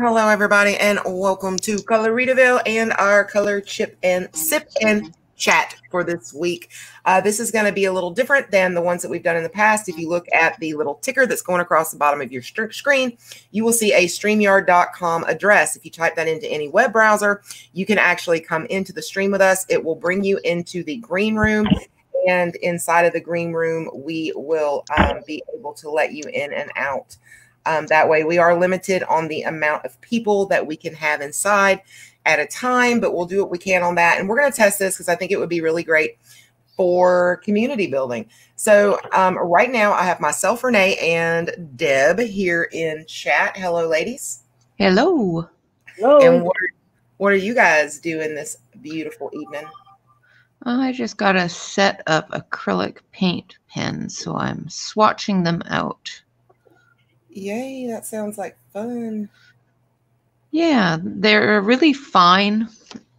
Hello everybody, and welcome to Coloritaville and our color chip and sip and chat for this week. Uh, this is going to be a little different than the ones that we've done in the past. If you look at the little ticker that's going across the bottom of your screen, you will see a StreamYard.com address. If you type that into any web browser, you can actually come into the stream with us. It will bring you into the green room. And inside of the green room, we will um, be able to let you in and out. Um, that way, we are limited on the amount of people that we can have inside at a time, but we'll do what we can on that. And we're going to test this because I think it would be really great for community building. So, um, right now, I have myself, Renee, and Deb here in chat. Hello, ladies. Hello. Hello. And what are, what are you guys doing this beautiful evening? I just got a set of acrylic paint pens, so I'm swatching them out. Yay, that sounds like fun. Yeah, they're a really fine,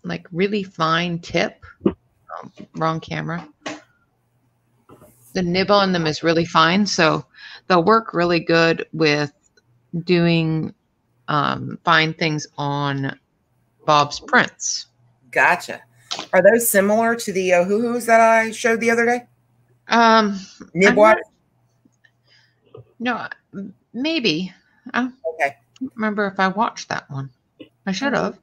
like really fine tip. Um, wrong camera. The nib on them is really fine, so they'll work really good with doing um, fine things on Bob's prints. Gotcha. Are those similar to the Ohuhus that I showed the other day? Um, Nib? No, maybe. I Okay. don't remember if I watched that one. I should have.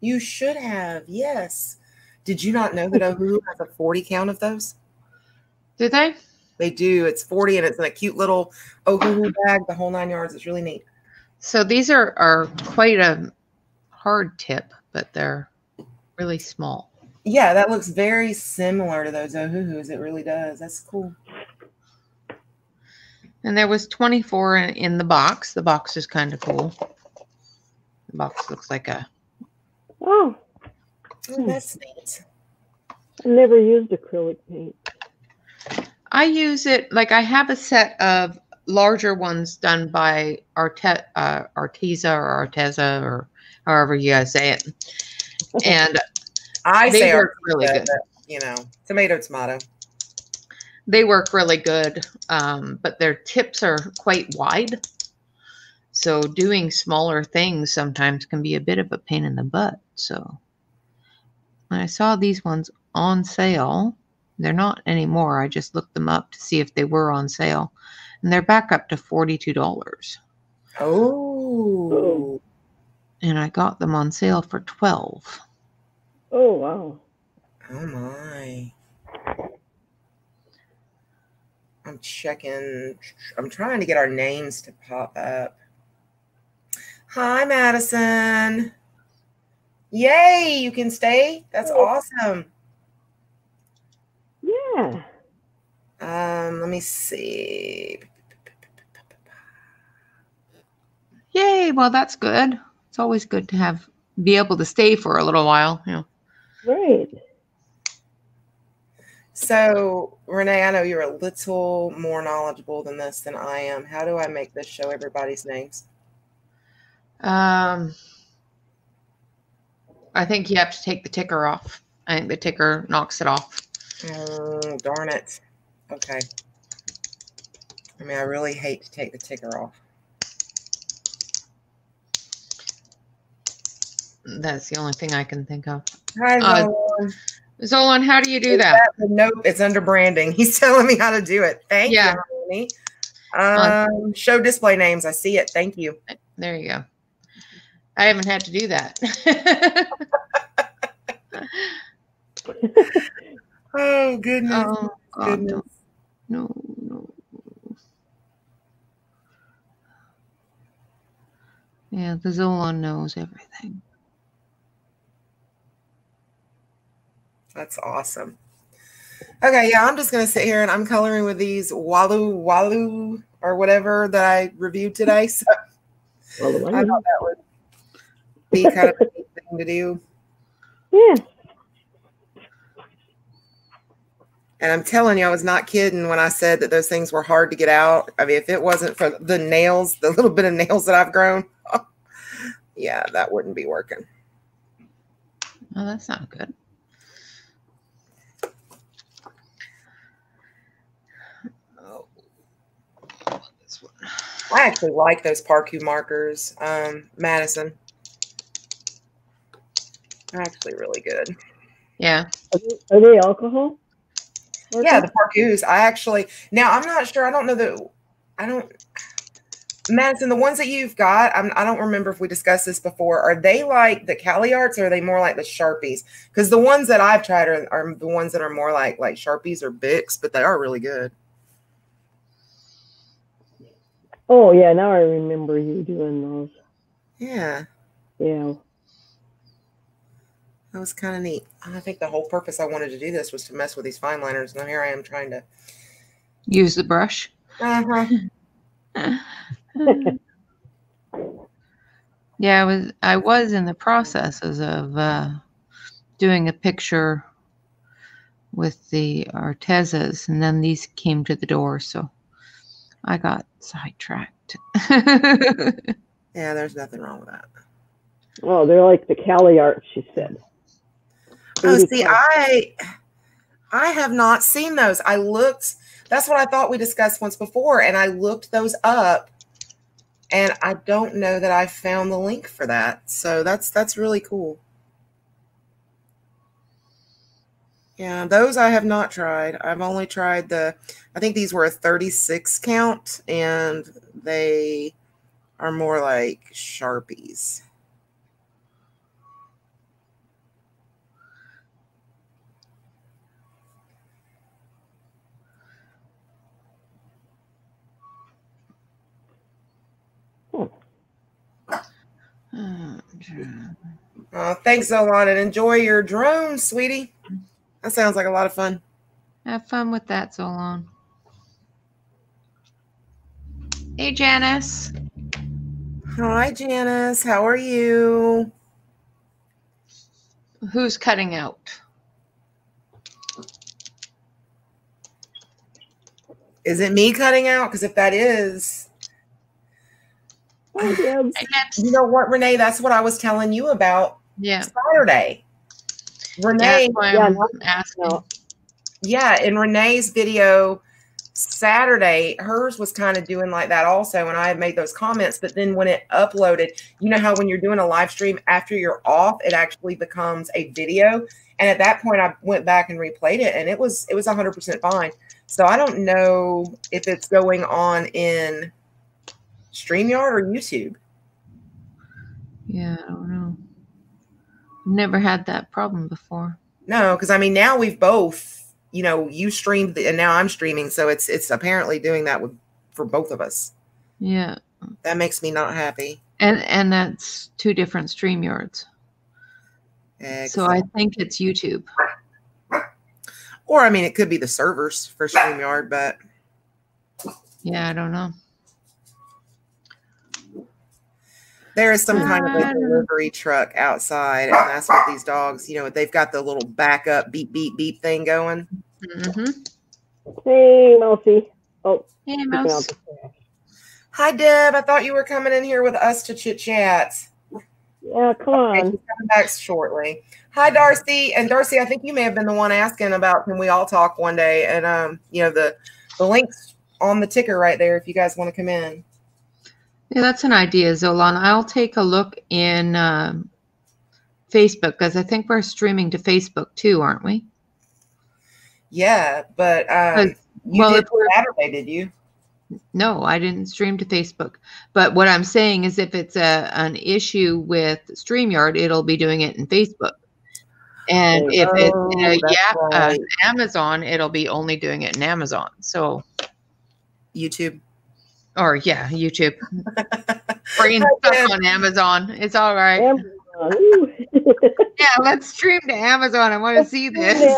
You should have. Yes. Did you not know that Ohuhu has a 40 count of those? Did they? They do. It's 40 and it's in a cute little Ohuhu bag, the whole nine yards. It's really neat. So these are are quite a hard tip, but they're really small. Yeah, that looks very similar to those Ohuhus. It really does. That's cool. And there was 24 in, in the box. The box is kind of cool. The box looks like a Oh, Oh, that's neat. I never used acrylic paint. I use it like I have a set of larger ones done by Arte, uh, Arteza or Arteza or however you guys say it. And I They say work really good. but, you know, tomato, tomato. They work really good, um, but their tips are quite wide. So doing smaller things sometimes can be a bit of a pain in the butt. So when I saw these ones on sale, they're not anymore. I just looked them up to see if they were on sale, and they're back up to $42. Oh. And I got them on sale for 12 Oh, wow. Oh my. I'm checking. I'm trying to get our names to pop up. Hi, Madison. Yay, you can stay. That's awesome. Yeah. Um, let me see. Yay! Well, that's good. It's always good to have be able to stay for a little while. yeah. know. Right. So, Renee, I know you're a little more knowledgeable than this than I am. How do I make this show everybody's names? Um, I think you have to take the ticker off. I think the ticker knocks it off. Oh, darn it. Okay. I mean, I really hate to take the ticker off. That's the only thing I can think of. Hi, Uh, Zolan. How do you do Is that? Nope, it's under branding. He's telling me how to do it. Thank Yeah. you, honey. Um, show display names. I see it. Thank you. There you go. I haven't had to do that. Oh goodness. oh God, goodness. don't- no, no. Yeah, the Zolan knows everything. That's awesome. Okay, yeah, I'm just gonna sit here and I'm coloring with these Walu Walu or whatever that I reviewed today. So Well, I thought that would be kind of a thing to do. yeah. And I'm telling you, I was not kidding when I said that those things were hard to get out. I mean, if it wasn't for the nails, the little bit of nails that I've grown, yeah, that wouldn't be working. Oh, that's not good. Oh. This one. I actually like those Parku markers, um, Madison. They're actually really good. Yeah. Are they, are they alcohol? Yeah, the Parkus. I actually now I'm not sure. I don't know that I don't Madison, the ones that you've got, I'm, I don't remember if we discussed this before. Are they like the Cali arts or are they more like the Sharpies? Because the ones that I've tried are, are the ones that are more like like Sharpies or Bics, but they are really good. Oh yeah, now I remember you doing those. Yeah, Yeah. that was kind of neat. I think the whole purpose I wanted to do this was to mess with these fine liners. Now here I am trying to. Use the brush. Uh-huh. yeah, I was I was in the processes of uh, doing a picture with the Artezas, and then these came to the door, so I got sidetracked. Yeah, there's nothing wrong with that. Oh, they're like the Cali art, she said. Oh, see, Cali. I I have not seen those. I looked. That's what I thought we discussed once before, and I looked those up, and I don't know that I found the link for that. So that's that's really cool. Yeah, those I have not tried. I've only tried the. I think these were a 36 count, and they are more like sharpies. Uh, thanks a lot, and enjoy your drone, sweetie. That sounds like a lot of fun. Have fun with that, Zolan. Hey, Janice. Hi, Janice. How are you? Who's cutting out? Is it me cutting out? Because if that is, Oh, Debs. you know what, Renee? That's what I was telling you about Yeah. Saturday. Renee, yeah, I'm not- asking. No. yeah, in Renee's video Saturday, hers was kind of doing like that also. And I had made those comments, but then when it uploaded, you know how when you're doing a live stream after you're off, it actually becomes a video. And at that point, I went back and replayed it, and it was it was 100% fine. So I don't know if it's going on in StreamYard or YouTube. Yeah, I don't know. Never had that problem before. No, because I mean now we've both, you know, you streamed the, and now I'm streaming, so it's it's apparently doing that with for both of us. Yeah. That makes me not happy. And and that's two different stream yards. So I think it's YouTube. or I mean, it could be the servers for StreamYard, but Yeah, I don't know. There is some kind of I a delivery truck outside, and that's what these dogs, you know, they've got the little backup beep beep beep thing going. hmm Hey, Mousy. Oh, Hey, picking mouse. Hi, Deb. I thought you were coming in here with us to chit chat. Yeah, come Okay, on. she's coming back shortly. Hi, Darcy. And Darcy, I think you may have been the one asking about can we all talk one day? And um, you know, the the links on the ticker right there if you guys want to come in. Yeah, that's an idea, Zolan. I'll take a look in um, Facebook because I think we're streaming to Facebook too, aren't we? Yeah, but um, you well, did Saturday, did you? No, I didn't stream to Facebook. But what I'm saying is, if it's a an issue with Streamyard, it'll be doing it in Facebook. And if it's Oh, uh, yeah, uh. Amazon, it'll be only doing it in Amazon. So, YouTube. Or yeah, YouTube. Brain Okay. stuff on Amazon. It's all right. Yeah, let's stream to Amazon. I want to see this.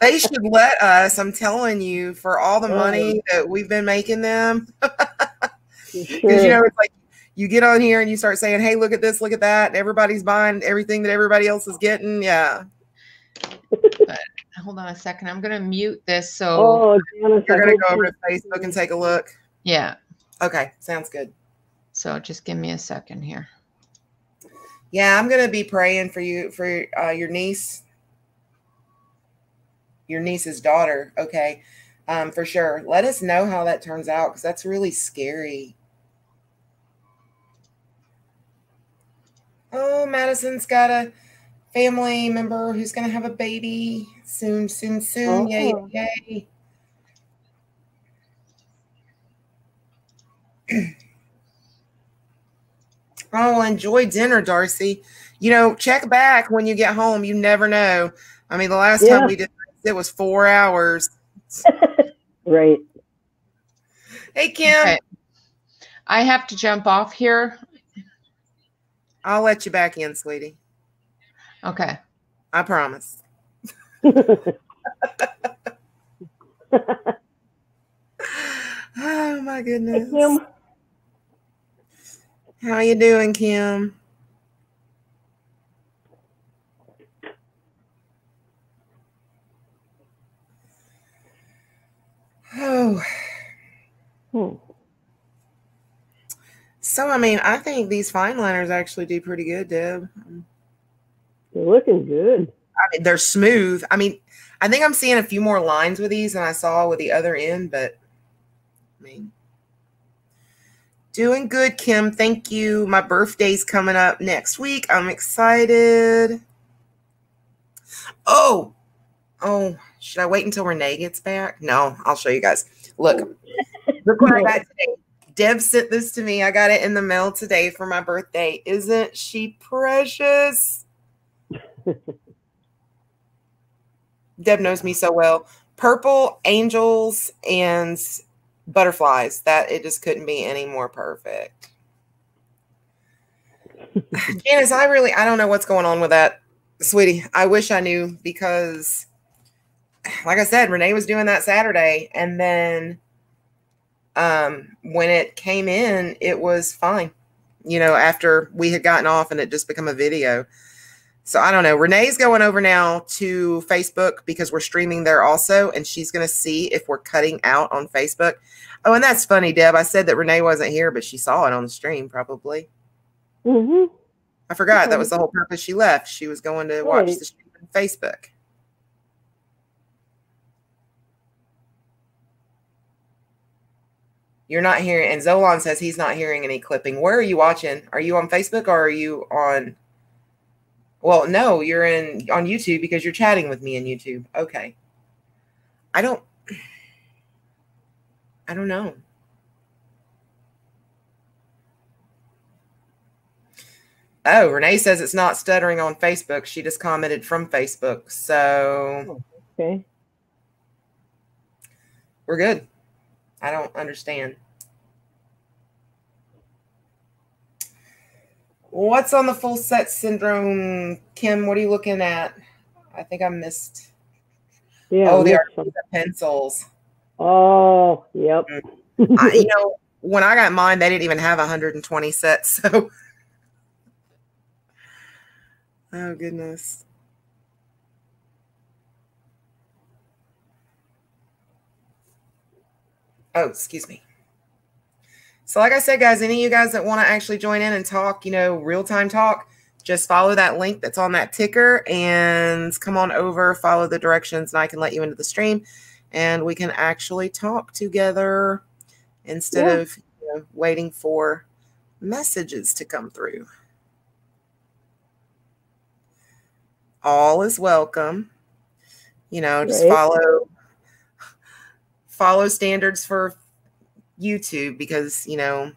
They should let us. I'm telling you, for all the Oh. money that we've been making them, You because you know it's like you get on here and you start saying, "Hey, look at this, look at that," and everybody's buying everything that everybody else is getting. Yeah, Hold on a second. I'm gonna mute this. So oh, Janice. you're gonna go over to Facebook and take a look. Yeah. Okay, sounds good. So just give me a second here. Yeah, I'm gonna be praying for you for uh, your niece, your niece's daughter. Okay, um, for sure. Let us know how that turns out because that's really scary. Oh, Madison's got a family member who's gonna have a baby soon, soon, soon. Oh. Yay, yay. Oh, enjoy dinner, Darcy. You know, check back when you get home. You never know. I mean, the last Yeah. time we did this, it was four hours. Right. Hey, Kim, Okay. I have to jump off here. I'll let you back in, sweetie. Okay. I promise. Oh my goodness. How you doing, Kim? Oh, hmm, so I mean, I think these fine liners actually do pretty good, Deb. They're looking good. I mean, they're smooth. I mean, I think I'm seeing a few more lines with these than I saw with the other end, but I mean, doing good, Kim. Thank you. My birthday's coming up next week. I'm excited. Oh, oh, should I wait until Renee gets back? No, I'll show you guys. Look, look what I got today. Deb sent this to me. I got it in the mail today for my birthday. Isn't she precious? Deb knows me so well. Purple angels and butterflies. That it just couldn't be any more perfect. Janice, I really I don't know what's going on with that, sweetie. I wish I knew because like I said, Renee was doing that Saturday and then um when it came in, it was fine. You know, after we had gotten off and it just become a video. So I don't know. Renee's going over now to Facebook because we're streaming there also, and she's going to see if we're cutting out on Facebook. Oh, and that's funny, Deb. I said that Renee wasn't here, but she saw it on the stream probably. hmm I forgot that was the whole purpose she left. She was going to watch Right. the stream on Facebook. You're not hearing, and Zolan says he's not hearing any clipping. Where are you watching? Are you on Facebook or are you on? Well, no, you're in on YouTube because you're chatting with me in YouTube. Okay. I don't. I don't know. Oh, Renee says it's not stuttering on Facebook. She just commented from Facebook. So Okay. we're good. I don't understand. What's on the full set syndrome, Kim? What are you looking at? I think I missed Yeah. Oh, they are- pencils. Oh, yep. I, you know, when I got mine, they didn't even have 120 sets. So, oh goodness. Oh, excuse me. So, like I said, guys, any of you guys that want to actually join in and talk, you know, real time talk, just follow that link that's on that ticker and come on over, follow the directions, and I can let you into the stream and we can actually talk together instead Yeah. of you know, waiting for messages to come through. All is welcome. You know, just Right. follow follow standards for YouTube because, you know,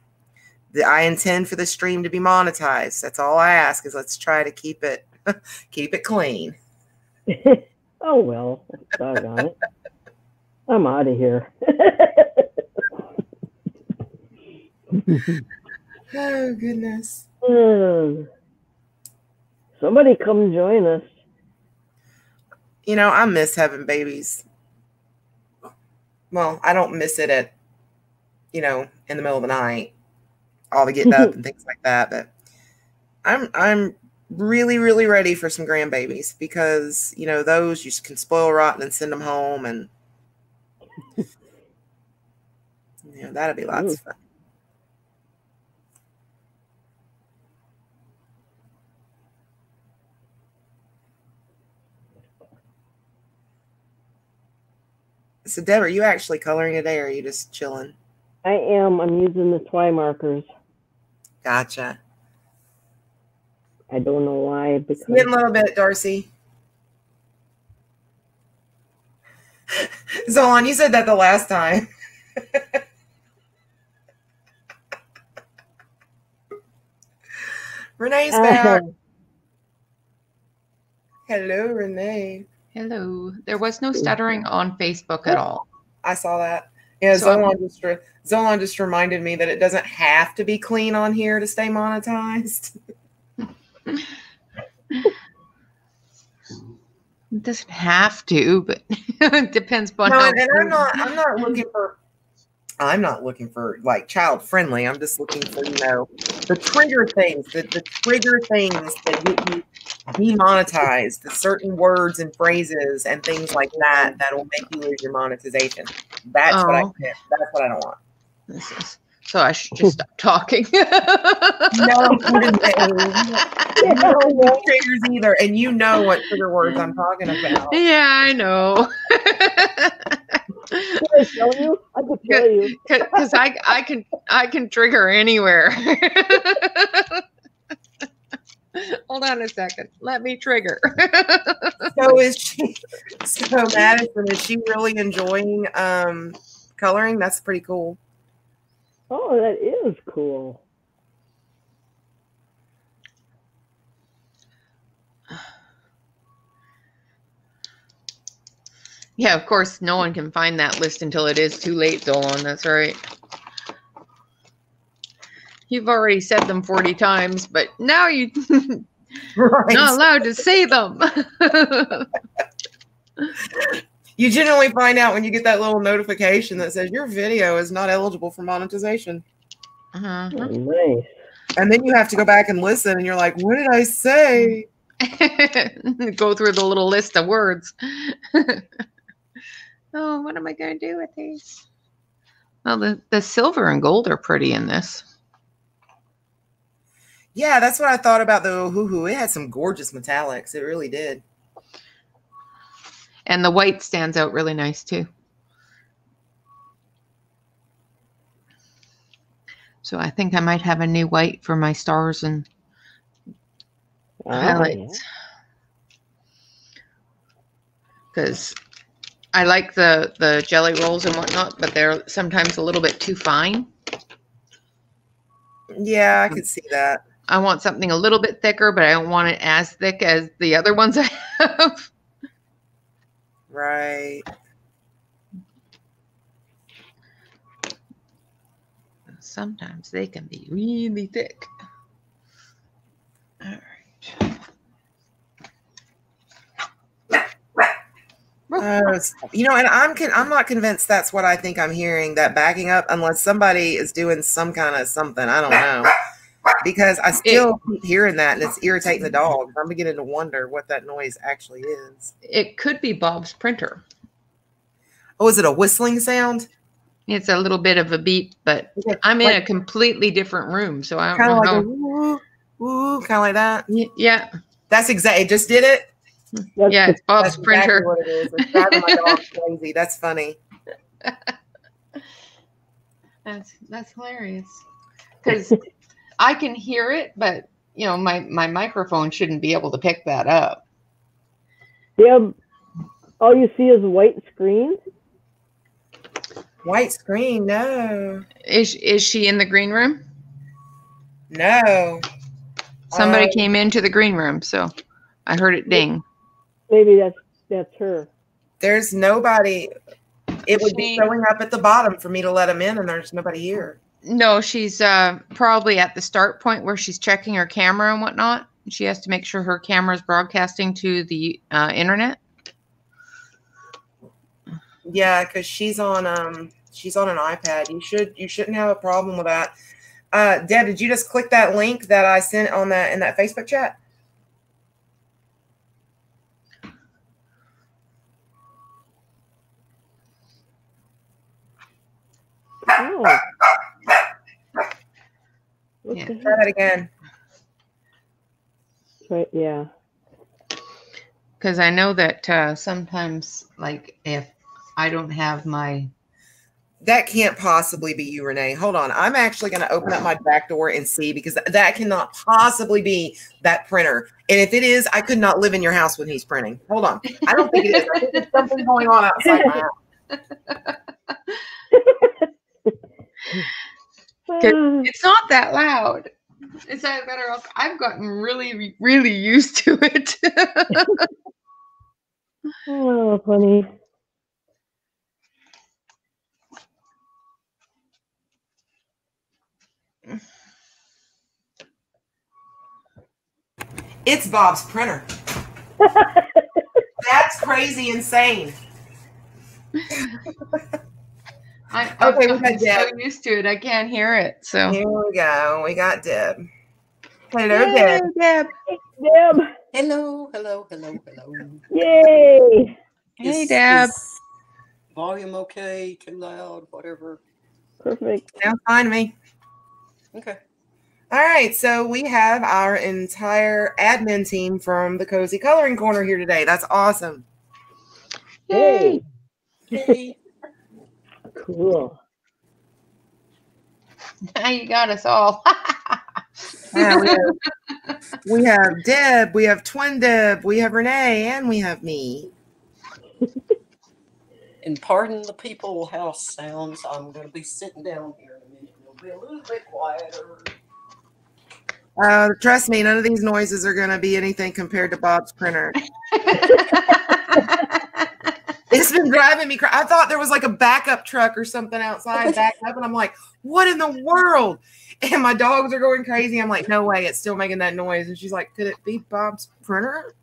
the, I intend for the stream to be monetized. That's all I ask is let's try to keep it keep it clean. oh well, doggone it. I'm out of here. Oh goodness. Hmm. Somebody come join us. You know, I miss having babies. Well, I don't miss it at, you know, in the middle of the night, all the getting up and things like that. But I'm I'm really really ready for some grandbabies because you know those you can spoil rotten and send them home and you know that'd be lots of fun. So Deb, are you actually coloring today or are you just chilling? I am. I'm using the twi markers. Gotcha. I don't know why. Because See it in a little bit, Darcy. Zolan, you said that the last time. Renee's back. Uh, Hello, Renee. Hello. There was no stuttering on Facebook at all. I saw that. Yeah, So Zolan just re- Zolan just reminded me that it doesn't have to be clean on here to stay monetized. It doesn't have to, but it depends on. no, how. and I'm not I'm not looking for I'm not looking for like child friendly. I'm just looking for, you know, the trigger things, the, the trigger things that get you demonetized, the certain words and phrases and things like that that will make you lose your monetization. That's what I Oh. that's what I don't want. This is- so I should just stop talking. No, Renee, you triggers either, and you know what trigger words I'm talking about. yeah, I know. Can I tell you? I could tell you. Because I I can I can trigger anywhere. Hold on a second. Let me trigger. So is she? So Madison, is she really enjoying um coloring? That's pretty cool. Oh, that is cool. Yeah, of course, no one can find that list until it is too late, Dolan. That's right. You've already said them 40 times, but now you're Right. not allowed to say them. You generally find out when you get that little notification that says your video is not eligible for monetization. uh-huh. Oh, nice. And then you have to go back and listen and you're like, what did I say? Go through the little list of words. Oh, what am I going to do with these? Well, the, the silver and gold are pretty in this. Yeah, that's what I thought about the Ohuhu. It had some gorgeous metallics. It really did. And the white stands out really nice too. So I think I might have a new white for my stars and highlights. Because I like the, the jelly rolls and whatnot, but they're sometimes a little bit too fine. Yeah, I can see that. I want something a little bit thicker, but I don't want it as thick as the other ones I have. Right. Sometimes they can be really thick. All right. Uh, you know, and I'm con- I'm not convinced that's what I think I'm hearing that backing up unless somebody is doing some kind of something. I don't know. Because I still keep hearing that and it's irritating the dog. I'm beginning to wonder what that noise actually is. It could be Bob's printer. Oh, is it a whistling sound? It's a little bit of a beep, but Okay, I'm in a completely different room, so I don't know. like a woo, woo, kind of like that. Yeah, That's exactly. It just did it. That's yeah, it's Bob's That's exactly printer. what it is. It's driving my dog crazy. That's funny. That's that's hilarious. Because I can hear it, but you know, my my microphone shouldn't be able to pick that up. Yeah. All you see is white screen. White screen. No, Is is she in the green room? no. Somebody Uh, came into the green room, so I heard it ding. Maybe that's that's her. There's nobody. It would be showing up at the bottom for me to let him in, and there's nobody here. No, she's uh, probably at the start point where she's checking her camera and whatnot. She has to make sure her camera is broadcasting to the uh, internet. Yeah, because she's on um she's on an iPad. You should you shouldn't have a problem with that. Uh, Deb, did you just click that link that I sent on that in that Facebook chat? Oh. What Yeah. the Try that again. But yeah. Because I know that uh, sometimes, like, if I don't have my That can't possibly be you, Renee. Hold on. I'm actually going to open up my back door and see because th- that cannot possibly be that printer. And if it is, I could not live in your house when he's printing. Hold on. I don't think it is. I think there's something going on outside my house. It's not that loud. Is that better? Off? I've gotten really, really used to it. oh, funny. It's Bob's printer. That's crazy insane. I, I've Okay, we gotten got so used to it, I can't hear it. So. Here we go. We got Deb. Hello, Yay, Deb. Deb. Deb, Hello, hello, hello, hello. yay! Hey, Is- Deb. is Volume okay, too loud, whatever. Perfect. Now find me. Okay. All right, so we have our entire admin team from the Cozy Coloring Corner here today. That's awesome. Hey, Hey, cool. Now you got us all. Yeah, we, have, we have Deb, we have Twin Deb, we have Renee, and we have me. and pardon the people house sounds. I'm going to be sitting down here in a minute. It'll be a little bit quieter. Uh, trust me, none of these noises are going to be anything compared to Bob's printer. It's been driving me crazy. I thought there was like a backup truck or something outside backed up, and I'm like, what in the world? And my dogs are going crazy. I'm like, no way, it's still making that noise. And she's like, could it be Bob's printer?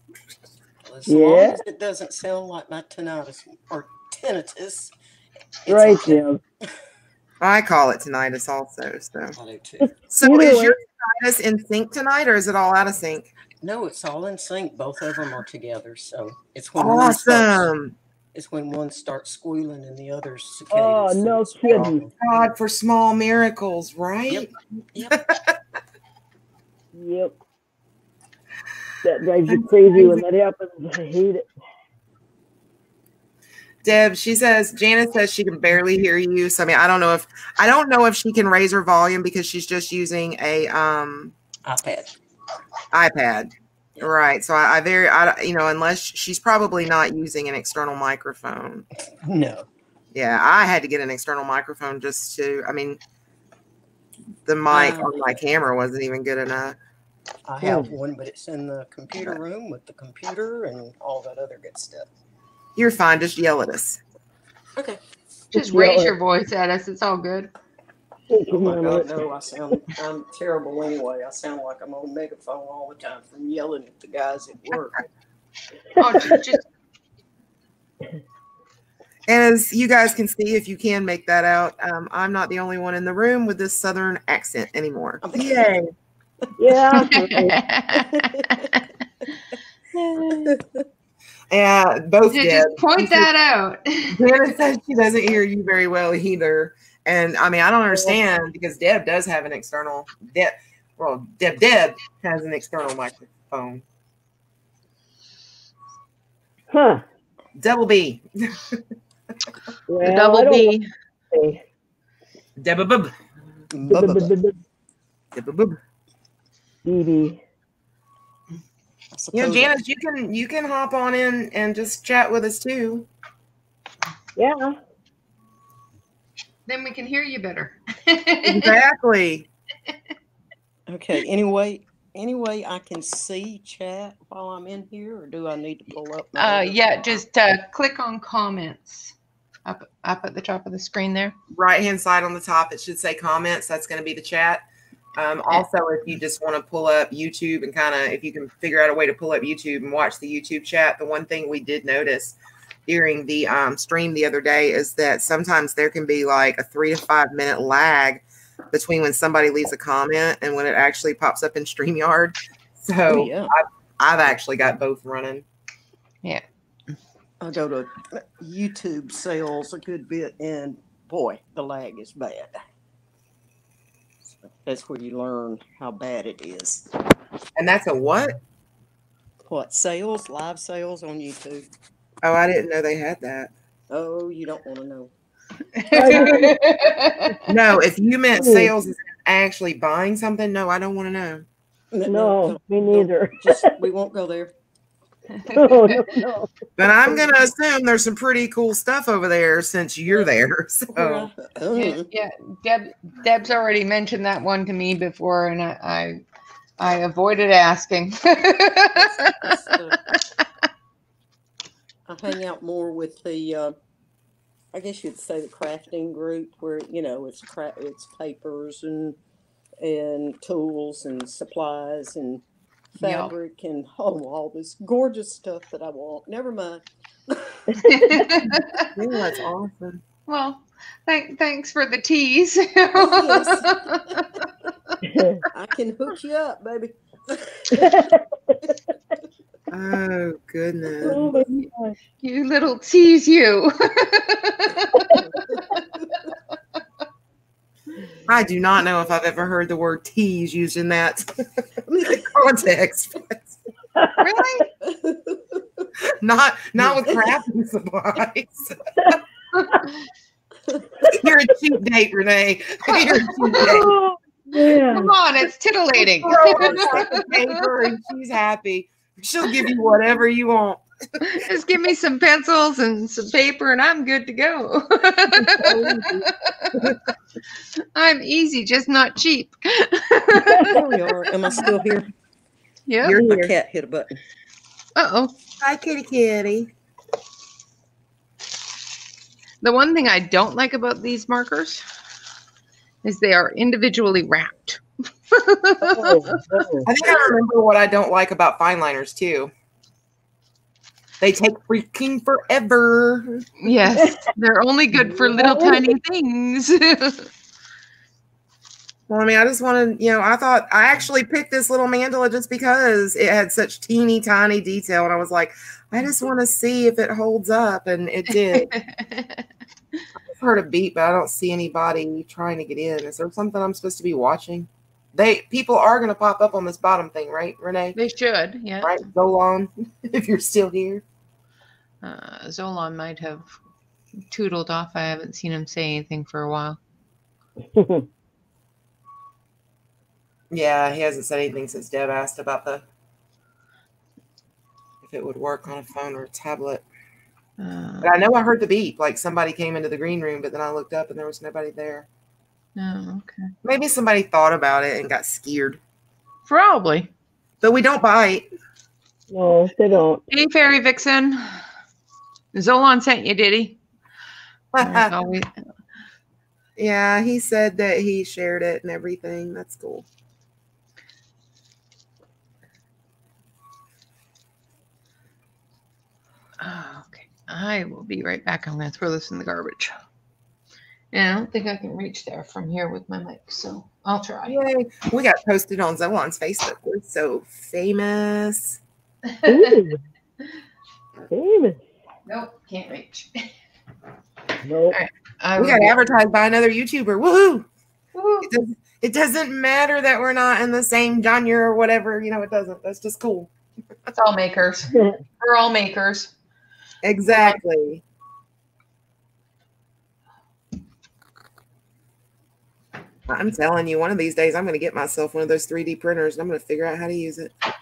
As long as it doesn't sound like my tinnitus or tinnitus. Right, okay. Jim. I call it tinnitus also. So, I do too. so Either is your tinnitus in sync tonight, or is it all out of sync? No, it's all in sync. Both of them are together. So it's when one starts, Awesome. It's when one starts squealing and the other's Oh, cicadas. no It's kidding. God for small miracles, right? Yep. Yep. Yep. That drives you crazy when that happens. I hate it. Deb, she says Janice says she can barely hear you. So I mean, I don't know if I don't know if she can raise her volume because she's just using a um iPad. iPad. Right. So I, I very I you know, unless she's probably not using an external microphone. No. Yeah, I had to get an external microphone just to I mean the mic Wow. on my camera wasn't even good enough. I have one, but it's in the computer room with the computer and all that other good stuff. You're fine, just yell at us. Okay. Just Yeah. raise your voice at us. It's all good. Hey, Oh my God, no! I sound I'm terrible anyway. I sound like I'm on megaphone all the time from yelling at the guys at work. Oh, just, just And as you guys can see, if you can make that out, um, I'm not the only one in the room with this southern accent anymore. Yay. Yeah. Yeah, both just did. point that out. Janice says she doesn't hear you very well either. And I mean, I don't understand because Deb does have an external Deb. Well, Deb Deb has an external microphone. Huh. Double B. Well, Double B. say. Deb bub. Deb bub. BB. You know, Janice, you can you can hop on in and just chat with us too. Yeah. Then we can hear you better. Exactly. Okay. Anyway, anyway, I can see chat while I'm in here, or do I need to pull up? my Uh, yeah, phone? just uh, click on comments up up at the top of the screen there. right hand side on the top, it should say comments. That's going to be the chat. Um, also, if you just want to pull up YouTube and kind of, if you can figure out a way to pull up YouTube and watch the YouTube chat, the one thing we did notice during the um, stream the other day is that sometimes there can be like a three to five minute lag between when somebody leaves a comment and when it actually pops up in StreamYard. So Oh, yeah. I've actually got both running. Yeah. I go to YouTube sales a good bit, and boy, the lag is bad. That's where you learn how bad it is. And that's a what? What sales? Live sales on YouTube? Oh, I didn't know they had that. Oh, you don't want to know. No, if you meant sales is actually buying something, no, I don't want to know. No, no, me neither. Just, we won't go there. no, no, no. But I'm gonna assume there's some pretty cool stuff over there since you're there. So yeah, yeah, Deb Deb's already mentioned that one to me before, and I I, I avoided asking. It's, uh, I hang out more with the, uh, I guess you'd say the crafting group where, you know, it's cra- it's papers and, and tools and supplies and Yeah. fabric and, oh, all this gorgeous stuff that I want. Never mind. yeah, that's awesome. well, thank, thanks for the tease. I can hook you up, baby. Oh goodness. oh my gosh. you little tease you. I do not know if I've ever heard the word tease used in that context. really? not not with crafting supplies. You're a cheap date, Renee. You're a cheap date. Oh. Come on, it's titillating. Throw her a stack of paper and she's happy. She'll give you whatever you want. Just give me some pencils and some paper, and I'm good to go. I'm easy, just not cheap. There we are. Am I still here? Yeah. You're My cat hit a button. Uh oh. Hi, kitty kitty. The one thing I don't like about these markers is they are individually wrapped. Oh, oh. I think I remember what I don't like about fine liners too. They take freaking forever. Yes, they're only good for little tiny things. Well, I mean, I just wanted, you know, I thought I actually picked this little mandala just because it had such teeny tiny detail, and I was like, I just want to see if it holds up, and it did. I've heard a beat, but I don't see anybody trying to get in. Is there something I'm supposed to be watching? They people are going to pop up on this bottom thing, right, Renee? they should, yeah. Right, Zolan, if you're still here. Uh, Zolan might have tootled off. I haven't seen him say anything for a while. Yeah, he hasn't said anything since Deb asked about the if it would work on a phone or a tablet. Uh, But I know I heard the beep, like somebody came into the green room, but then I looked up and there was nobody there. Oh, okay. Maybe somebody thought about it and got scared. Probably. But we don't bite. no, they don't. Hey, Fairy Vixen. Zolan sent you, did he? Always- yeah, he said that he shared it and everything. That's cool. Oh, okay. I will be right back. I'm going to throw this in the garbage. And I don't think I can reach there from here with my mic, so I'll try. Yay. We got posted on Zolan's Facebook. We're so famous. Ooh, famous. Nope, can't reach. Nope. I We got advertised by another YouTuber. Woohoo! Woo. It doesn't, it doesn't matter that we're not in the same genre or whatever. You know, it doesn't. That's just cool. That's all makers. We're all makers. Exactly. I'm telling you, one of these days I'm going to get myself one of those 3D printers and I'm going to figure out how to use it. Of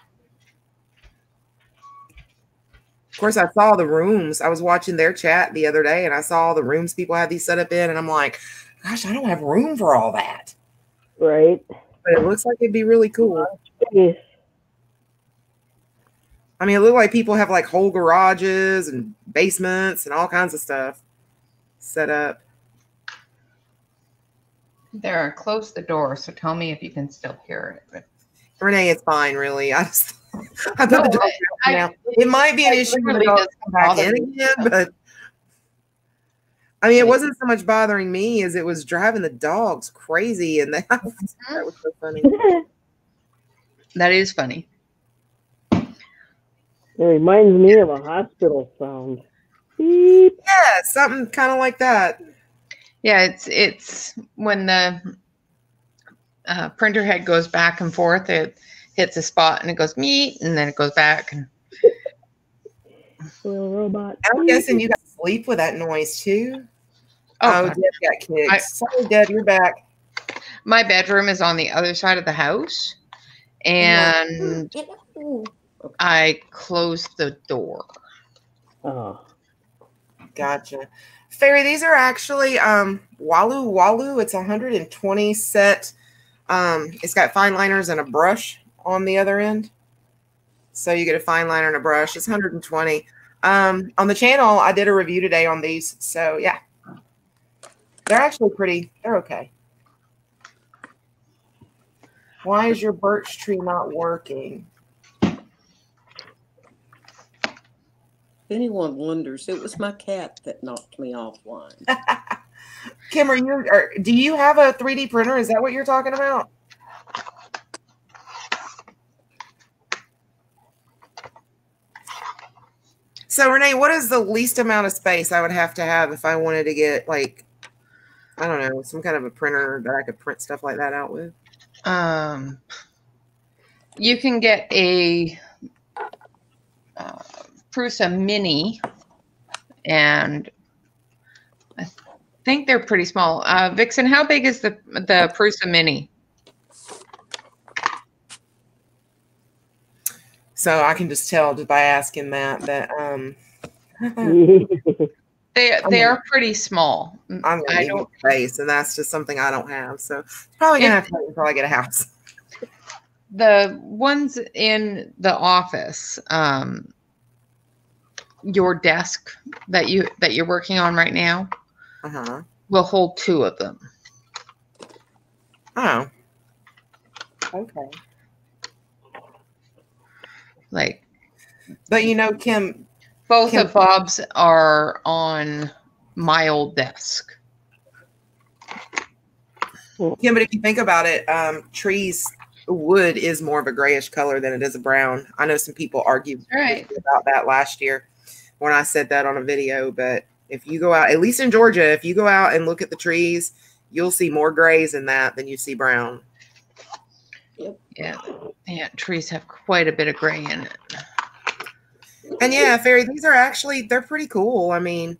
course, I saw the rooms. I was watching their chat the other day and I saw all the rooms people had these set up in, and I'm like, gosh, I don't have room for all that. Right. But it looks like it'd be really cool. I mean, it looked like people have like whole garages and basements and all kinds of stuff set up. There, close the door. So tell me if you can still hear it. Renee, it's fine, really. I just I thought the door was I- now. It might be an it issue when literally the dog come back bother in me. again, but I mean, it wasn't so much bothering me as it was driving the dogs crazy, and that, that was so funny. That is funny. It reminds me of a hospital sound. Beep. Yeah, something kind of like that. Yeah, it's it's when the uh, printer head goes back and forth. It hits a spot and it goes meet, and then it goes back. And Little robot. I'm guessing you got sleep with that noise too. Oh, Oh, Deb got kicked. I- Sorry, Deb, you're back. my bedroom is on the other side of the house, and I closed the door. Oh, Gotcha. Fairy, these are actually um Walu Walu. It's 120 set. Um, it's got fine liners and a brush on the other end. So you get a fine liner and a brush. It's 120. Um, on the channel, I did a review today on these. So yeah. They're actually pretty, they're okay. Why is your birch tree not working? Anyone wonders, it was my cat that knocked me offline. Kim, are you are, do you have a 3D printer? Is that what you're talking about? So Renee, what is the least amount of space I would have to have if I wanted to get like I don't know, some kind of a printer that I could print stuff like that out with? Um, you can get a uh, Prusa Mini, and I think they're pretty small. Uh, Vixen, how big is the the Prusa Mini? So I can just tell just by asking that that um They they are pretty small. I'm I don't. more space, and that's just something I don't have. So probably gonna have to wait until I get a house. the ones in the office um your desk that you that you're working on right now Uh-huh. will hold two of them Oh. Okay. like But you know, Kim, both Can- of bob's are on my old desk Kim, but if you think about it, um, trees wood is more of a grayish color than it is a brown. I know some people argued Right. about that last year when I said that on a video, but if you go out, at least in Georgia, if you go out and look at the trees, you'll see more grays in that than you see brown. Yep. yeah yeah trees have quite a bit of gray in it And yeah, Fairy, these are actually they're pretty cool. I mean,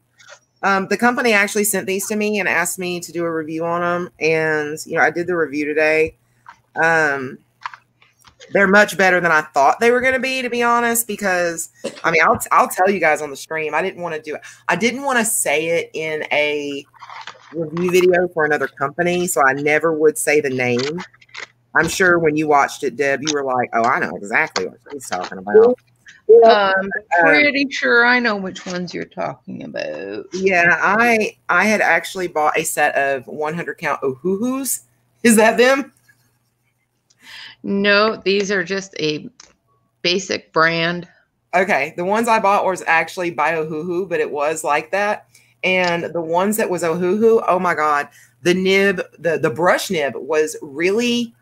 um, the company actually sent these to me and asked me to do a review on them, and you know, I did the review today. Um, they're much better than I thought they were going to be, to be honest. Because I mean, I'll I'll tell you guys on the stream. I didn't want to do it. I didn't want to say it in a review video for another company, so I never would say the name. I'm sure when you watched it, Deb, you were like, "Oh, I know exactly what she's talking about." yeah, um pretty sure i know which ones you're talking about Yeah, I I had actually bought a set of 100 count ohuhus. Is that them? No these are just a basic brand Okay, the ones I bought was actually by Ohuhu, but it was like that. And the ones that was Ohuhu, oh my god, the nib, the the brush nib was really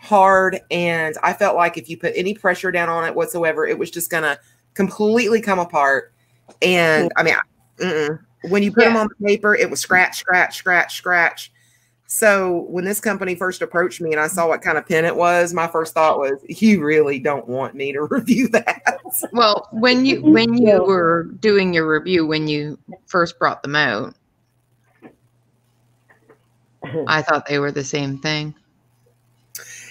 hard, and I felt like if you put any pressure down on it whatsoever, it was just gonna completely come apart. And I mean, I- when you put them on the paper, it was scratch, scratch, scratch, scratch. So when this company first approached me and I saw what kind of pen it was, my first thought was, "You really don't want me to review that." Well, when you when you were doing your review when you first brought them out, I thought they were the same thing.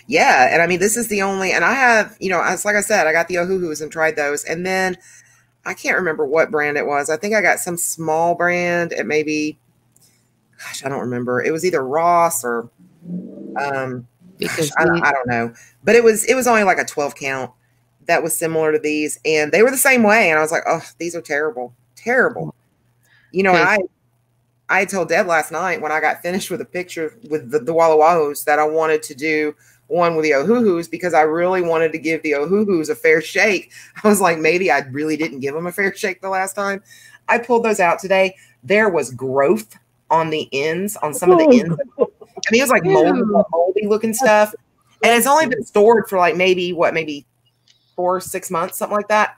Yeah, and I mean this is the only, and I have, you know, it's like I said, I got the Ohuhus and tried those, and then I can't remember what brand it was. I think I got some small brand. It maybe, gosh, I don't remember. It was either Ross or, um, Because I, we- I don't know, but it was it was only like a twelve count that was similar to these, and they were the same way, and I was like, oh, these are terrible, terrible. You know, I I told Deb last night when I got finished with a picture with the, the Walla Wallows that I wanted to do one with the Ohuhus because I really wanted to give the Ohuhus a fair shake. I was like, maybe I really didn't give them a fair shake the last time. I pulled those out today. There was growth on the ends, on some of the ends. I mean, it was like moldy, moldy looking stuff. And it's only been stored for like maybe what, maybe four, six months, something like that.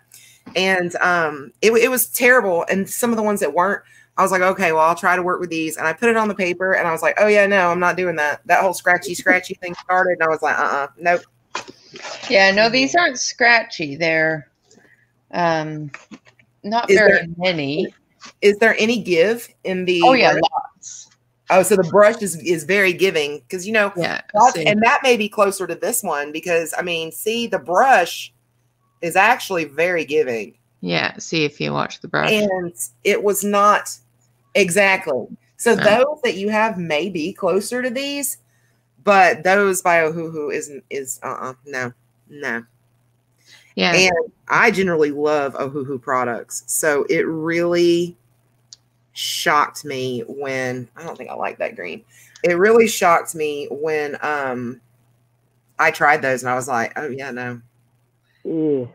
And um, it, it was terrible. And some of the ones that weren't, I was like, okay, well, I'll try to work with these. And I put it on the paper and I was like, oh, yeah, no, I'm not doing that. That whole scratchy, scratchy thing started. And I was like, uh uh nope. yeah, no, these aren't scratchy. They're um not Is very there- many. Is there any give in the? Oh yeah, lots. Oh, so the brush is is very giving because you know Yeah. and that may be closer to this one because I mean, see, the brush is actually very giving, yeah. See if you watch the brush. and it was not exactly. So No. those that you have may be closer to these, but those by Ohuhu isn't is uh uh no no. Yeah. And I generally love Ohuhu products. So it really shocked me when I don't think I like that green. It really shocked me when um I tried those and I was like, oh yeah, no. Yeah.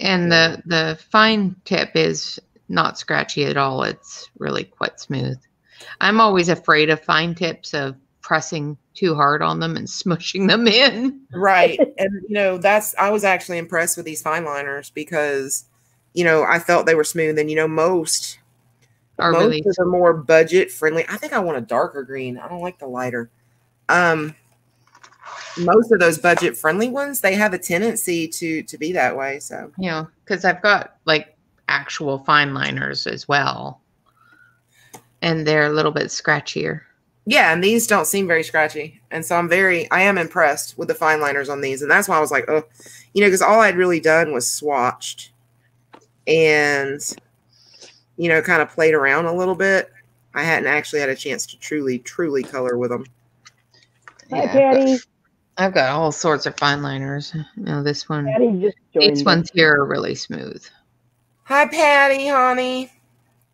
And the the fine tip is not scratchy at all. It's really quite smooth. I'm always afraid of fine tips of pressing too hard on them and smushing them in. Right. and you know, that's I was actually impressed with these fine liners because you know, I felt they were smooth and you know most Are most really the more budget friendly. I think I want a darker green. I don't like the lighter. Um most of those budget friendly ones, they have a tendency to to be that way. So you know, because I've got like actual fine liners as well. And they're a little bit scratchier. Yeah, and these don't seem very scratchy. And so I'm very I am impressed with the fine liners on these. And that's why I was like, oh, you know, because all I'd really done was swatched and you know, kind of played around a little bit. I hadn't actually had a chance to truly, truly color with them. Hi, Yeah, Patty. I've got all sorts of fine liners. You know, this one, Patty these ones here are really smooth. Hi, Patty, honey.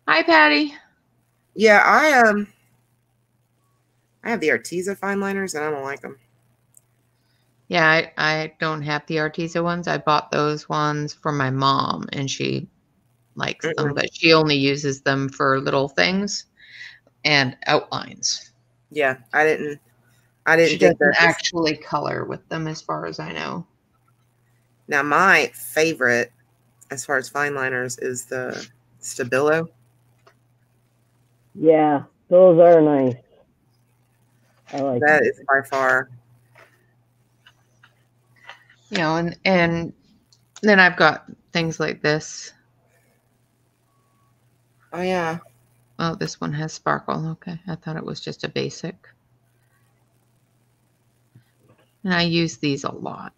Hi, Patty. Yeah, I um I have the Arteza fine liners and I don't like them. Yeah, I, I don't have the Arteza ones. I bought those ones for my mom, and she likes them, Mm-mm. but she only uses them for little things and outlines. Yeah, I didn't I didn't She doesn't actually color with them, as far as I know. now my favorite as far as fine liners is the Stabilo. Yeah, those are nice. I like That them. is by far You know, and and then I've got things like this. oh yeah. Oh, this one has sparkle. Okay, I thought it was just a basic. And I use these a lot.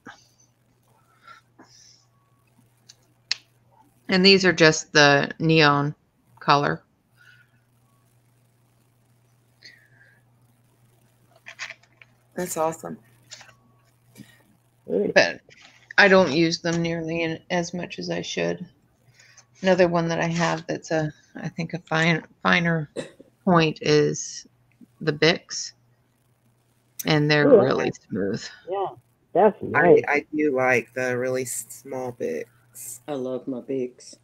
And these are just the neon color. That's awesome. But I don't use them nearly in, as much as I should. Another one that I have that's a, I think a fine finer point is the Bics, and they're Ooh, really smooth. Yeah, that's I, nice. I do like the really small bits. I love my Bics.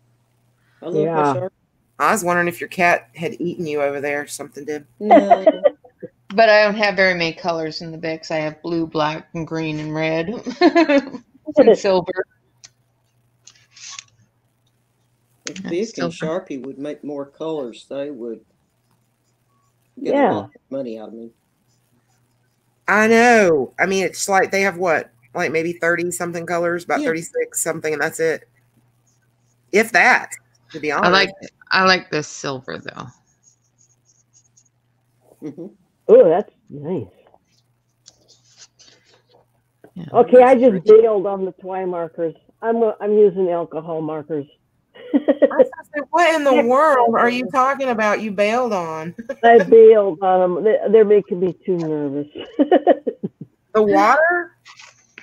I love Yeah. my sharp. I was wondering if your cat had eaten you over there. Something did. No, But I don't have very many colors in the Bics. I have blue, black, and green, and red, and silver. if That's and. Sharpie would make more colors, they would get Yeah. a lot of money out of me. I know. I mean, it's like they have what, like maybe 30 something colors, about Yeah. 36 something, and that's it. If that, to be honest. I like I like this silver though. hmm Oh, that's nice. Yeah. Okay, I just bailed on the twine markers. I'm I'm using alcohol markers. I was gonna say, what in the world are you talking about? You bailed on I bailed on them. They're making me too nervous. the water.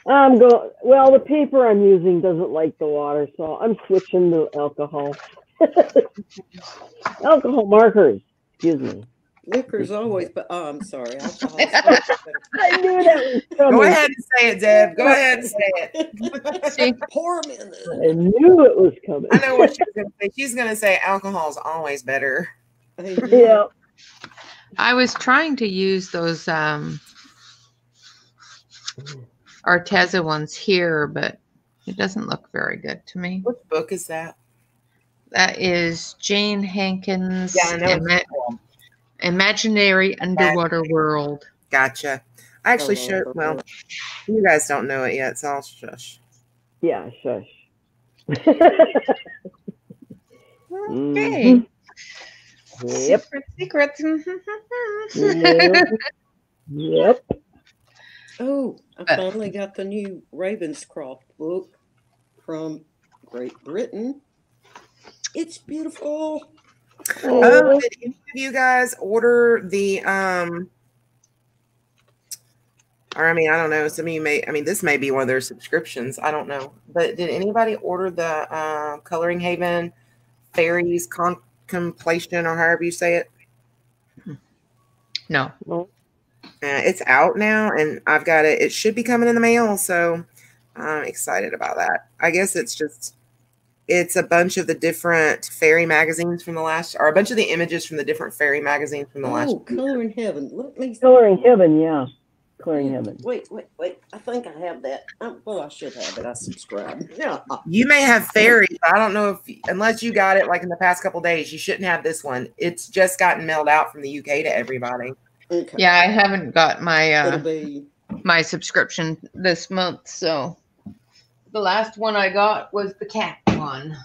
I'm going. Well, the paper I'm using doesn't like the water, so I'm switching to alcohol. alcohol markers. Excuse me. Liquor's always, but oh, I'm sorry. alcohol's I knew that was. Go ahead and say it, Deb. Go ahead and say it. See, Pour 'em in. I knew it was coming. I know what she's gonna say. She's gonna say alcohol is always better. yeah. I was trying to use those um, Arteza ones here, but it doesn't look very good to me. What book is that? That is Jane Hankins' Yeah, I know. Ima- Imaginary Underwater World. Gotcha. I actually Oh, showed. oh, Well, you guys don't know it yet, so I'll shush. Yeah. Shush. Okay. Mm-hmm. Yep. Secret, secrets. Yep. yep. Oh, I finally got the new Ravenscroft book from Great Britain. It's beautiful. Oh, Oh, did any of you guys order the um or I mean, I don't know. Some of you may I mean this may be one of their subscriptions. I don't know. But did anybody order the uh Coloring Heaven Fairies Contemplation or however you say it? no. no. Uh, it's out now and I've got it. It should be coming in the mail, so I'm excited about that. I guess it's just it's a bunch of the different fairy magazines from the last or a bunch of the images from the different fairy magazines from the last Oh, Color in Heaven. Let me Coloring heaven, yeah. Coloring heaven. Wait, wait, wait. I think I have that. Um, well, I should have it. I subscribed. Yeah. You may have fairies. I don't know if unless you got it like in the past couple days, you shouldn't have this one. It's just gotten mailed out from the UK to everybody. Okay. Yeah, I haven't got my uh be my subscription this month, so the last one I got was the cat one.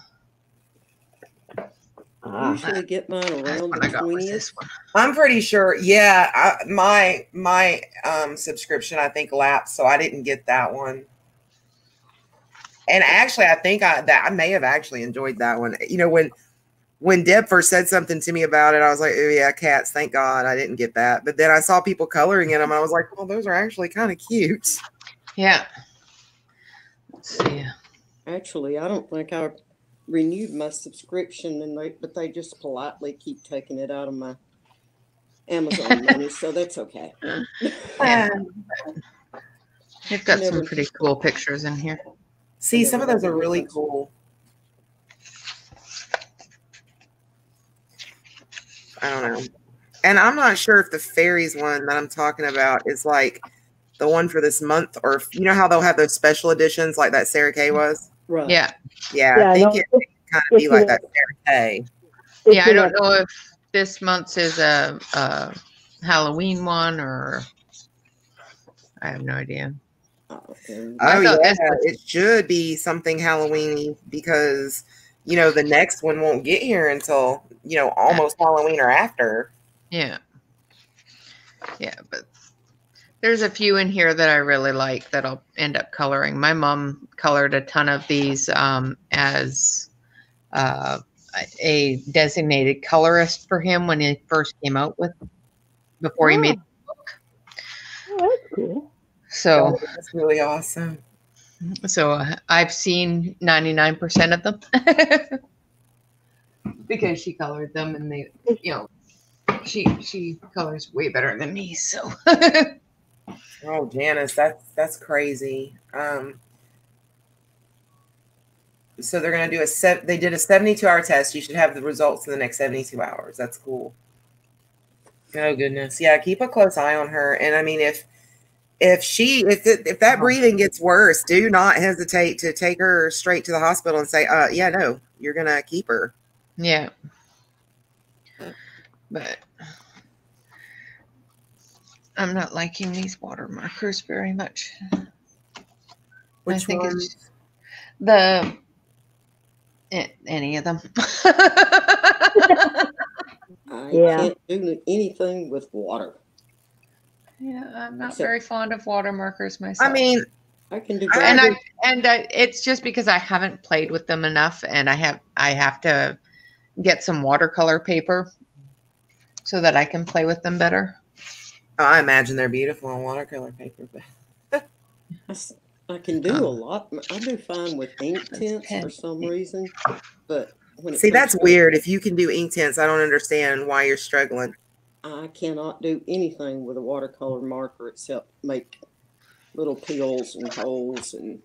Ah, usually get mine That's around I the got was twentieth. this one. I'm pretty sure. Yeah, I, my my um subscription I think lapsed, so I didn't get that one. And actually, I think I that I may have actually enjoyed that one. You know, when when Deb first said something to me about it, I was like, "Oh yeah, cats." Thank God I didn't get that. But then I saw people coloring in them, and I was like, "Well, those are actually kind of cute." Yeah. Let's see. Actually, I don't think I renewed my subscription, and they but they just politely keep taking it out of my Amazon money, so that's okay. Yeah. They've got some pretty cool pictures in here. See, some of those are really cool. I don't know. And I'm not sure if the fairies one that I'm talking about is like the one for this month or if, you know how they'll have those special editions like that Sarah Kay was? Right. Yeah. Yeah, Yeah, I think no, it would kind of be like that Sarah Yeah, I don't know if this month's is a, a Halloween one or I have no idea. Oh, okay. Oh yeah, it should be something Halloweeny because you know the next one won't get here until you know almost Halloween or after. Yeah. Yeah, but there's a few in here that I really like that I'll end up coloring. My mom colored a ton of these um, as uh, a designated colorist for him when he first came out with before he made the book. Oh, that's cool. so that's really awesome. so uh, I've seen 99% of them because she colored them and they you know she she colors way better than me so Oh, Janice, that's that's crazy. Um, so they're gonna do a set. They did a seventy-two hour test. You should have the results in the next seventy-two hours. That's cool. Oh goodness, yeah. Keep a close eye on her. And I mean, if if she if it, if that breathing gets worse, do not hesitate to take her straight to the hospital and say, "Uh, yeah, no, you're gonna keep her." Yeah. But I'm not liking these water markers very much. Which I think one? it's the eh, any of them. I Yeah. can't do anything with water. yeah, I'm not So- very fond of water markers myself. I mean, I can do. I- and. I and I, it's just because I haven't played with them enough, and I have I have to get some watercolor paper so that I can play with them better. I imagine they're beautiful on watercolor paper. But I can do a lot. I do fine with Inktense pen. for some reason, but when see, that's to- weird. If you can do Inktense, I don't understand why you're struggling. I cannot do anything with a watercolor marker except make little peels and holes and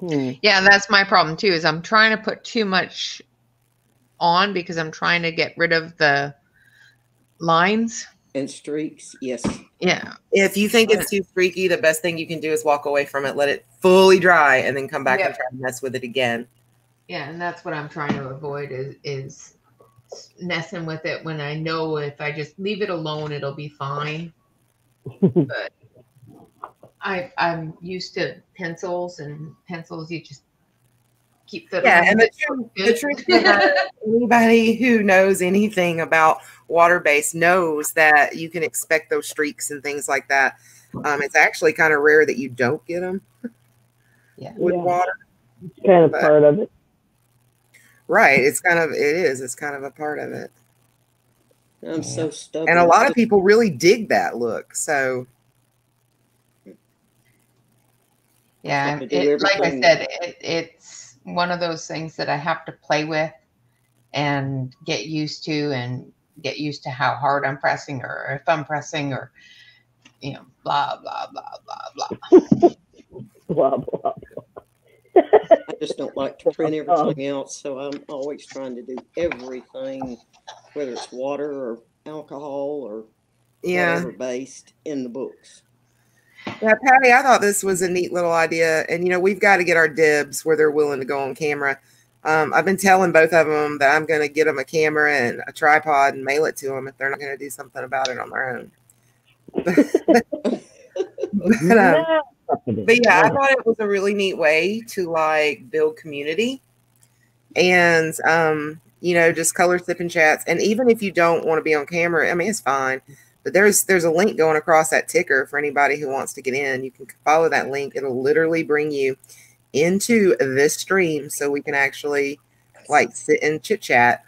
Hmm. Yeah, that's my problem too. Is I'm trying to put too much on because I'm trying to get rid of the lines. And streaks. Yes, Yeah, If you think it's too freaky, the best thing you can do is walk away from it, let it fully dry, and then come back and try to mess with it again. yeah, and that's what I'm trying to avoid is is messing with it when I know if I just leave it alone, it'll be fine. but I I'm used to pencils and pencils. You just keep the Yeah, and the truth, the truth is that anybody who knows anything about water based knows that you can expect those streaks and things like that. Um, it's actually kind of rare that you don't get them Yeah. with Yeah. water. It's kind of But- part of it. Right. It's kind of, it is. It's kind of a part of it. I'm so stubborn. And a lot of people really dig that look. So, Yeah, Have it, like I said, it, it's one of those things that I have to play with and get used to, and get used to how hard I'm pressing, or if I'm pressing, or you know, blah blah blah blah blah. Blah blah. I just don't like to print everything out, so I'm always trying to do everything, whether it's water or alcohol or yeah. whatever based in the books. Yeah, Patty, I thought this was a neat little idea. And, you know, we've got to get our dibs where they're willing to go on camera. Um, I've been telling both of them that I'm going to get them a camera and a tripod and mail it to them if they're not going to do something about it on their own. but, um, but yeah, I thought it was a really neat way to like build community and um, you know, just color sipping chats. And even if you don't want to be on camera, I mean it's fine. But there's there's a link going across that ticker for anybody who wants to get in. You can follow that link. It'll literally bring you into this stream so we can actually like sit and chit chat.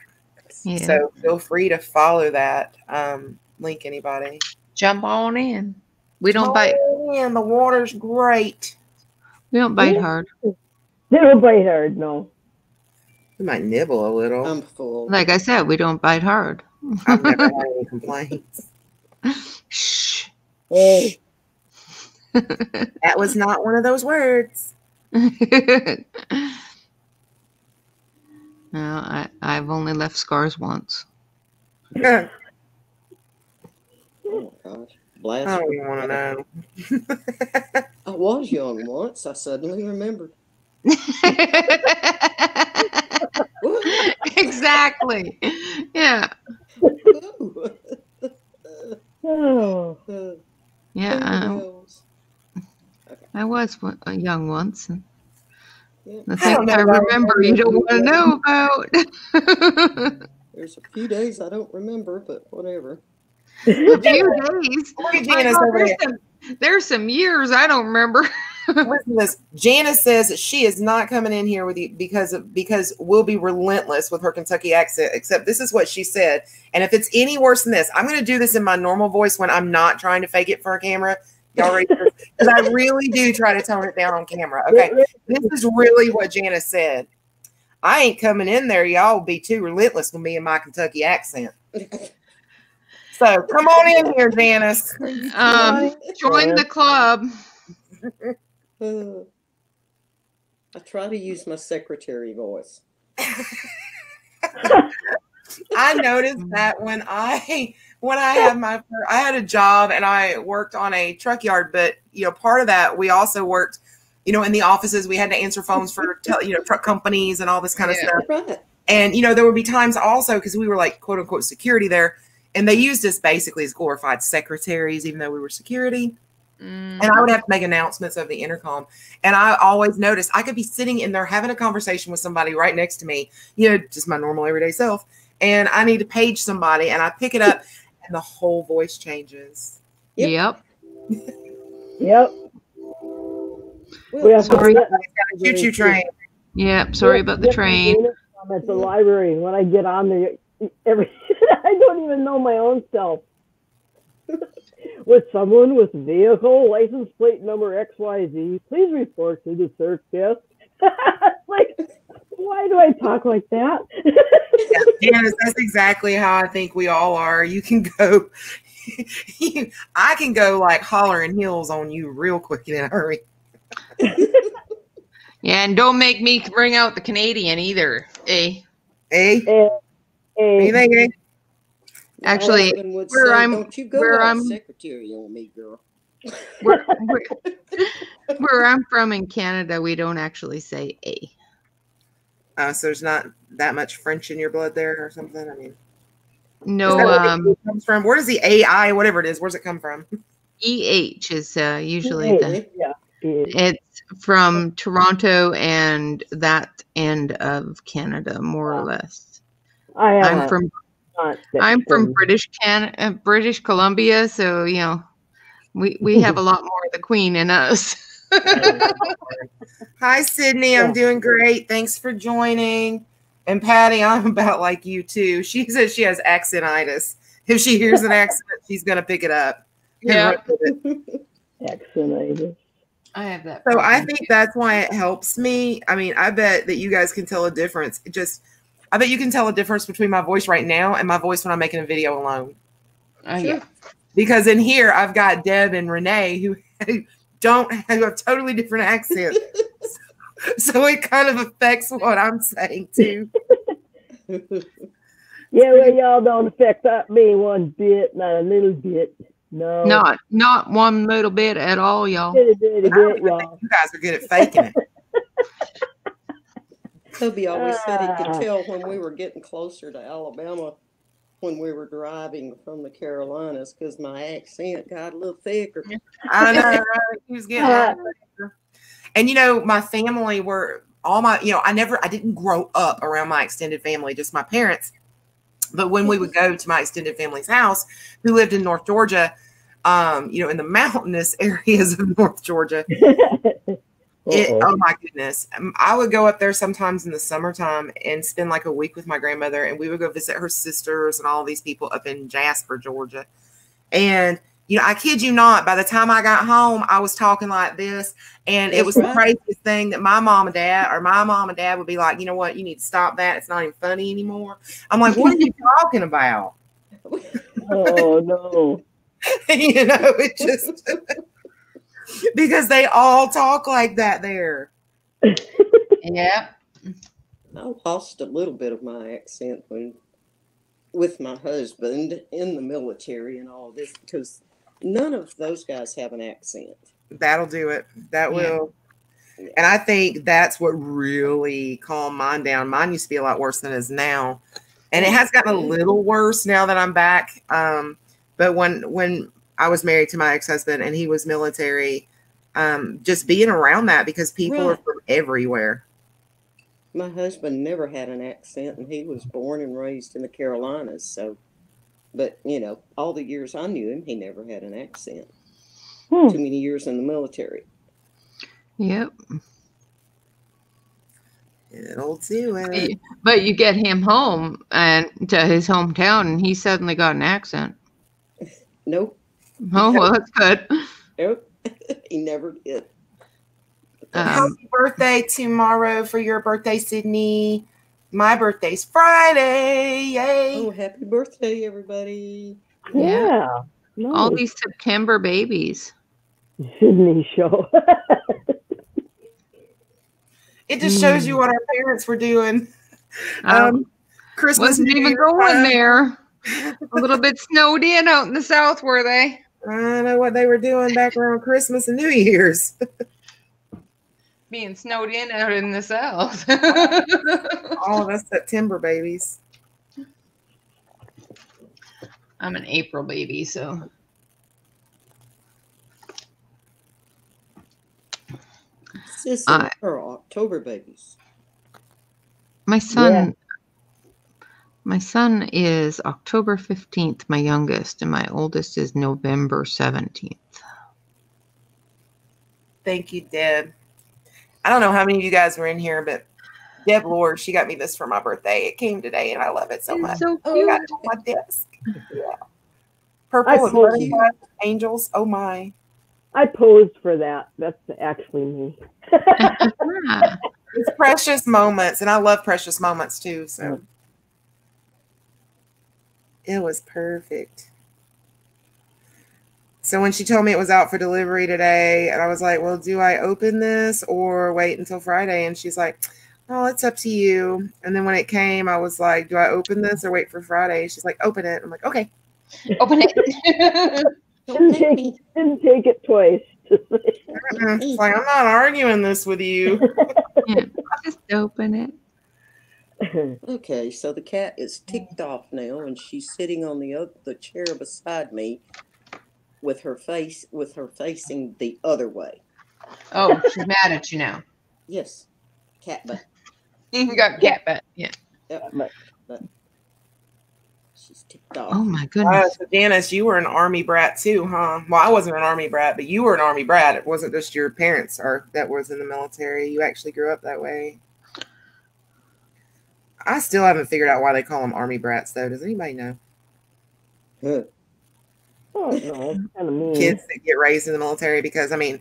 Yeah, So feel free to follow that um, link anybody. jump on in. We don't bite. Man, the water's great. We don't bite Yeah. hard. They don't bite hard, no. We might nibble a little. I'm full. Like I said, we don't bite hard. I've never had any complaints. Shh. Hey, That was not one of those words. no, I, I've only left scars once. I Oh my gosh. don't even want to know. I was young once. I suddenly remembered. exactly. Yeah. Ooh. oh, Uh, Yeah. I, bells. I was one- a young once. And Yeah. the I things I remember, you don't want to know about. There's a few days I don't remember, but whatever. a few days. Look at My Janice God, over there's, some, there's some years I don't remember. Listen this. Janice says she is not coming in here with you because of because we'll be relentless with her Kentucky accent. Except this is what she said. And if it's any worse than this, I'm going to do this in my normal voice when I'm not trying to fake it for a camera. Y'all ready? Because I really do try to tone it down on camera. Okay, this is really what Janice said. I ain't coming in there. Y'all will be too relentless with me and my Kentucky accent. So come on in here, Janice. Um, join the club. Uh, I try to use my secretary voice. I noticed that when I when I had my I had a job and I worked on a truck yard, but you know, part of that we also worked, you know, in the offices. We had to answer phones for you know truck companies and all this kind of Yeah. stuff. Right. And you know, there would be times also because we were like quote unquote security there, and they used us basically as glorified secretaries, even though we were security. Mm, And I would have to make announcements over the intercom. And I always noticed I could be sitting in there having a conversation with somebody right next to me, you know, just my normal everyday self. And I need to page somebody and I pick it up and the whole voice changes. Yep. Yep. yep. We have Sorry. do that. Choo choo train. Yep. Sorry about the train. I'm at the library. When I get on there, every I don't even know my own self. with someone with vehicle license plate number XYZ, please report to the search desk. like, why do I talk like that? Janice, that's exactly how I think we all are. You can go, you, I can go like hollering heels on you real quick in a hurry. Yeah, and don't make me bring out the Canadian either. Eh? Eh? and, and Anything? eh? My Actually, would where say, I'm- Don't you go where I'm- secretary on me, girl. Where, where, where I'm from in Canada, we don't actually say A. Uh, so there's not that much French in your blood there or something. I mean, is No, that where um, comes from? Where does the AI, whatever it is, where's it come from? EH is uh, usually the. yeah. It's from Toronto and that end of Canada, more or less. I have I'm from aunt that I'm from British Can uh, British Columbia, so you know, we we have a lot more of the Queen in us. Hi, Sydney. I'm doing great. Thanks for joining. And Patty, I'm about like you too. She says she has accentitis. If she hears an accent, she's gonna pick it up. and Yeah. run. Accentitis. I have that. So I problem. think that's why it helps me. I mean, I bet that you guys can tell a difference. It just, I bet you can tell a difference between my voice right now and my voice when I'm making a video alone. Uh, yeah. Because in here, I've got Deb and Renee who, who don't who have totally different accents. so it kind of affects what I'm saying too. Yeah, well, y'all don't affect that me one bit, not a little bit. No. Not not one little bit at all, y'all. Bitty, bitty bit, y'all. you guys are good at faking it. Toby always said he could Ah. tell when we were getting closer to Alabama when we were driving from the Carolinas because my accent got a little thicker. I know. Right? He was getting Uh, And you know, my family were all my, you know, I never, I didn't grow up around my extended family, just my parents. But when we would go to my extended family's house, who lived in North Georgia, um, you know, in the mountainous areas of North Georgia, it, Uh-oh. oh my goodness, Um, I would go up there sometimes in the summertime and spend like a week with my grandmother, and we would go visit her sisters and all these people up in Jasper, Georgia. And you know, I kid you not, by the time I got home, I was talking like this, and it That's was the craziest thing that my mom and dad, or my mom and dad, would be like, you know what, you need to stop that. It's not even funny anymore. I'm like, what are you talking about? oh no. you know, it just because they all talk like that there. Yeah. I lost a little bit of my accent when with my husband in the military and all this because none of those guys have an accent. That'll do it. That Yeah. will. And I think that's what really calmed mine down. Mine used to be a lot worse than it is now. And it has gotten a little worse now that I'm back. Um, but when when I was married to my ex-husband and he was military, um, just being around that because people are from everywhere. My husband never had an accent and he was born and raised in the Carolinas. So, but you know, all the years I knew him, he never had an accent. Hmm. Too many years in the military. Yep. It'll do it. But you get him home and to his hometown, and he suddenly got an accent. Nope, Oh well, that's good. nope, he never did. Um, Happy birthday tomorrow for your birthday, Sydney. My birthday's Friday. Yay. Oh, happy birthday, everybody! Yeah. No. all these September babies. Sydney show. It just shows you what our parents were doing. Um, Um, Christmas wasn't even going there. A little bit snowed in out in the south, were they? I know what they were doing back around Christmas and New Year's. Being snowed in out in the south. All of us September babies. I'm an April baby, so Sissy, I- or October babies. my son. My son is October 15th, my youngest, and my oldest is November 17th. Thank you, Deb. I don't know how many of you guys were in here, but Deb Lord, she got me this for my birthday. It came today and I love it so much. It's so I cute. got it on my desk. Yeah. Purple and told butterflies, angels. Oh my. I posed for that. That's actually me. It's precious moments, and I love precious moments too. So it was perfect. So when she told me it was out for delivery today, and I was like, "Well, do I open this or wait until Friday?" And she's like, "Oh, it's up to you." And then when it came, I was like, "Do I open this or wait for Friday?" She's like, "Open it." I'm like, "Okay." Open it. Don't make me. Didn't take it twice. Uh-uh. It's like I'm not arguing this with you. Just open it. Okay, so the cat is ticked off now, and she's sitting on the other, the chair beside me, with her face with her facing the other way. Oh, she's mad at you now. Yes, cat butt. You got cat butt. Yeah. But She's ticked off. Oh my Uh, goodness. so Janice, you were an army brat too, huh? Well, I wasn't an army brat, but you were an army brat. It wasn't just your parents or that was in the military. You actually grew up that way. I still haven't figured out why they call them army brats, though. Does anybody know? Huh. oh no, kind of mean. Kids that get raised in the military? Because I mean,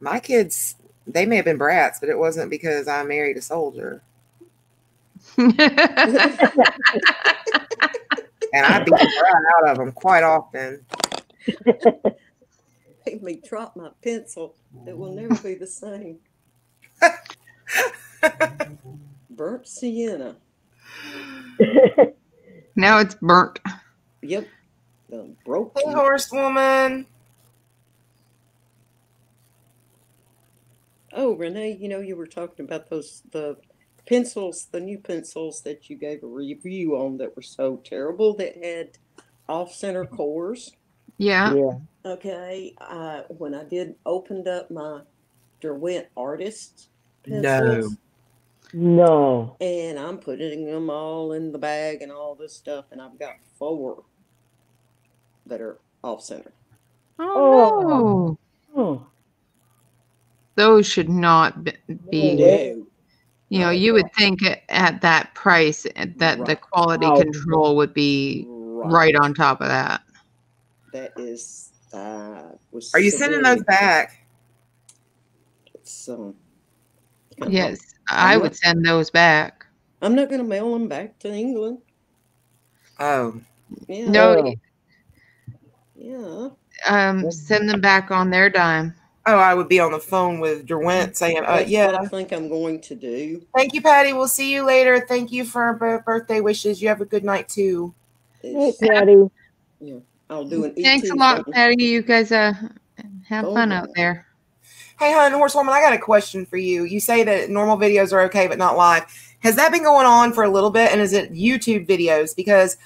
my kids, they may have been brats, but it wasn't because I married a soldier and I beat the brat out of them quite often. Made me drop my pencil. It will never be the same. Burnt sienna. Now it's burnt. Yep. Done broke. Hey, you. horsewoman. Oh, Renee, you know, you were talking about those the pencils, the new pencils that you gave a review on that were so terrible that had off center cores. Yeah. yeah. Okay. Uh, when I did opened up my Derwent artist No. pencils, No. And I'm putting them all in the bag and all this stuff, and I've got four that are off center. Oh, Oh. no. Oh. Those should not be- be. No. You know, you would think at- at that price that the quality Wow. control would be right on top of that. That is. Uh, was Are you sending those back? It's, um, Yes, I I'm would not- send those back. I'm not going to mail them back to England. Oh, Yeah. No, Oh. Yeah. um, send them back on their dime. oh, I would be on the phone with Derwent saying, uh, "Yeah, what I think I'm going to do. thank you, Patty. We'll see you later. Thank you for our bir- birthday wishes. You have a good night too." Hey, Is Patty. I'll do an Thanks ET a lot, thing. Patty. You guys uh have Oh, fun out there. Hey, hun, horsewoman, I got a question for you. You say that normal videos are okay, but not live. Has that been going on for a little bit? And is it YouTube videos? Because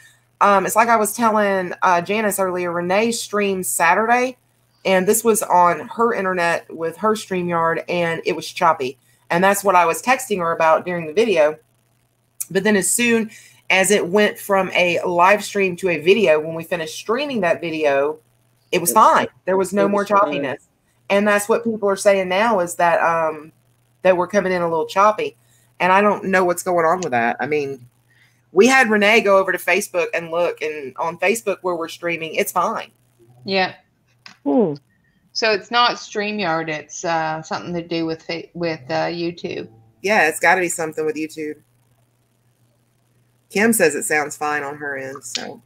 um, it's like I was telling uh, Janice earlier. Renee streams Saturday, and this was on her internet with her StreamYard, and it was choppy. And that's what I was texting her about during the video. But then, as soon as it went from a live stream to a video, when we finished streaming that video, it was fine. There was no it more was fine. Choppiness and that's what people are saying now is that um that we're coming in a little choppy and i don't know what's going on with that i mean we had renee go over to facebook and look and on facebook where we're streaming it's fine Yeah. Hmm. So it's not StreamYard. It's uh, something to do with with uh, YouTube. yeah it's got to be something with youtube kim says it sounds fine on her end so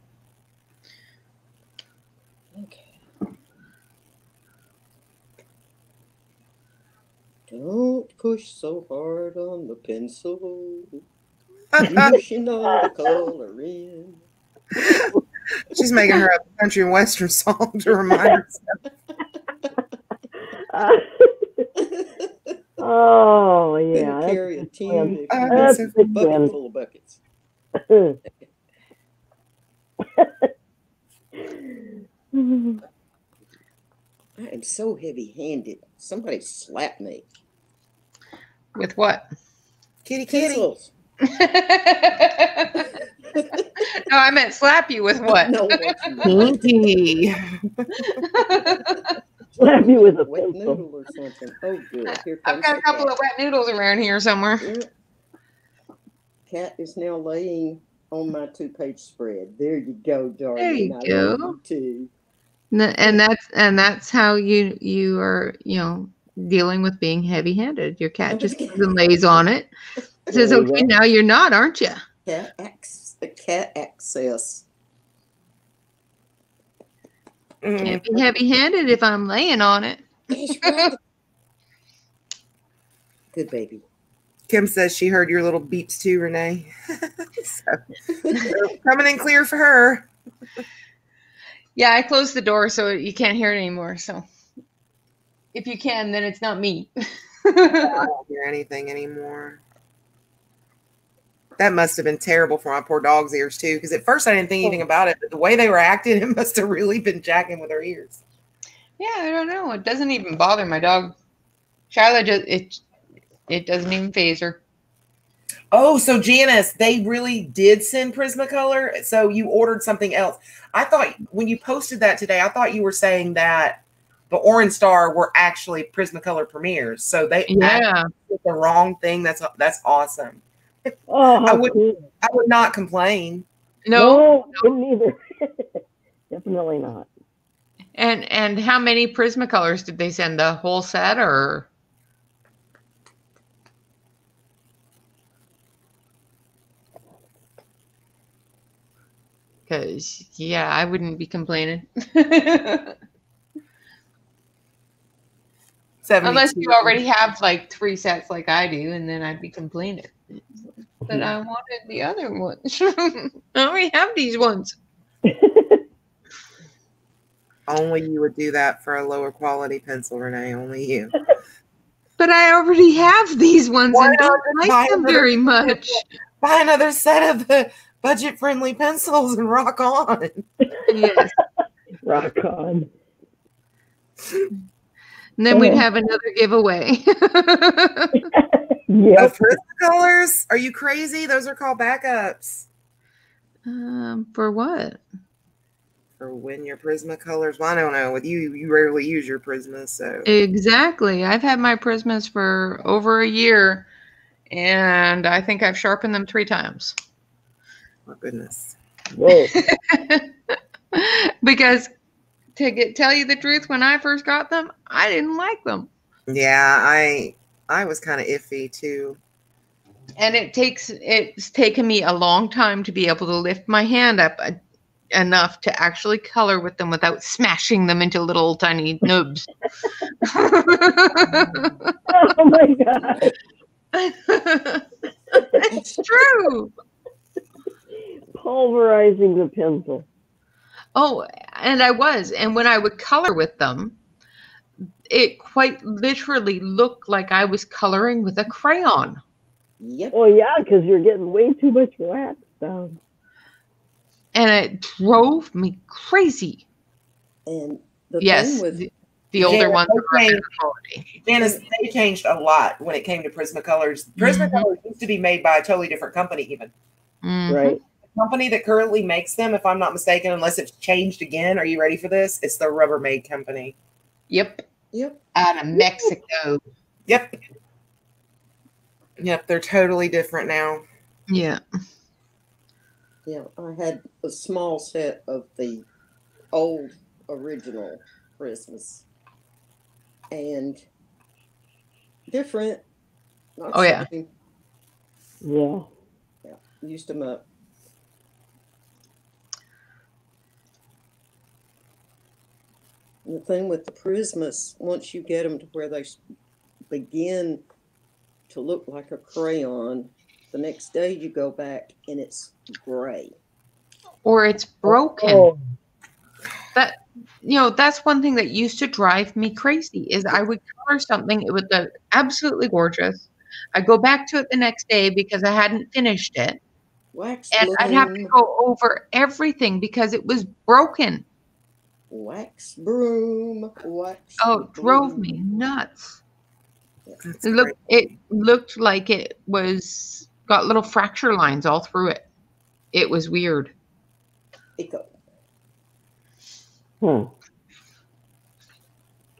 Don't push so hard on the pencil. Pushing all the color in. she's making her a country and western song to remind herself. Uh, oh yeah. Better that's carry a good tin if Uh, you That's got a a bucket plan. full of buckets. I am so heavy handed. Somebody slap me. With what? kitty kitty no, I meant slap you with what? No, what you Pinky. Slap you with a wet pencil. noodle or something. Oh, good. Here I've got a couple cat. of wet noodles around here somewhere. Cat is now laying on my two-page spread. There you go, darling. There you I go. you too. And that's and that's how you you are you know dealing with being heavy-handed. Your cat just comes and lays on it. Says, "Okay, go. now you're not, aren't you?" Cat access. The cat access. Mhm. Can't be heavy-handed if I'm laying on it. Good baby. kim says she heard your little beeps too renee so coming in clear for her Yeah, I closed the door so you can't hear it anymore. So if you can, then it's not me. I don't hear anything anymore. That must have been terrible for my poor dog's ears too. Because at first I didn't think anything oh. about it, but the way they were acting, it must have really been jacking with her ears. yeah, I don't know. It doesn't even bother my dog. Shyla just it it doesn't even phase her. Oh, so Janice, they really did send Prismacolor. So you ordered something else. I thought when you posted that today, I thought you were saying that the Orange Star were actually Prismacolor Premiers. So they Yeah. did the wrong thing. That's that's awesome. Oh, I would- cool. I would not complain. No. wouldn't either. Definitely not. And and how many Prismacolors did they send? The whole set or Cause yeah, I wouldn't be complaining. Unless you already have like three sets like I do, and then I'd be complaining. But I wanted the other ones. I already have these ones. Only you would do that for a lower quality pencil, Renee. Only you. But I already have these ones Why and not don't like them another very much. Buy another set of the budget friendly pencils and rock on. Yes. Rock on. And then we'd Oh. have another giveaway. Oh, Yep. Prismacolors? Are you crazy? Those are called backups. um, for what? For when your Prismacolors. Well, I don't know. With you, you rarely use your Prismas, so Exactly. I've had my Prismas for over a year, and I think I've sharpened them three times. my goodness. Whoa. because to get tell you the truth, when I first got them, I didn't like them. Yeah, I I was kind of iffy too. and it takes it's taken me a long time to be able to lift my hand up uh, enough to actually color with them without smashing them into little tiny nubs. oh my god. it's true. Pulverizing the pencil. Oh, and I was, and when I would color with them, it quite literally looked like I was coloring with a crayon. Yep. Oh yeah, because you're getting way too much wax down. And it drove me crazy. And the Yes, thing with the, the older Yeah, ones are okay. better. Janice, they changed a lot when it came to Prismacolors. Prismacolors used to be made by a totally different company, even. Mhm. Right. The company that currently makes them, if I'm not mistaken, unless it's changed again. Are you ready for this? It's the Rubbermaid Company. Yep. yep. Out of Mexico. Yep. Yep, they're totally different now. Yeah. Yeah, I had a small set of the old original Prismas and different. not Oh, yeah. same. Yeah. Used them up. The thing with the Prismas, once you get them to where they begin to look like a crayon, the next day you go back and it's gray. Or it's broken. Oh, That you know, that's one thing that used to drive me crazy is I would color something, it would look absolutely gorgeous. I go back to it the next day because I hadn't finished it. Wax And I'd have to go over everything because it was broken. Wax bloom, wax. Oh, it drove me nuts. That's It looked it looked like it was got little fracture lines all through it. It was weird. Eco. hmm.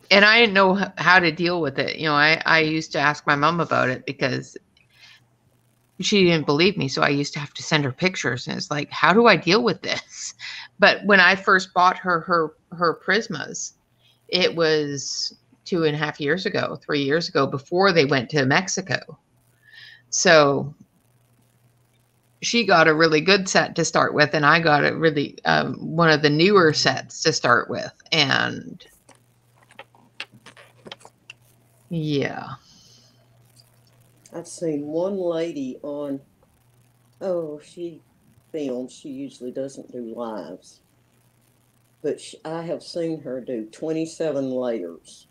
and I didn't know how to deal with it. You know, I, I used to ask my mom about it because she didn't believe me. So I used to have to send her pictures. And it's like, how do I deal with this? But when I first bought her her her prismas, it was two and a half years ago, three years ago, before they went to Mexico. So she got a really good set to start with, and I got a really um, one of the newer sets to start with, and yeah. I've seen one lady on, oh, she films. She usually doesn't do lives. But sh I have seen her do 27 layers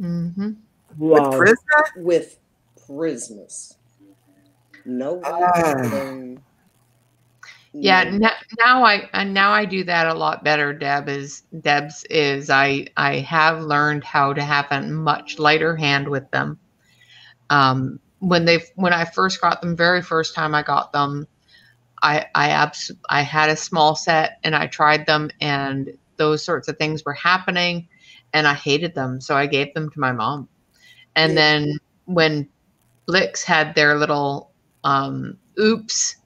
Mm-hmm. With Wow. Prisma? with prismas. No bloom. Yeah, No. now, now I and now I do that a lot better. Deb is Deb's is I I have learned how to have a much lighter hand with them. Um, when they when I first got them, very first time I got them, I I abs- I had a small set and I tried them and those sorts of things were happening, and I hated them, so I gave them to my mom. And Yeah. then when Blick's had their little um, oops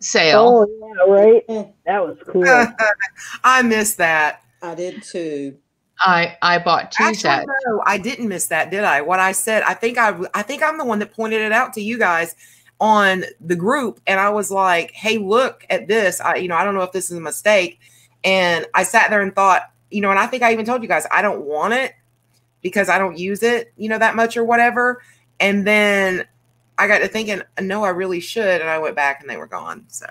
sale. Oh yeah, right. That was cool. I missed that. I did too. I I bought two Actually, sets. no, I didn't miss that, did I? What I said, I think I, I think I'm the one that pointed it out to you guys on the group, and I was like, "Hey, look at this." I, you know, I don't know if this is a mistake, and I sat there and thought, you know, and I think I even told you guys I don't want it because I don't use it, you know, that much or whatever. And then I got to thinking, no, I really should, and I went back and they were gone. So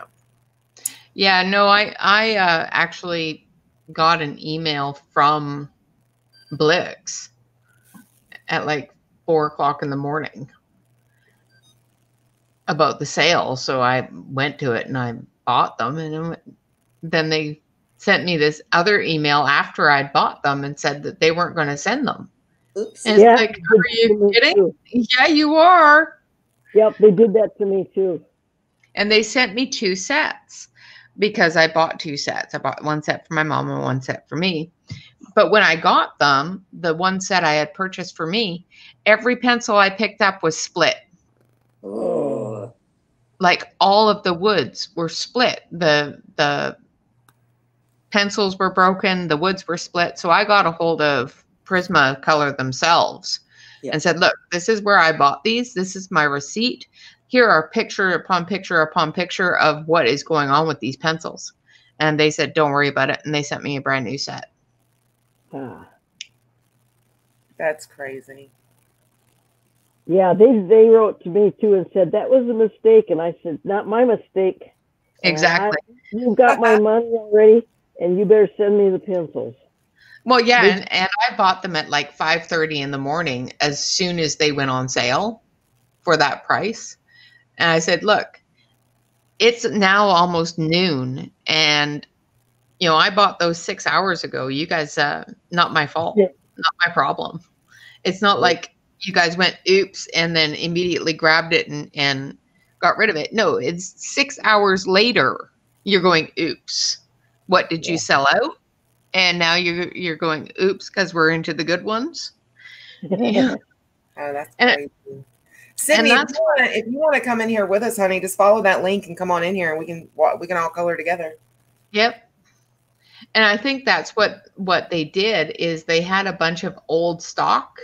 Yeah, no, I I uh, actually got an email from Blick's at like four o'clock in the morning about the sale. So I went to it and I bought them, and then- then they sent me this other email after I'd bought them and said that they weren't going to send them. Oops. And it's yeah, like, are you kidding? Yeah, you are. Yep, they did that to me too. And they sent me two sets because I bought two sets. I bought one set for my mom and one set for me. But when I got them, the one set I had purchased for me, every pencil I picked up was split. Oh. Like all of the woods were split. The the pencils were broken, the woods were split. So I got a hold of Prismacolor themselves Yeah. and said, "Look, this is where I bought these. This is my receipt. Here are picture upon picture upon picture of what is going on with these pencils." And they said, "Don't worry about it." And they sent me a brand new set. Ah. that's crazy. Yeah, they they wrote to me too and said that was a mistake, and I said not my mistake. Exactly. I- you got my money already, and you better send me the pencils. Well, yeah, They- and, and I bought them at like 5:30 in the morning as soon as they went on sale for that price. And I said, "Look, it's now almost noon and you know, I bought those 6 hours ago. You guys uh not my fault. Yeah. Not my problem. It's not like you guys went oops and then immediately grabbed it and and got rid of it. No, it's 6 hours later you're going oops. What did you sell out? and now you're you're going oops because we're into the good ones Yeah. Oh, that's And- crazy. Sydney, if you, wanna, if you want to come in here with us, honey, just follow that link and come on in here, and we can we can all color together. yep and i think that's what what they did is they had a bunch of old stock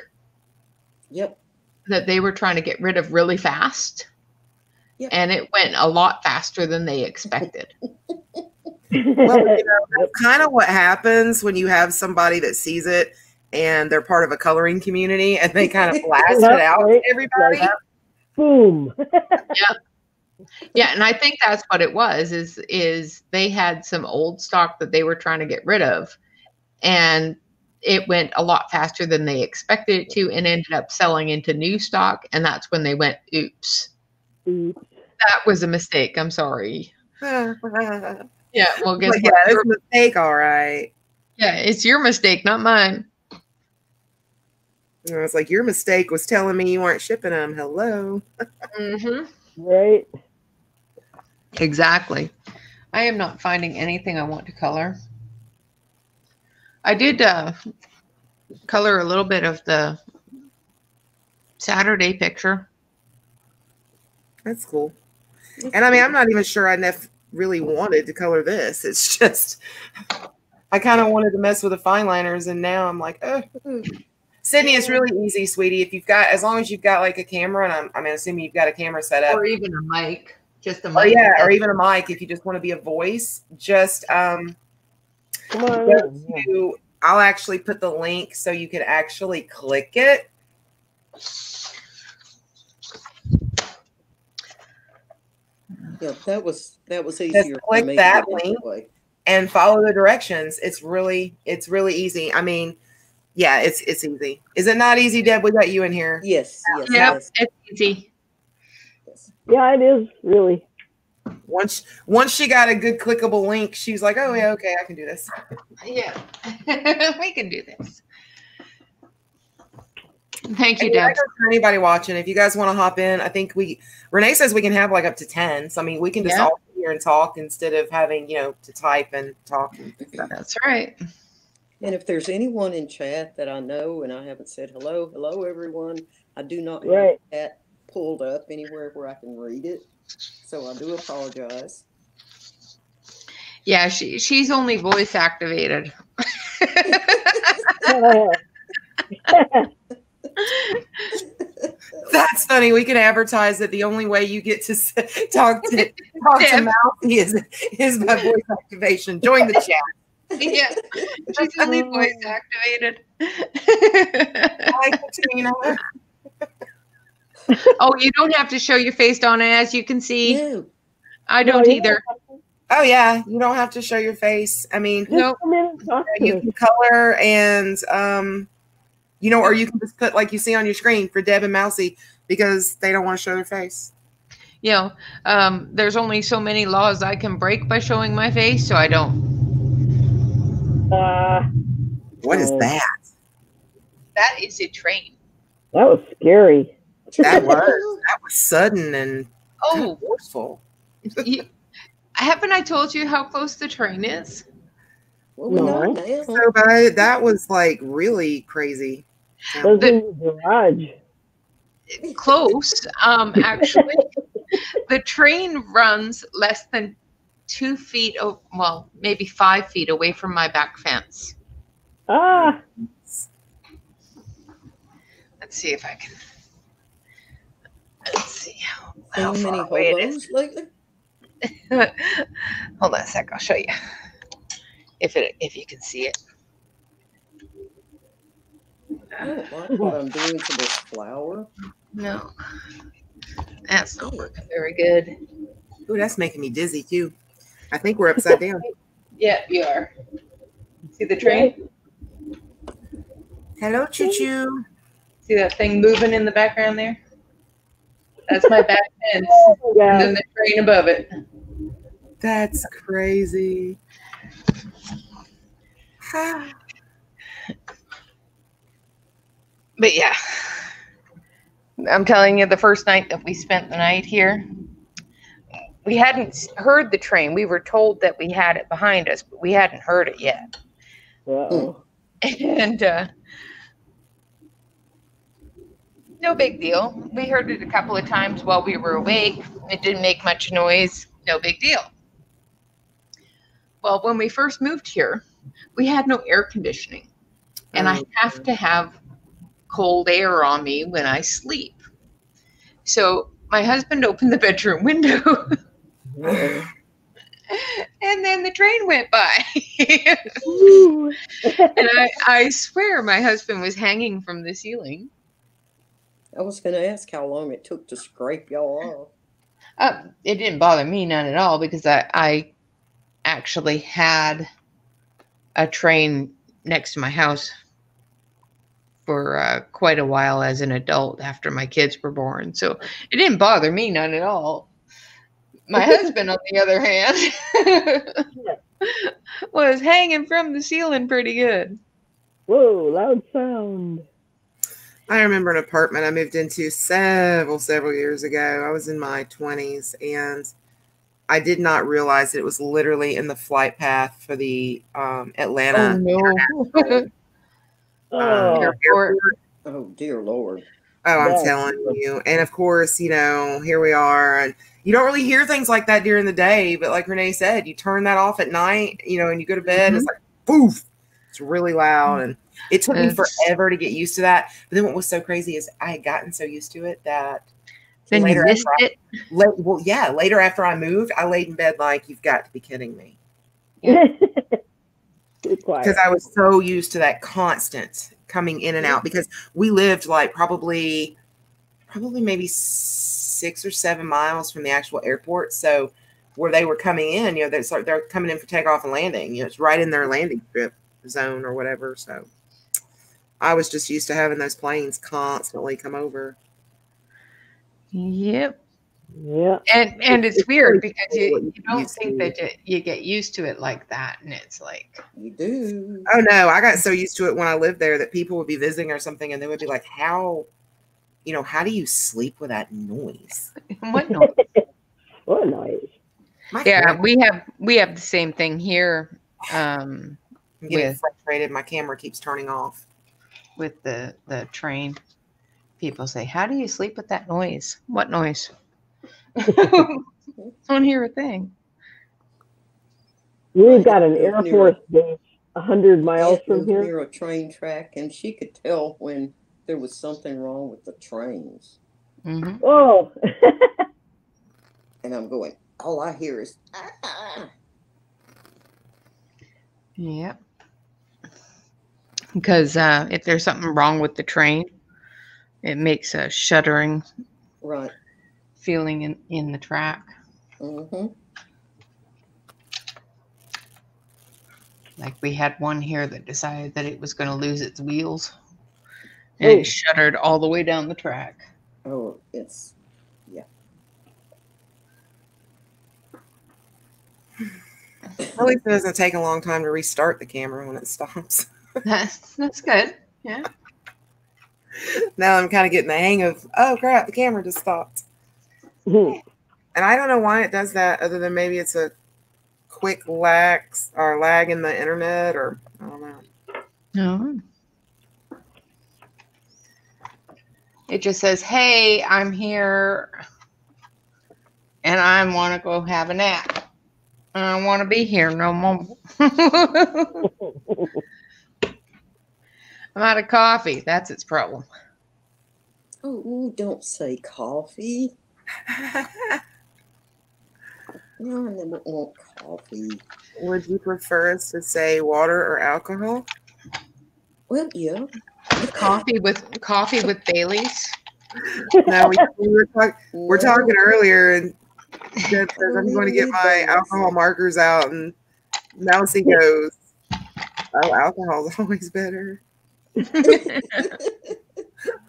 Yep. that they were trying to get rid of really fast Yep. and it went a lot faster than they expected Well, you know, kind of what happens when you have somebody that sees it and they're part of a coloring community and they kind of blast it out right. to everybody. Like, Boom. yeah and i think that's what it was is is they had some old stock that they were trying to get rid of and it went a lot faster than they expected it to and ended up selling into new stock and that's when they went oops Oops. that was a mistake i'm sorry yeah, yeah well guess yeah, what it's Your- a mistake, all right. yeah it's your mistake not mine And I was like, your mistake was telling me you weren't shipping them. Hello. mm-hmm. Right. Exactly. I am not finding anything I want to color. I did uh, color a little bit of the Saturday picture. That's cool. And I mean, I'm not even sure I nef- really wanted to color this. It's just, I kind of wanted to mess with the fine liners, and now I'm like, oh. Sydney, it's really easy, sweetie. If you've got, as long as you've got like a camera, and I'm, I mean, assuming you've got a camera set up, Or even a mic. Just a or mic. yeah, or even a mic, if you just want to be a voice, just um, Come on. go in. Yeah. to. I'll actually put the link so you can actually click it. Yeah, that was that was Just easier. for click me that link. anyway. and follow the directions. It's really, it's really easy. I mean, yeah, it's it's easy. Is it not easy, Deb? We got you in here. Yes, yes, Yep, yes, it's easy. Yes. Yeah, it is really. Once once she got a good clickable link, she's like, "Oh yeah, okay, I can do this." Yeah, we can do this. Thank you, And Deb. For anybody watching, if you guys want to hop in, I think we Renee says we can have like up to ten. So I mean, we can just Yeah. all sit here and talk instead of having you know to type and talk. And. That's right. And if there's anyone in chat that I know and I haven't said hello, hello everyone, I do not have Right. that pulled up anywhere where I can read it. So I do apologize. Yeah, she she's only voice activated. That's funny. We can advertise that the only way you get to talk to talk to Deb. Mousy is is by voice activation. Join the chat. yeah, she's only voice activated. Hi, Katrina. oh, you don't have to show your face, Donna, as you can see. No, I don't No, either. Oh yeah, you don't have to show your face. I mean, Just Nope. come in and talk to you can color and um, you know, or you can just put like you see on your screen for Deb and Mousy because they don't want to show their face. You know, um, there's only so many laws I can break by showing my face, so I don't. Uh, What is Oh. that? That is a train. that was scary. That was that was sudden and Oh, forceful. you, haven't I told you how close the train is? well, No. So by, that was like really crazy. Was The- the garage. Close. Um, actually, the train runs less than two feet, oh, well, maybe five feet away from my back fence. Ah, Let's see if I can. Let's see how, So how many far away it is. hobos lately. Hold on a sec. I'll show you if it if you can see it. I don't like what I'm doing to this flower. No, that's not working very good. Oh, that's making me dizzy too. I think we're upside down. Yeah, you are. See the train? Hello, Choo Choo. See that thing moving in the background there? That's my back fence, oh and then the train above it. That's crazy. But yeah, I'm telling you, the first night that we spent the night here, we hadn't heard the train. We were told that we had it behind us, but we hadn't heard it yet. Uh-oh. And uh, no big deal. We heard it a couple of times while we were awake. It didn't make much noise. No big deal. Well, when we first moved here, we had no air conditioning, and I Oh, have to have cold air on me when I sleep. So my husband opened the bedroom window, and then the train went by. And I, I swear my husband was hanging from the ceiling. I was going to ask how long it took to scrape y'all off. Uh, it didn't bother me none at all because I, I actually had a train next to my house for uh, quite a while as an adult after my kids were born. So it didn't bother me none at all. My husband, on the other hand, was hanging from the ceiling pretty good. Whoa, loud sound. I remember an apartment I moved into several, several years ago. I was in my 20s and I did not realize that it was literally in the flight path for the um, Atlanta no. Oh, um, Airport. Oh, dear Lord. Oh, I'm Yeah. telling you. And of course, you know, here we are. And you don't really hear things like that during the day. But like Renee said, you turn that off at night, you know, and you go to bed, it's like poof. It's really loud. And it took me forever to get used to that. But then what was so crazy is I had gotten so used to it that Then you later missed after I- it. la- well, yeah, later after I moved, I laid in bed like, you've got to be kidding me. Too quiet. because I was so used to that constant coming in and out because we lived like probably probably maybe six or seven miles from the actual airport. So where they were coming in, you know, they're, they're coming in for takeoff and landing. You know, it's right in their landing strip zone or whatever. So I was just used to having those planes constantly come over. Yep. Yeah. And and it's it's weird because you, you you don't used think that you, you get used to it like that, and it's like, You do. Oh no, I got so used to it when I lived there that people would be visiting or something and they would be like, How you know, how do you sleep with that noise? what noise? What noise. My Yeah, camera- we have we have the same thing here um, I'm getting with- frustrated. My camera keeps turning off. With the the train. People say, "How do you sleep with that noise? What noise?" Don't hear a thing. We've got an Air Force base a hundred miles from here. near a train track, and she could tell when there was something wrong with the trains. hmm Oh, And I'm going, all I hear is ah. Yep. Because uh, if there's something wrong with the train, it makes a shuddering Right. feeling in, in the track. Mm-hmm. Like we had one here that decided that it was going to lose its wheels, and Oh. it shuddered all the way down the track. Oh, it's yeah. At least it doesn't take a long time to restart the camera when it stops. That's that's good. Yeah. now I'm kind of getting the hang of, oh crap, the camera just stopped. And I don't know why it does that, other than maybe it's a quick lag or lag in the internet, or I don't know. No. It just says, "Hey, I'm here, and I want to go have a nap. I don't want to be here no more. I'm out of coffee. That's its problem. oh, don't say coffee. No, I never want coffee. Would you prefer us to say water or alcohol? Well, yeah. Coffee with coffee with Bailey's. No, we, we were, talk, we're talking earlier, and Deb says, I'm going to get my alcohol markers out, and Mousy goes, "Oh, alcohol's always better."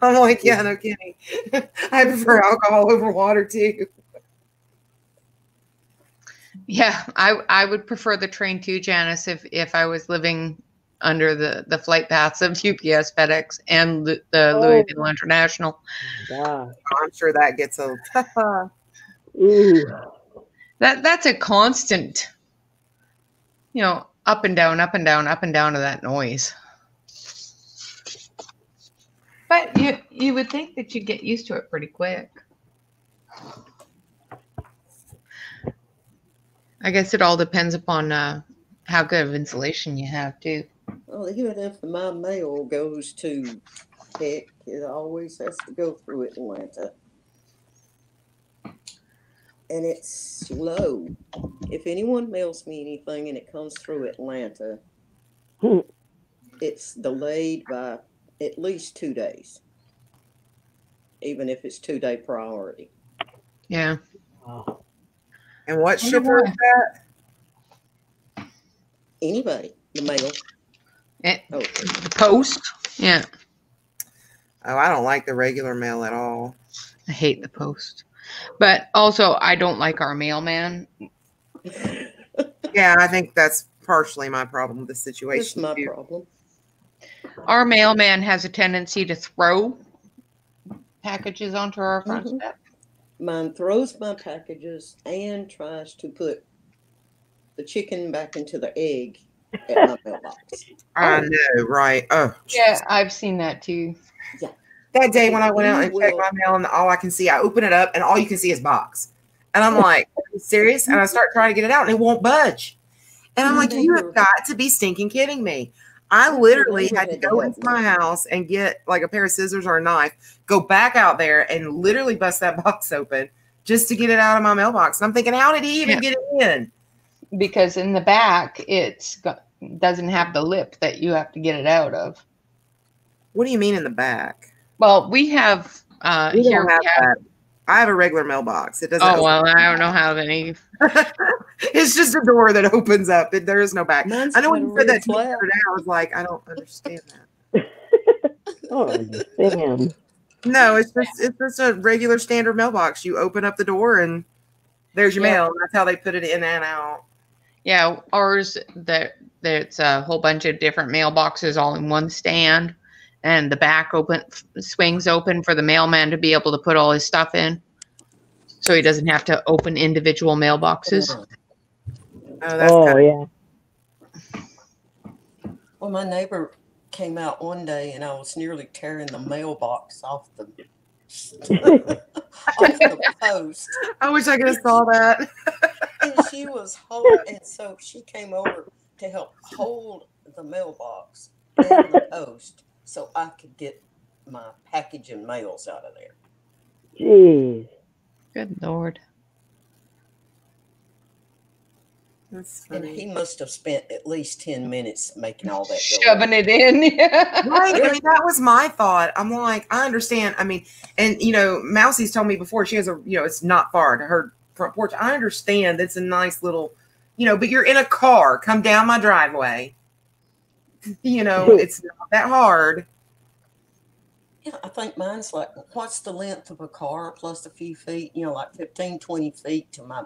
I'm like, yeah, no kidding. I prefer alcohol over water too. Yeah, I I would prefer the train too, Janice, if if I was living under the the flight paths of UPS, FedEx, and Lu- the Oh. Louisville International. Gosh. I'm sure that gets a. That that's a constant, you know, up and down, up and down, up and down of that noise. But you you would think that you'd get used to it pretty quick. I guess it all depends upon uh, how good of insulation you have too. Well, even if my mail goes to Tech, it always has to go through Atlanta. And it's slow. If anyone mails me anything and it comes through Atlanta, Hmm. it's delayed by at least two days, even if it's two day priority. Yeah. Wow. And what Wonder shipper why. is that? Anybody, the mail. It, Oh, the post. Yeah. Oh, I don't like the regular mail at all. I hate the post. But also, I don't like our mailman. Yeah, I think that's partially my problem with the that's situation. my too. problem. Our mailman has a tendency to throw packages onto our front Mhm. step. Mine throws my packages and tries to put the chicken back into the egg at my mailbox. I know, right? Oh, Yeah, I've seen that too. that day when I went out and You checked my mail, and all I can see, I open it up, and all you can see is box. And I'm like, Are you serious? And I start trying to get it out, and it won't budge. And I'm like, you have got to be stinking kidding me. I literally had to go into my house and get like a pair of scissors or a knife, go back out there and literally bust that box open just to get it out of my mailbox. And I'm thinking, how did he even Yeah. get it in? Because in the back, it's doesn't have the lip that you have to get it out of. What do you mean in the back? Well, we have uh, We here. don't have we have, that. I have a regular mailbox. It doesn't. oh well, I don't know how many. It's just a door that opens up. It, there is no back. Mine's I know when got you said that to me the flag. other day, I was like, I don't understand that. Oh, understand. No, it's just it's just a regular standard mailbox. You open up the door and there's your Yeah. mail. That's how they put it in and out. Yeah, ours there there's a whole bunch of different mailboxes all in one stand, and the back open swings open for the mailman to be able to put all his stuff in, so he doesn't have to open individual mailboxes. Oh, oh that's oh yeah. Well, my neighbor came out one day and I was nearly tearing the mailbox off the off the post. I wish I could have saw that. And she was holding and so she came over to help hold the mailbox and the post so I could get my package and mails out of there. Jeez. Good lord. That's And he must have spent at least ten minutes making all that go Shoving it in. Yeah. Right. I mean, that was my thought. I'm like, I understand. I mean, and you know, Mousie's told me before she has a, you know, it's not far to her front porch. I understand that's a nice little, you know, but you're in a car. Come down my driveway. You know, it's not that hard. Yeah, I think mine's like, what's the length of a car plus a few feet, you know, like 15, 20 feet to my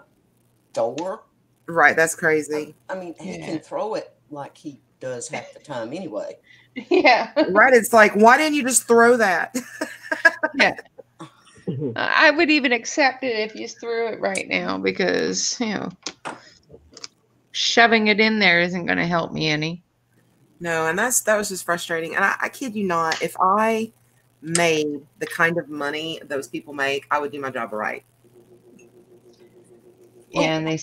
door? Right. That's crazy. I mean, he Yeah. can throw it like he does half the time anyway. yeah. Right. It's like, why didn't you just throw that? yeah. I would even accept it if you threw it right now because, you know, shoving it in there isn't going to help me any. No, and that's that was just frustrating. And I, I kid you not, if I made the kind of money those people make, I would do my job right. Yeah, and they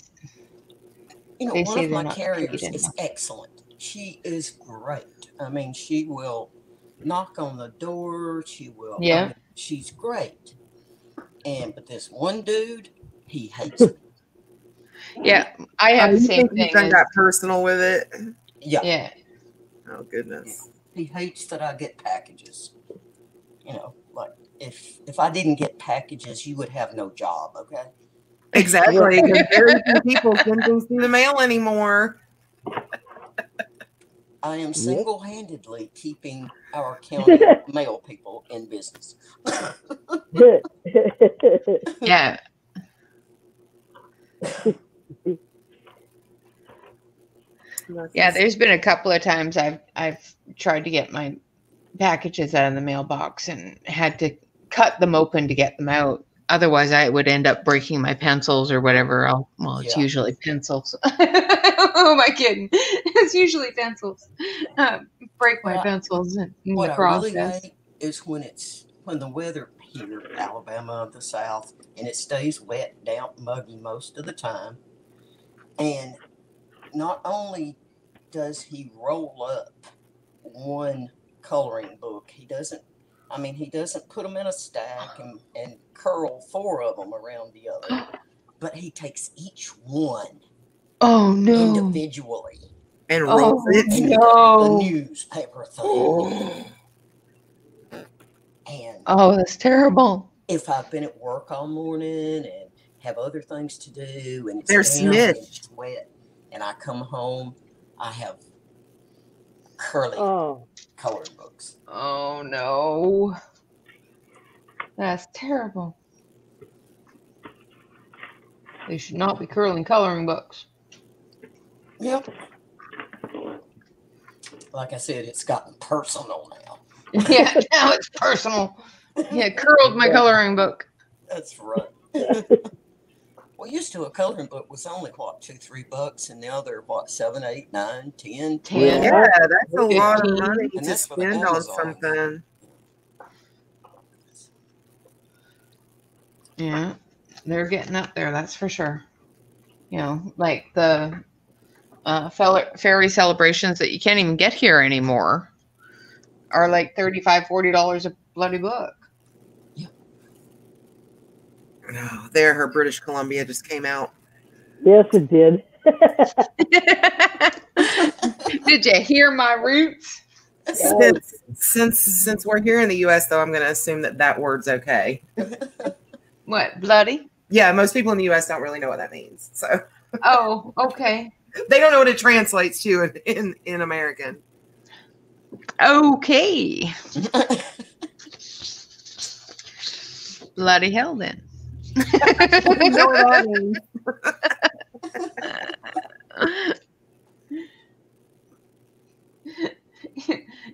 You know, They one say of my carriers is enough. excellent. She is great. I mean, she will knock on the door. She will. I Yeah. mean, she's great. And but this one dude, he hates me. yeah, I have Oh, the same think you thing. done got personal with it. Yeah. yeah, Oh goodness. He hates that I get packages. You know, like if if I didn't get packages, you would have no job. Okay. Exactly. Very few people send things through the mail anymore. I am single-handedly keeping our county mail people in business. yeah. Yeah, there's been a couple of times I've I've tried to get my packages out of the mailbox and had to cut them open to get them out. Otherwise, I would end up breaking my pencils or whatever. I'll, well, it's Yeah. usually pencils. oh my kidding! It's usually pencils. Uh, break my Well, pencils in, in what the I really process. hate is when it's when the weather here, Alabama, the South, and it stays wet, damp, muggy most of the time. And not only does he roll up one coloring book, he doesn't. I mean, he doesn't put them in a stack and, and curl four of them around the other, but he takes each one oh no! individually and Oh, rolls it. and No. the newspaper thing. And Oh, that's terrible. if I've been at work all morning and have other things to do and it's They're damp and snitched. it's wet and I come home, I have curly oh, colored books. Oh no. That's terrible. They should not be curling coloring books. Yep. Like I said, it's gotten personal now. yeah, now it's personal. Yeah, curled my coloring book. That's right. well, used to a coloring book was only what two, three bucks, and now they're what seven, eight, nine, ten, Ten. Yeah, that's a lot of money and to that's for the spend on Amazon. something. Yeah, they're getting up there, that's for sure. You know, like the uh, fairy celebrations that you can't even get here anymore are like $35, $40 a bloody book. Oh, there, her British Columbia just came out. yes, it did. Did you hear my roots? Since, since since we're here in the U.S., though, I'm going to assume that that word's okay. What, bloody? Yeah, most people in the U.S. don't really know what that means, so Oh, okay. they don't know what it translates to in in, in American. Okay. Bloody hell then.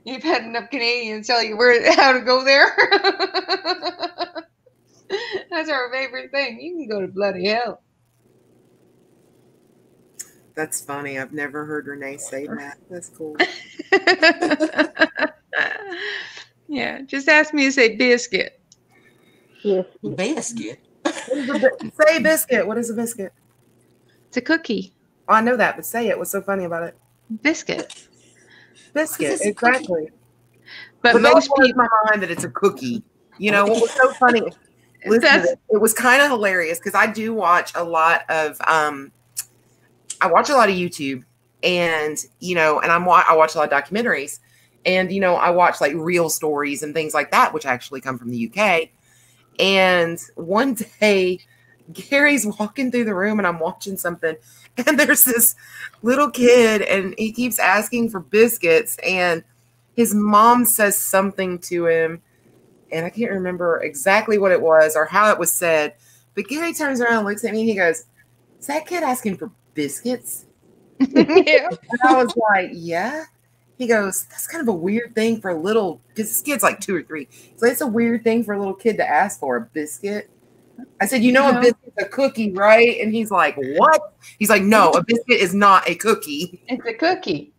You've had enough Canadians tell you where how to go there. That's our favorite thing. You can go to bloody hell. That's funny. I've never heard Renee say that. That's cool. yeah, just ask me to say biscuit. Yes. Biscuit. What is a bi- say biscuit. What is a biscuit? It's a cookie. Oh, I know that, but say it. What's so funny about it? Biscuit. Biscuit. It's a cookie. Exactly. But But most blows people my mind that it's a cookie. You know what was so funny? Listen, to it was kind of hilarious because I do watch a lot of um, I watch a lot of YouTube, and you know, and I'm I watch a lot of documentaries, and you know, I watch like real stories and things like that, which actually come from the UK. And one day, Gary's walking through the room, and I'm watching something, and there's this little kid, and he keeps asking for biscuits, and his mom says something to him and I can't remember exactly what it was or how it was said. But Gary turns around and looks at me and he goes, Is that kid asking for biscuits? yeah. And I was like, Yeah. He goes, That's kind of a weird thing for a little because this kid's like two or three. So it's a weird thing for a little kid to ask for a biscuit. I said, You know, Yeah. a biscuit's a cookie, right? And he's like, What? He's like, No, a biscuit is not a cookie. It's a cookie.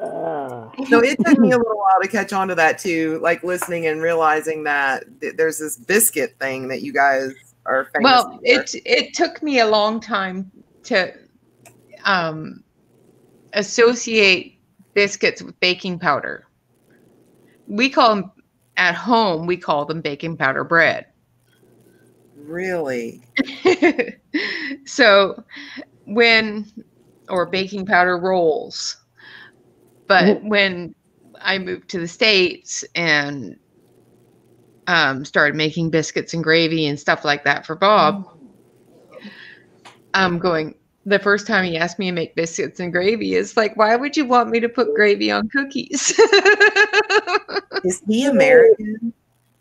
Uh, So it took me a little while to catch on to that too, like listening and realizing that th- there's this biscuit thing that you guys are famous Well, for. it it took me a long time to um, associate biscuits with baking powder. We call them at home. We call them baking powder bread. really so when or baking powder rolls but when i moved to the states and um, started making biscuits and gravy and stuff like that for bob i'm going the first time he asked me to make biscuits and gravy is like why would you want me to put gravy on cookies is he American?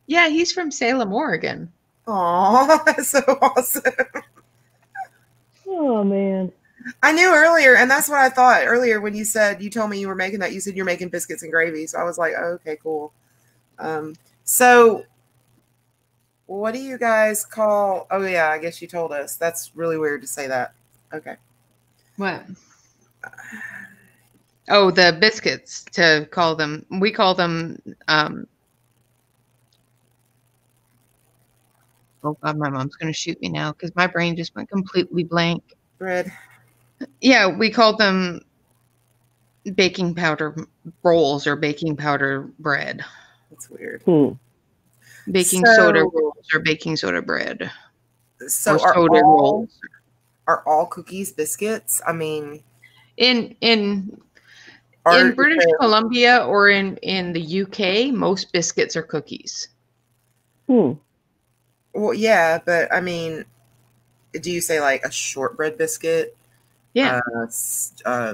yeah he's from salem oregon Oh, that's so awesome! oh man. I knew earlier, and that's what I thought earlier when you said you told me you were making that. You said you're making biscuits and gravy, so I was like, oh, okay, cool. Um, so what do you guys call? Oh yeah, I guess you told us. That's really weird to say that. Okay. What? Oh, the biscuits to call them. We call them. Um, oh God, my mom's gonna shoot me now because my brain just went completely blank. Bread. Yeah, we called them baking powder rolls or baking powder bread. That's weird. Hmm. Baking soda rolls or baking soda bread So or soda all, rolls. Are all cookies biscuits? I mean, In in in British Columbia or in in the UK, most biscuits are cookies. Hmm. well, yeah, but I mean, do you say like a shortbread biscuit? Yeah. Uh, uh,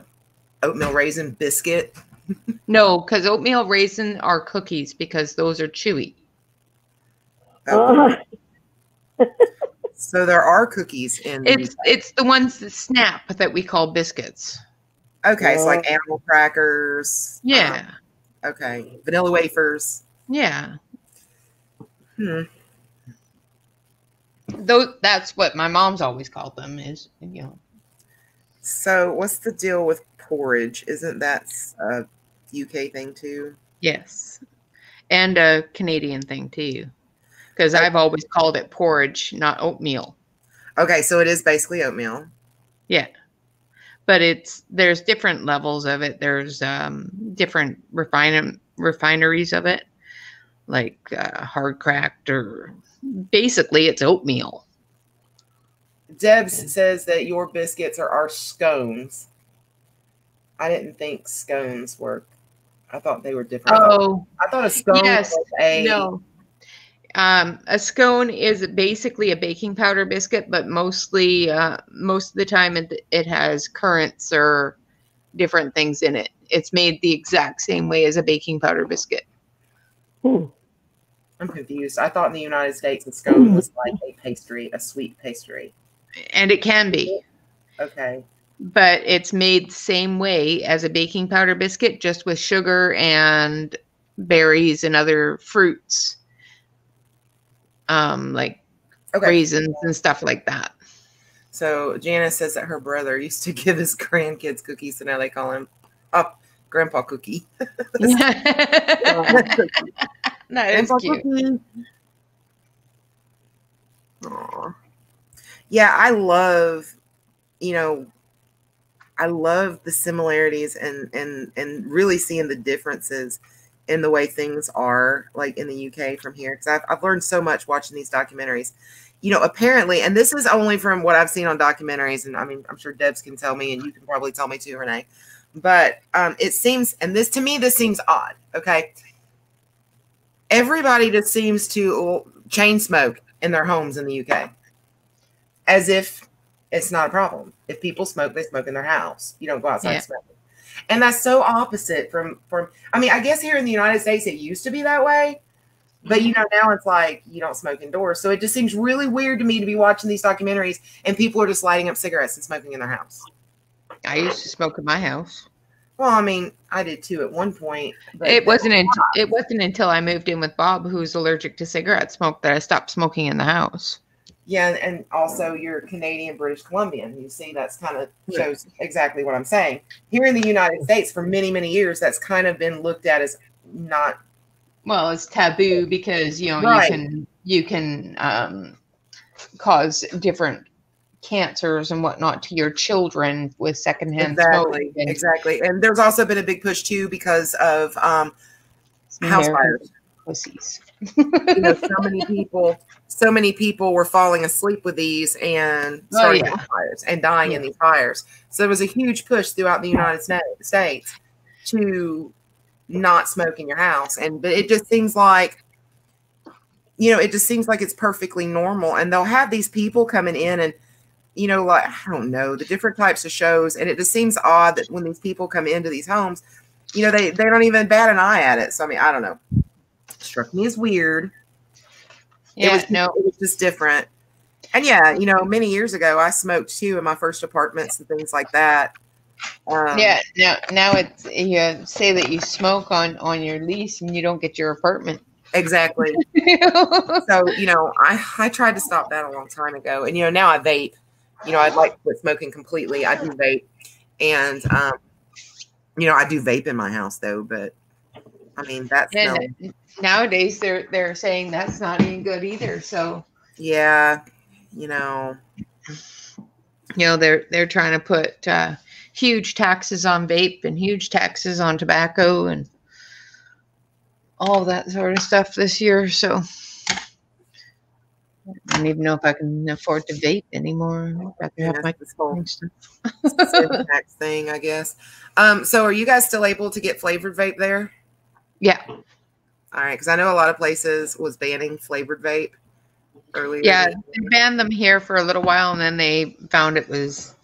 oatmeal raisin biscuit. No, because oatmeal raisin are cookies because those are chewy. Oh, so there are cookies in. the It's it's the ones that snap that we call biscuits. Okay, so like animal crackers. Yeah, um, okay, vanilla wafers. yeah. Hmm. Those that's what my mom's always called them. Is you know So what's the deal with porridge? Isn't that a UK thing too? yes, and a Canadian thing too, because I've always called it porridge, not oatmeal. Okay, so it is basically oatmeal. Yeah, but it's there's different levels of it. There's um, different refine refineries of it, like uh, hard cracked or basically it's oatmeal. Debs says that your biscuits are our scones. I didn't think scones were. I thought they were different. Oh I thought a scone yes, was a. no. Um, a scone is basically a baking powder biscuit, but mostly uh, most of the time it, it has currants or different things in it. It's made the exact same way as a baking powder biscuit. hmm. I'm confused. I thought in the United States a scone was like a pastry, a sweet pastry. And it can be, Okay. but it's made the same way as a baking powder biscuit, just with sugar and berries and other fruits, um, like Okay. raisins and stuff like that. So Janice says that her brother used to give his grandkids cookies, so now they call him up Grandpa Cookie. that is Grandpa cute. Cookie. Aw. Yeah, I love, you know, I love the similarities and and and really seeing the differences in the way things are like in the UK from here because I've I've learned so much watching these documentaries. You know, apparently, and this is only from what I've seen on documentaries, and I mean, I'm sure Debs can tell me, and you can probably tell me too, Renee. But um, it seems, and this to me, this seems odd. Okay, everybody just seems to chain smoke in their homes in the UK, as if it's not a problem. If people smoke, they smoke in their house. You don't go outside Yeah. smoking. And that's so opposite from from. I mean, I guess here in the United States it used to be that way, but you mm-hmm. know now it's like you don't smoke indoors. So it just seems really weird to me to be watching these documentaries and people are just lighting up cigarettes and smoking in their house. I used to smoke in my house. Well, I mean, I did too at one point. But It wasn't until it wasn't until I moved in with Bob, who's allergic to cigarette smoke, that I stopped smoking in the house. Yeah, and- also you're Canadian, British Columbian. You see, that's kind of shows exactly what I'm saying. Here in the United States, for many, many years, that's kind of been looked at as not Well, it's taboo because you know Right. you can you can um, cause different cancers and whatnot to your children with secondhand exactly, smoke. and exactly. And there's also been a big push too because of um, house fires. pussies. You know, so many people, so many people were falling asleep with these and Oh, starting yeah. fires and dying in these fires. So there was a huge push throughout the United States to not smoke in your house, and but it just seems like you know, it just seems like it's perfectly normal. And they'll have these people coming in and, you know, like, I don't know, the different types of shows. And it just seems odd that when these people come into these homes, you know, they, they don't even bat an eye at it. So, I mean, I don't know. Struck me as weird. Yeah, it was, no, it was just different. And yeah, you know, many years ago, I smoked too in my first apartments and things like that. Um, yeah, now now it's you say that you smoke on on your lease and you don't get your apartment. exactly. so you know i i tried to stop that a long time ago and you know now i vape you know i'd like to quit smoking completely i do vape and um you know i do vape in my house though but i mean that's no, nowadays they're they're saying that's not any good either. So yeah you know you know they're they're trying to put uh, huge taxes on vape and huge taxes on tobacco and all that sort of stuff this year. So I don't even know if I can afford to vape anymore. I'd rather yeah, have my this whole stuff. sin tax thing i guess um so are you guys still able to get flavored vape there yeah, all right because i know a lot of places was banning flavored vape earlier yeah. They banned them here for a little while, and then they found it was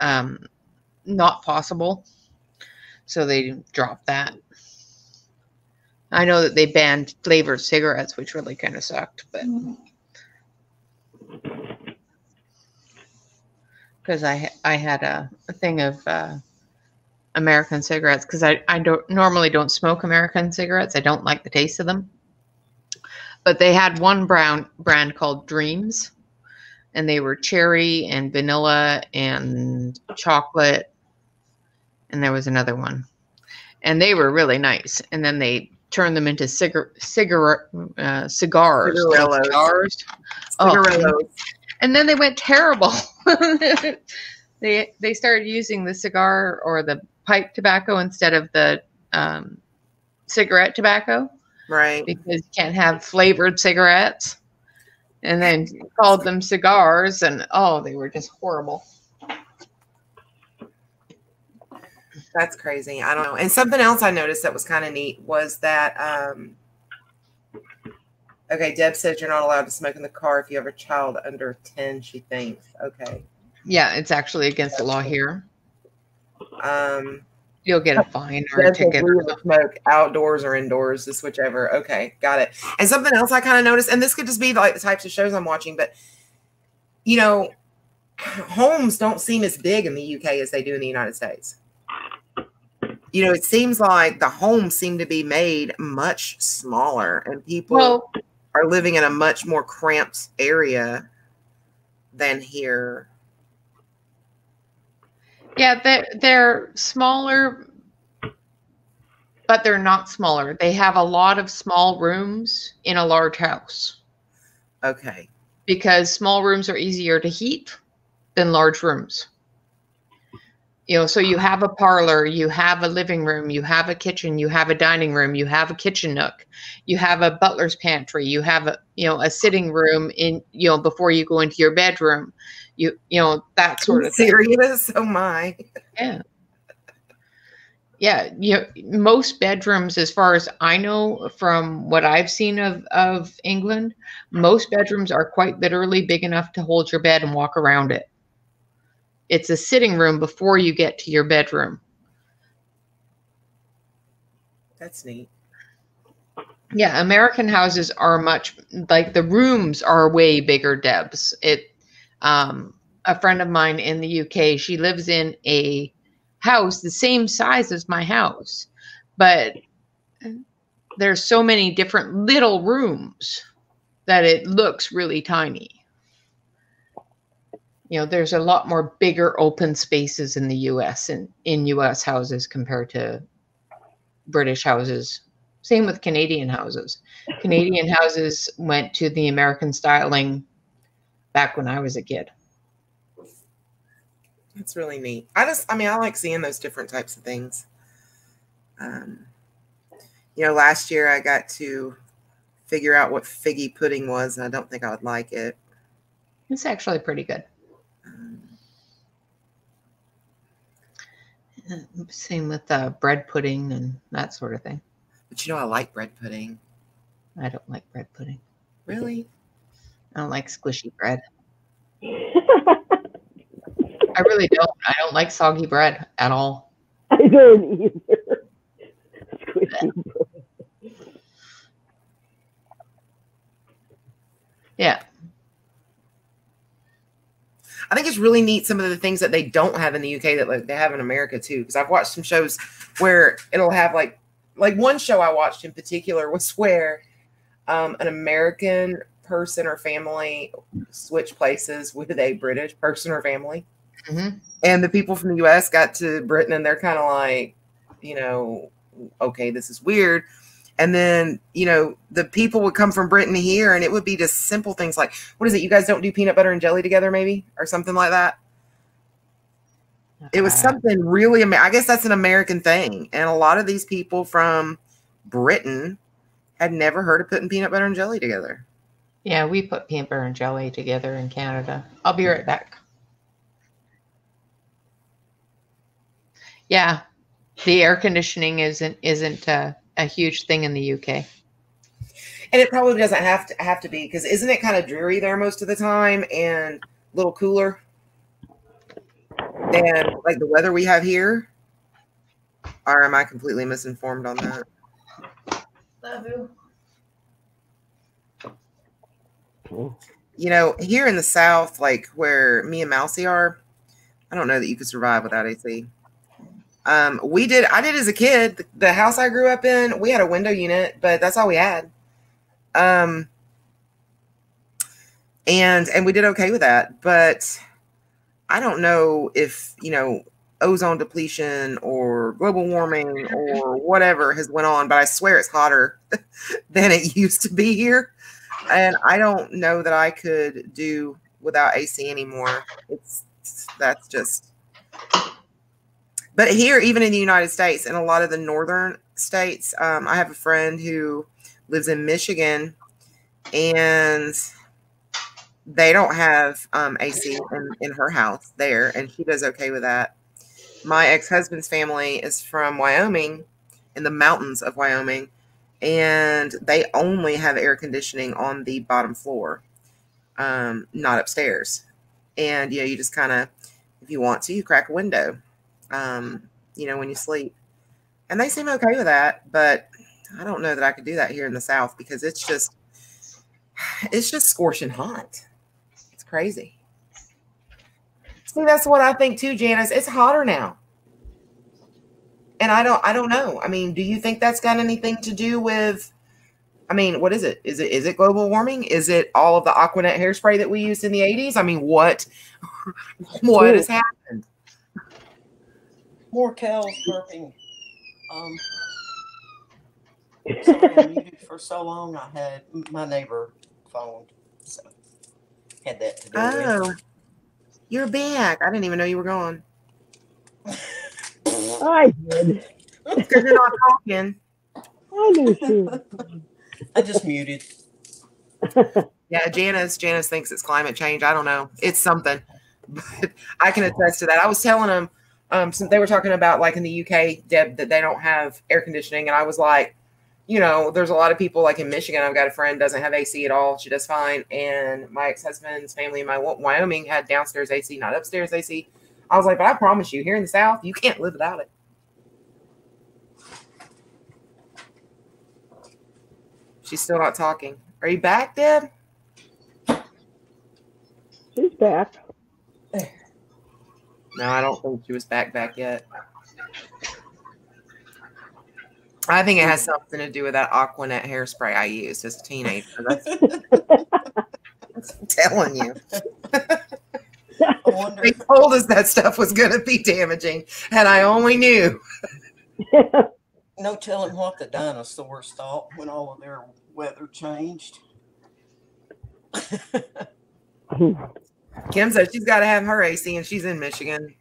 um, not possible, so they dropped that. I know that they banned flavored cigarettes, which really kind of sucked, but because I I had a, a thing of uh, American cigarettes because I I don't normally don't smoke American cigarettes. I don't like the taste of them. But they had one brown brand called Dreams, and they were cherry and vanilla and chocolate, and there was another one, and they were really nice. And then they turned them into cigar cigar uh, cigars, Cigarillos. cigars. Oh, and then they went terrible. they they started using the cigar or the pipe tobacco instead of the um, cigarette tobacco right because you can't have flavored cigarettes. And then called them cigars, and oh, they were just horrible. That's crazy. I don't know. And something else I noticed that was kind of neat was that um okay, Deb says you're not allowed to smoke in the car if you have a child under 10, she thinks. Okay. Yeah, it's actually against the law here. Um You'll get a fine or a ticket. or smoke outdoors or indoors, just whichever. Okay, got it. And something else I kind of noticed, and this could just be like the types of shows I'm watching, but you know, homes don't seem as big in the UK as they do in the United States. You know, it seems like the homes seem to be made much smaller, and people Well, are living in a much more cramped area than here. Yeah, they're, they're smaller, but they're not smaller. They have a lot of small rooms in a large house Okay. because small rooms are easier to heat than large rooms. You know, so you have a parlor, you have a living room, you have a kitchen, you have a dining room, you have a kitchen nook, you have a butler's pantry, you have a you know a sitting room in you know before you go into your bedroom, you you know that sort of thing. serious. Oh my. Yeah. Yeah, you know, most bedrooms, as far as I know from what I've seen of, of England, most bedrooms are quite literally big enough to hold your bed and walk around it. It's a sitting room before you get to your bedroom. That's neat. Yeah, American houses are much like the rooms are way bigger, Debs. It um a friend of mine in the UK, she lives in a house the same size as my house, but there's so many different little rooms that it looks really tiny. You know, there's a lot more bigger open spaces in the US and in US houses compared to British houses. Same with Canadian houses. Canadian houses went to the American styling back when I was a kid. That's really neat. I just, I mean, I like seeing those different types of things. Um, you know, last year I got to figure out what figgy pudding was, and I don't think I would like it. It's actually pretty good. Um, Uh, Same with uh, bread pudding and that sort of thing. but you know, I like bread pudding. I don't like bread pudding. Really? I don't like squishy bread. I really don't. I don't like soggy bread at all. I don't either. Squishy bread. Yeah. I think it's really neat some of the things that they don't have in the UK that like they have in America too. Because I've watched some shows where it'll have like like one show I watched in particular was where um, an American person or family switch places with a British person or family, hmm and the people from the US got to Britain and they're kind of like, you know, okay, this is weird. And then, you know, the people would come from Britain here and it would be just simple things like, what is it? You guys don't do peanut butter and jelly together, maybe, or something like that. It was something really, I guess that's an American thing. And a lot of these people from Britain had never heard of putting peanut butter and jelly together. Yeah, we put peanut butter and jelly together in Canada. I'll be right back. Yeah, the air conditioning isn't isn't uh, a huge thing in the UK. And it probably doesn't have to have to be because isn't it kind of dreary there most of the time and a little cooler than like the weather we have here? Or am I completely misinformed on that? You know, here in the South, like where me and Mousy are, I don't know that you could survive without AC. Um, we did, I did as a kid. The, the house I grew up in, we had a window unit, but that's all we had. Um, and and we did okay with that, but I don't know if you know ozone depletion or global warming or whatever has went on, but I swear it's hotter than it used to be here and I don't know that I could do without AC anymore. It's that's just. But here, even in the United States, and a lot of the northern states, um, I have a friend who lives in Michigan, and they don't have um, AC in, in her house there, and she does okay with that. My ex husband's family is from Wyoming, in the mountains of Wyoming, and they only have air conditioning on the bottom floor, um, not upstairs. And you know, you just kind of, if you want to, you crack a window. Um, you know, when you sleep. And they seem okay with that, but I don't know that I could do that here in the South because it's just it's just scorching hot. It's crazy. See, that's what I think too, Janice. It's hotter now. And I don't I don't know. I mean, do you think that's got anything to do with I mean, what is it? Is it is it global warming? Is it all of the Aquanet hairspray that we used in the 80s? I mean, what what has happened? More cows burping. Um, sorry, I muted for so long. I had my neighbor phoned, so had that to do Oh, you're back. I didn't even know you were gone. I did. Because you're not talking. I knew she was I just muted. Yeah, Janice. Janice thinks it's climate change. I don't know. It's something, but I can attest to that. I was telling them, um, some, they were talking about like in the UK, Deb, that they don't have air conditioning, and I was like, you know, there's a lot of people like in Michigan. I've got a friend doesn't have AC at all. She does fine, and my ex husband's family in my Wyoming had downstairs AC, not upstairs AC. I was like, but I promise you, here in the South, you can't live without it. She's still not talking. Are you back, Deb? She's back. No, I don't think she was back back yet. I think it has something to do with that Aquanet hairspray I used as a teenager. I'm telling you. I oh, wonder. They told us that stuff was going to be damaging, and I only knew. No telling what the dinosaurs thought when all of their weather changed. Kim said she's got to have her AC, and she's in Michigan.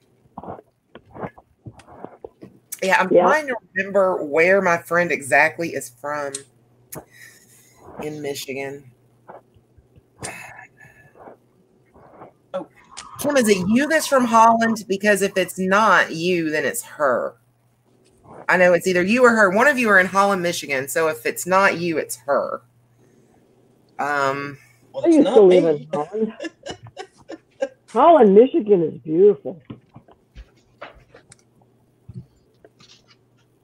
Yeah, I'm Yeah. trying to remember where my friend exactly is from in Michigan. Kim, is it you that's from Holland? Because if it's not you, then it's her. I know it's either you or her. One of you are in Holland, Michigan. So if it's not you, it's her. Um, Well, I it's used to live in Holland. Holland, Michigan is beautiful.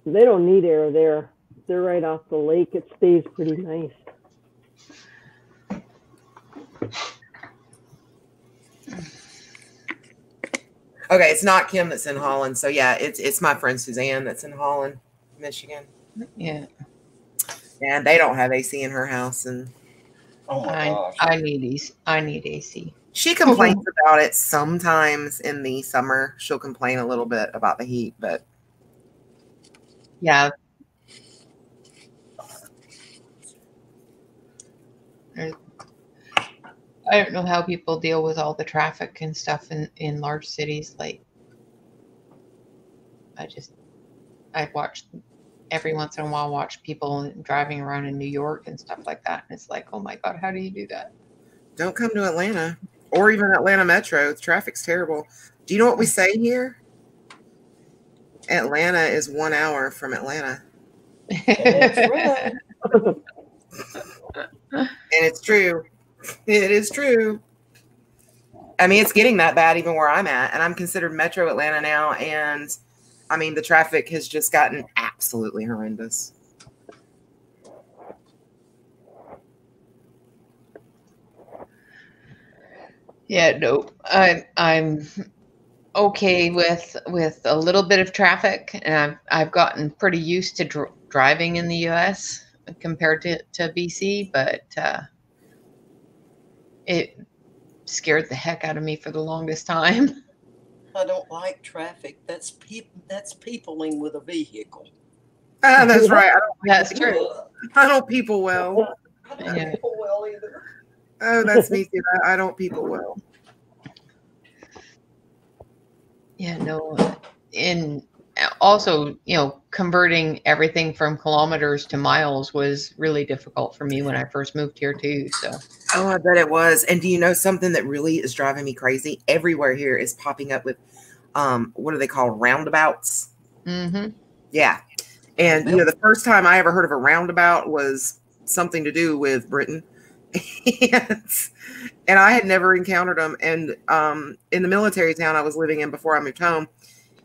They don't need air there. They're right off the lake. It stays pretty nice. Okay, it's not Kim that's in Holland. So yeah, it's it's my friend Suzanne that's in Holland, Michigan. Yeah, And they don't have AC in her house, and Oh my I, gosh. I need AC. I need AC. she complains about it sometimes in the summer. She'll complain a little bit about the heat, but Yeah. There- I don't know how people deal with all the traffic and stuff in, in large cities. Like, I just, I watch every once in a while, watch people driving around in New York and stuff like that. And it's like, oh my God, how do you do that? don't come to Atlanta or even Atlanta Metro. The traffic's terrible. Do you know what we say here? Atlanta is one hour from Atlanta. That's right. And it's true. It is true. I mean, it's getting that bad even where I'm at. And I'm considered Metro Atlanta now. And I mean, the traffic has just gotten absolutely horrendous. Yeah, no, I'm I'm okay with with a little bit of traffic, and I've I've gotten pretty used to dr- driving in the U.S. compared to to BC, but uh, it scared the heck out of me for the longest time. I don't like traffic. That's peop- That's peopling with a vehicle. Ah, that's right. I don't, That's true. I don't people well. I don't Yeah. people well either. Oh, that's me too. I, I don't people well. Yeah, no, and also, you know, converting everything from kilometers to miles was really difficult for me when I first moved here too. So. Oh, I bet it was. And do you know something that really is driving me crazy? Everywhere here is popping up with, um, what do they call roundabouts? Mm-hmm. Yeah. And you know, the first time I ever heard of a roundabout was something to do with Britain. and, and I had never encountered them. And um, in the military town I was living in before I moved home,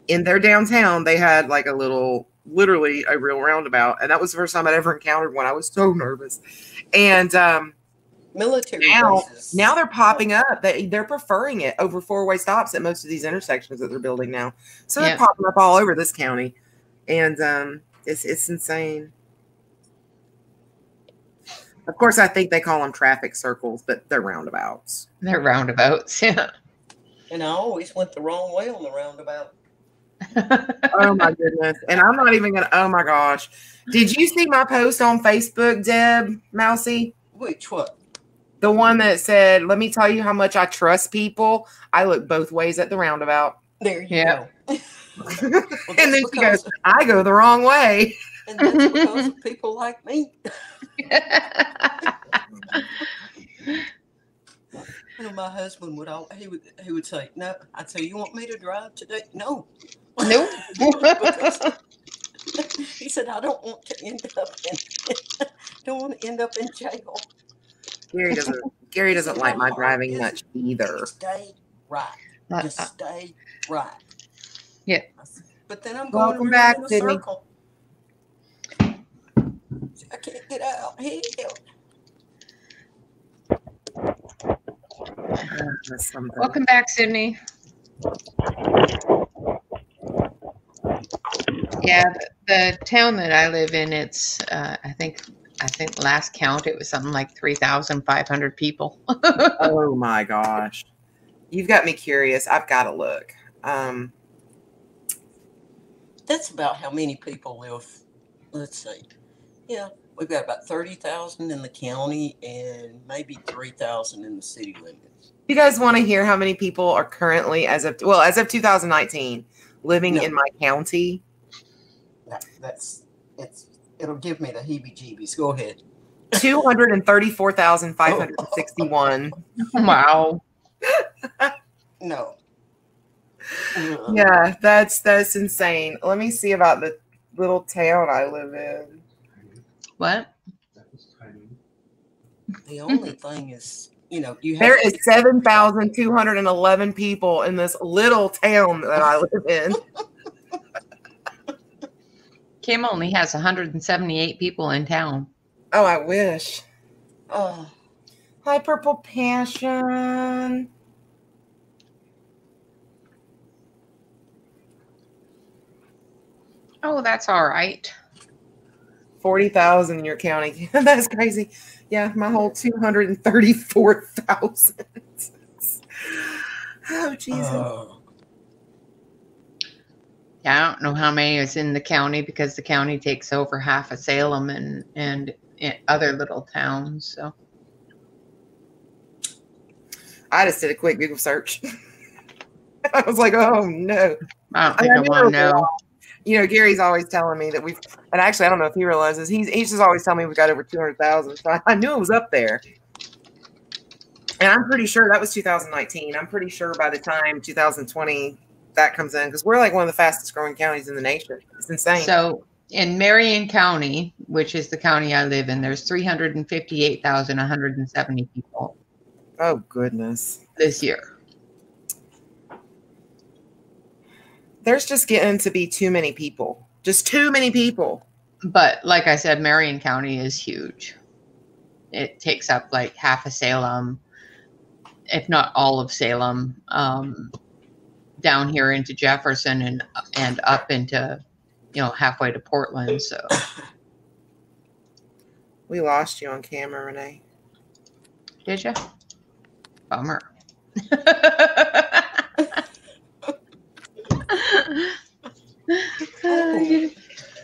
in their downtown, they had like a little, literally a real roundabout, and that was the first time I'd ever encountered one. I was so nervous, and um, Military Now- bases. now they're popping up. They they're preferring it over four way stops at most of these intersections that they're building now. So they're Yeah. popping up all over this county, and um, it's it's insane. Of course, I think they call them traffic circles, but they're roundabouts. They're roundabouts. Yeah. And I always went the wrong way on the roundabout. Oh my goodness! And I'm not even gonna. Oh my gosh! Did you see my post on Facebook, Deb Mousy? Which what? The one that said, "Let me tell you how much I trust people. I look both ways at the roundabout." There you Yeah. go. and then that's she goes, "I go the wrong way." And that's because of people like me. You know, my husband would all he would he would say, "No," I'd say, "You want me to drive today?" No. no. he said, "I don't want to end up in don't want to end up in jail." Gary doesn't. Gary doesn't like my driving much either. Stay right. Just uh, stay right. Yeah. But then I'm going Welcome back, in a Sydney. circle. I can't get out. Help. That's something. Welcome back, Sydney. Yeah, the, the town that I live in, it's uh, I think I think last count it was something like three thousand five hundred people. Oh my gosh, you've got me curious. I've got to look. Um, That's about how many people live. Let's see. Yeah, we've got about thirty thousand in the county and maybe three thousand in the city limits. You guys want to hear how many people are currently, as of well, as of 2019, living No. in my county? That, that's it's. It'll give me the heebie-jeebies. Go ahead. Two hundred and thirty-four thousand five hundred sixty-one. wow. No. Yeah, that's that's insane. Let me see about the little town I live in. What? The only thing is, you know, you have There to is seven thousand two hundred and eleven people in this little town that I live in. Kim only has 178 people in town. Oh, I wish. Oh, Hi, Purple Passion. Oh, that's all right. Forty thousand in your county. That's crazy. Yeah, my whole two hundred and thirty-four thousand. oh Jesus. oh. Yeah, I don't know how many is in the county because the county takes over half of Salem and and, and other little towns. So I just did a quick Google search. I was like, oh no. I don't I think I, knew want to know. You know, Gary's always telling me that we've, and actually, I don't know if he realizes he's he's just always telling me we've got over two hundred thousand. So I, I knew it was up there, and I'm pretty sure that was 2019. I'm pretty sure by the time 2020 that comes in, because we're like one of the fastest growing counties in the nation. It's insane. So in Marion County, which is the county I live in, there's 358,170 people oh goodness, this year. There's just getting to be too many people. Just too many people. But like I said, Marion County is huge. It takes up like half of Salem, if not all of Salem, um, down here into Jefferson and and up into, you know, halfway to Portland. So We lost you on camera, Renee. did you? Bummer. Oh,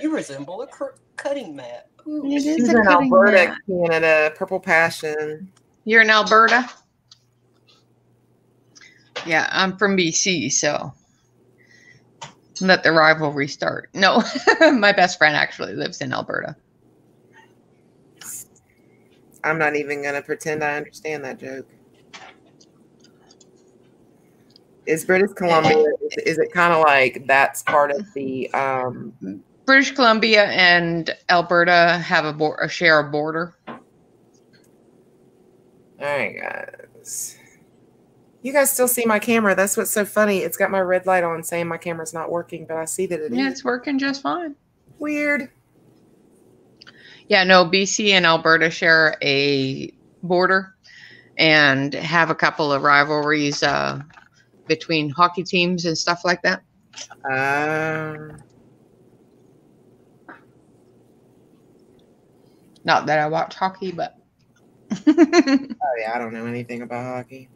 you resemble a cur- cutting mat. Ooh. It is She's a in cutting Alberta, mat. Canada. Purple Passion. You're in Alberta? Yeah, I'm from BC, so let the rivalry start. No, my best friend actually lives in Alberta. I'm not even going to pretend I understand that joke. Is British Columbia, is, is it kind of like that's part of the, um, British Columbia and Alberta have a, bor- a share a border. all right, guys. You guys still see my camera. That's what's so funny. It's got my red light on saying my camera's not working, but I see that it is Yeah, it's working just fine. Weird. Yeah, no, BC and Alberta share a border and have a couple of rivalries uh, between hockey teams and stuff like that. Uh, Not that I watch hockey, but oh yeah, I don't know anything about hockey.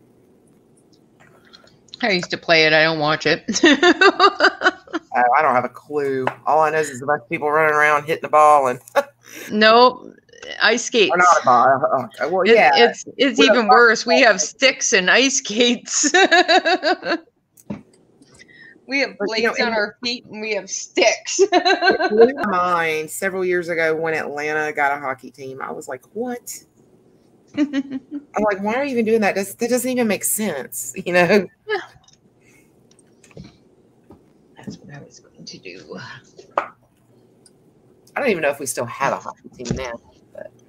I used to play it. I don't watch it. I, I don't have a clue. All I know is there's a bunch of people running around hitting the ball and no, ice skates. or not a ball. uh, uh, Well, It- yeah, it's it's We even worse. We have sticks and ice skates. we have blades you know, on our feet and we have sticks. it blew my mind several years ago when Atlanta got a hockey team. I was like, what? I'm like, why are you even doing that? Does, that doesn't even make sense, you know? That's what I was going to do. I don't even know if we still have a hockey team now.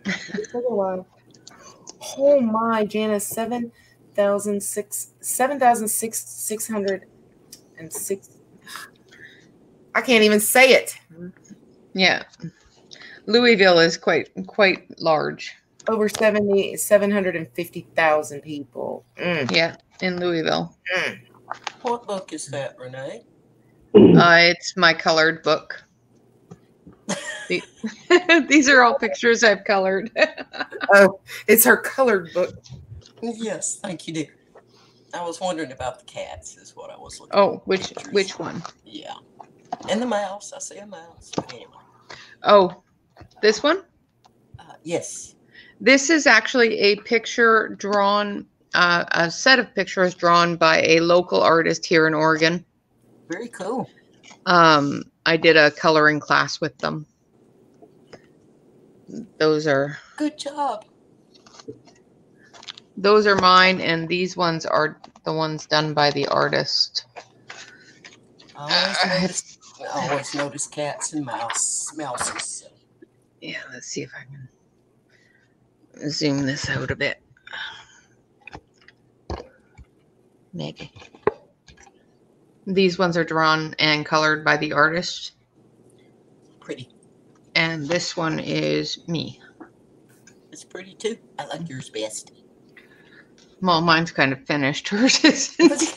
But it's been a while. Oh my, Janice, seven thousand six seven thousand six six hundred and six. I can't even say it. Yeah. Louisville is quite quite large. Over 70, 750,000 people. Mm, Yeah, in Louisville. mm. What book is that, Renee? Uh, it's my colored book. The- These are all pictures I've colored. Oh, it's her colored book. Yes, thank you, dear. I was wondering about the cats, is what I was looking oh, which which one? Yeah. And the mouse. I see a mouse. Anyway. Oh, this one? Uh, yes. This is actually a picture drawn, uh, a set of pictures drawn by a local artist here in Oregon. Very cool. Um, I did a coloring class with them. Those are Good job. those are mine, and these ones are the ones done by the artist. I always notice, always notice cats and mouse mouses. Yeah, let's see if I can zoom this out a bit. Maybe. These ones are drawn and colored by the artist, Pretty. and this one is me. It's pretty too. I like yours best. Well, mine's kind of finished. Hers isn't.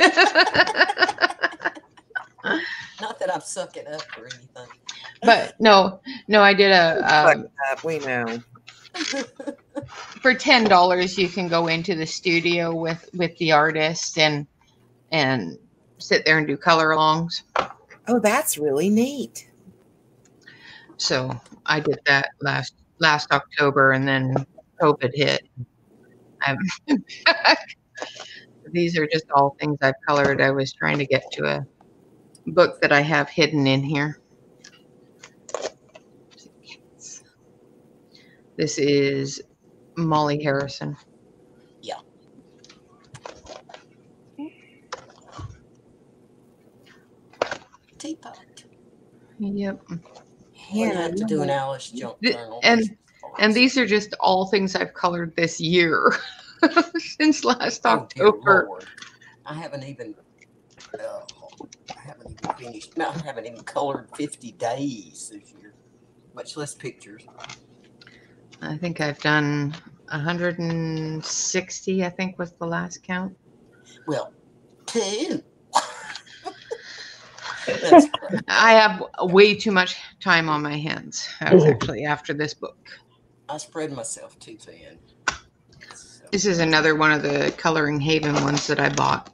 Not that I'm sucking up or anything. but no, no, I did a um, up, we know. for ten dollars. You can go into the studio with with the artist and and sit there and do color alongs. Oh, that's really neat. So I did that last last October, and then COVID hit. These are just all things I've colored. I was trying to get to a book that I have hidden in here. This is Molly Harrison. Teapot. Yep. We have to do an Alice junk Th- journal. and- And these are just all things I've colored this year since last Oh, October. I haven't even. Uh, I haven't even finished. No, I haven't even colored 50 days this year, much less pictures. I think I've done 160, I think was the last count. Well, two. That's great. I have way too much time on my hands. Uh, I was actually after this book. I spread myself too thin. So, This is another one of the Coloring Heaven ones that I bought.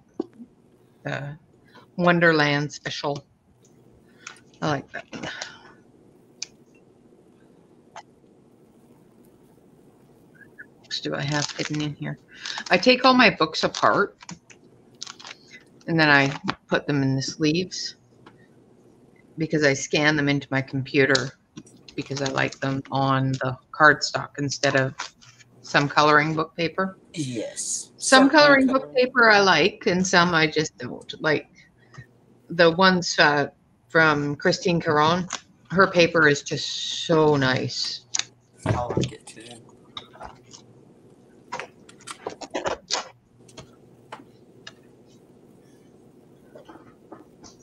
The Wonderland special. I like that one. What do I have hidden in here? I take all my books apart and then I put them in the sleeves because I scan them into my computer because I like them on the cardstock instead of some coloring book paper. yes. Some Certain coloring book paper I like, and some I just don't. Like the ones uh, from Christine Karron, her paper is just so nice. I like it too.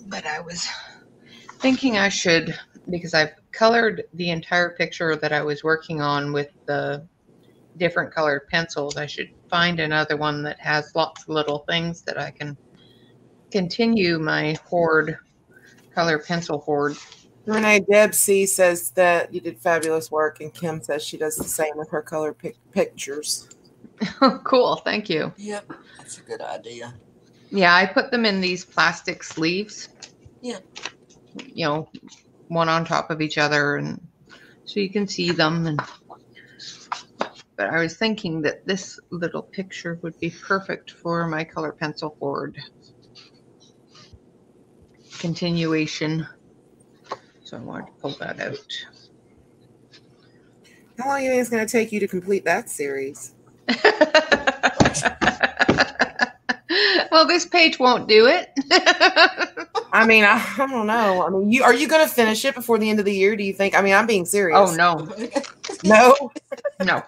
but I was thinking I should because I've colored the entire picture that I was working on with the different colored pencils. I should find another one that has lots of little things that I can continue my hoard, color pencil hoard. Renee Deb C says that you did fabulous work, and Kim says she does the same with her color pic- pictures. cool, thank you. Yep, that's a good idea. Yeah, I put them in these plastic sleeves. Yeah. You know, one on top of each other and so you can see them and but I was thinking that this little picture would be perfect for my color pencil board continuation. So I wanted to pull that out. How long do you think it's going to take you to complete that series? well, this page won't do it. I mean, I, I don't know. I mean, you are you going to finish it before the end of the year? Do you think? I mean, I'm being serious. oh no, no. no.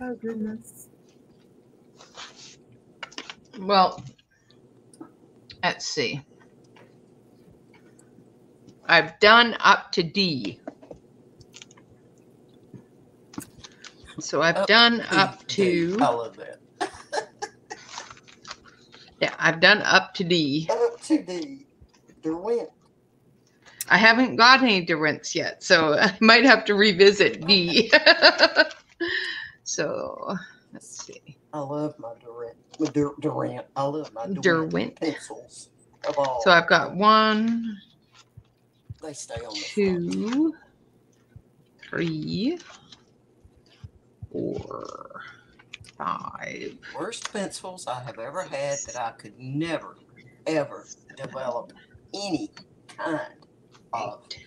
Oh goodness. Well, let's see. I've done up to D. So I've Up done up to I love that. Yeah, I've done up to D. Up to D. Derwent. I haven't got any Durants yet, so I might have to revisit D. so let's see. I love my Durant. Dur- Durant. I love my Durant, Derwent. pencils. Of all. So I've got one, they stay on two, three, four, five, worst pencils I have ever had that I could never, ever develop any kind of eight,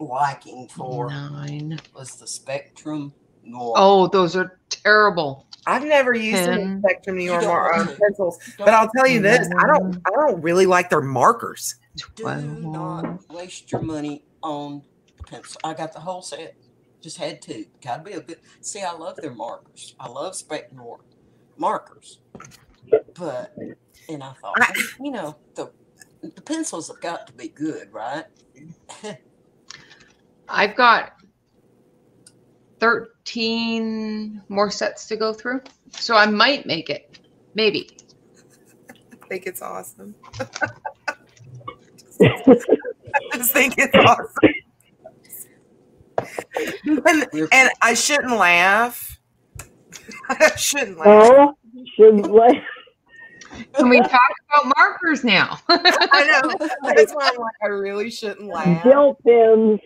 liking for nine. was the Spectrum Noir. Oh, those are terrible. I've never used any Spectrum Noir don't mar- uh, pencils, but I'll tell you this: I don't, I don't really like their markers. do Twelve. not waste your money on pencils. I got the whole set. Just had to. Gotta be a good. See, I love their markers. I love Spectrum markers. But and I thought, I- you know, the the pencils have got to be good, right? I've got 13 more sets to go through. So I might make it. Maybe. I think it's awesome. I just think it's awesome. And, and I shouldn't laugh. I shouldn't laugh. oh shouldn't laugh Can we talk about markers now? I know. That's why I'm like, I really shouldn't laugh. gel pens.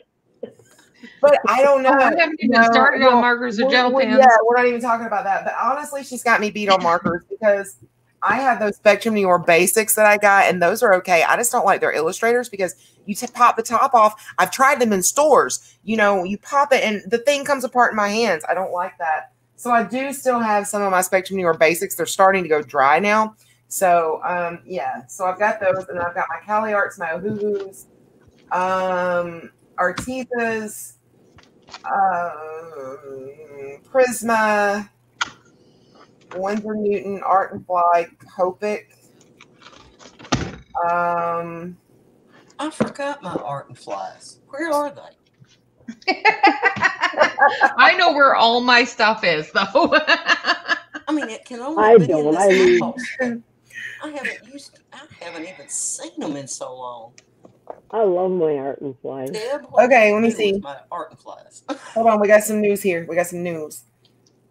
But I don't know. Oh, I haven't even No, started well, on markers or gel pens. Yeah, we're not even talking about that. But honestly, she's got me beat on markers because I have those Spectrum Noir basics that I got, and those are okay. I just don't like their illustrators because you pop the top off. I've tried them in stores. You know, you pop it and the thing comes apart in my hands. I don't like that. So I do still have some of my Spectrum Noir basics. They're starting to go dry now. So um, yeah, so I've got those, and I've got my Cali Arts, my Ohuhus, um, Artezas, um, Prisma, Winsor Newton, Art and Fly, Copic. Um, I forgot my art and flies. Where are they? I know where all my stuff is, though. I mean, it can only I be in don't, this I mean- house. I haven't used. I haven't even seen them in so long. I love my art and flies. Deb, Okay, let me you do with see. My art and flies. hold on, we got some news here. We got some news.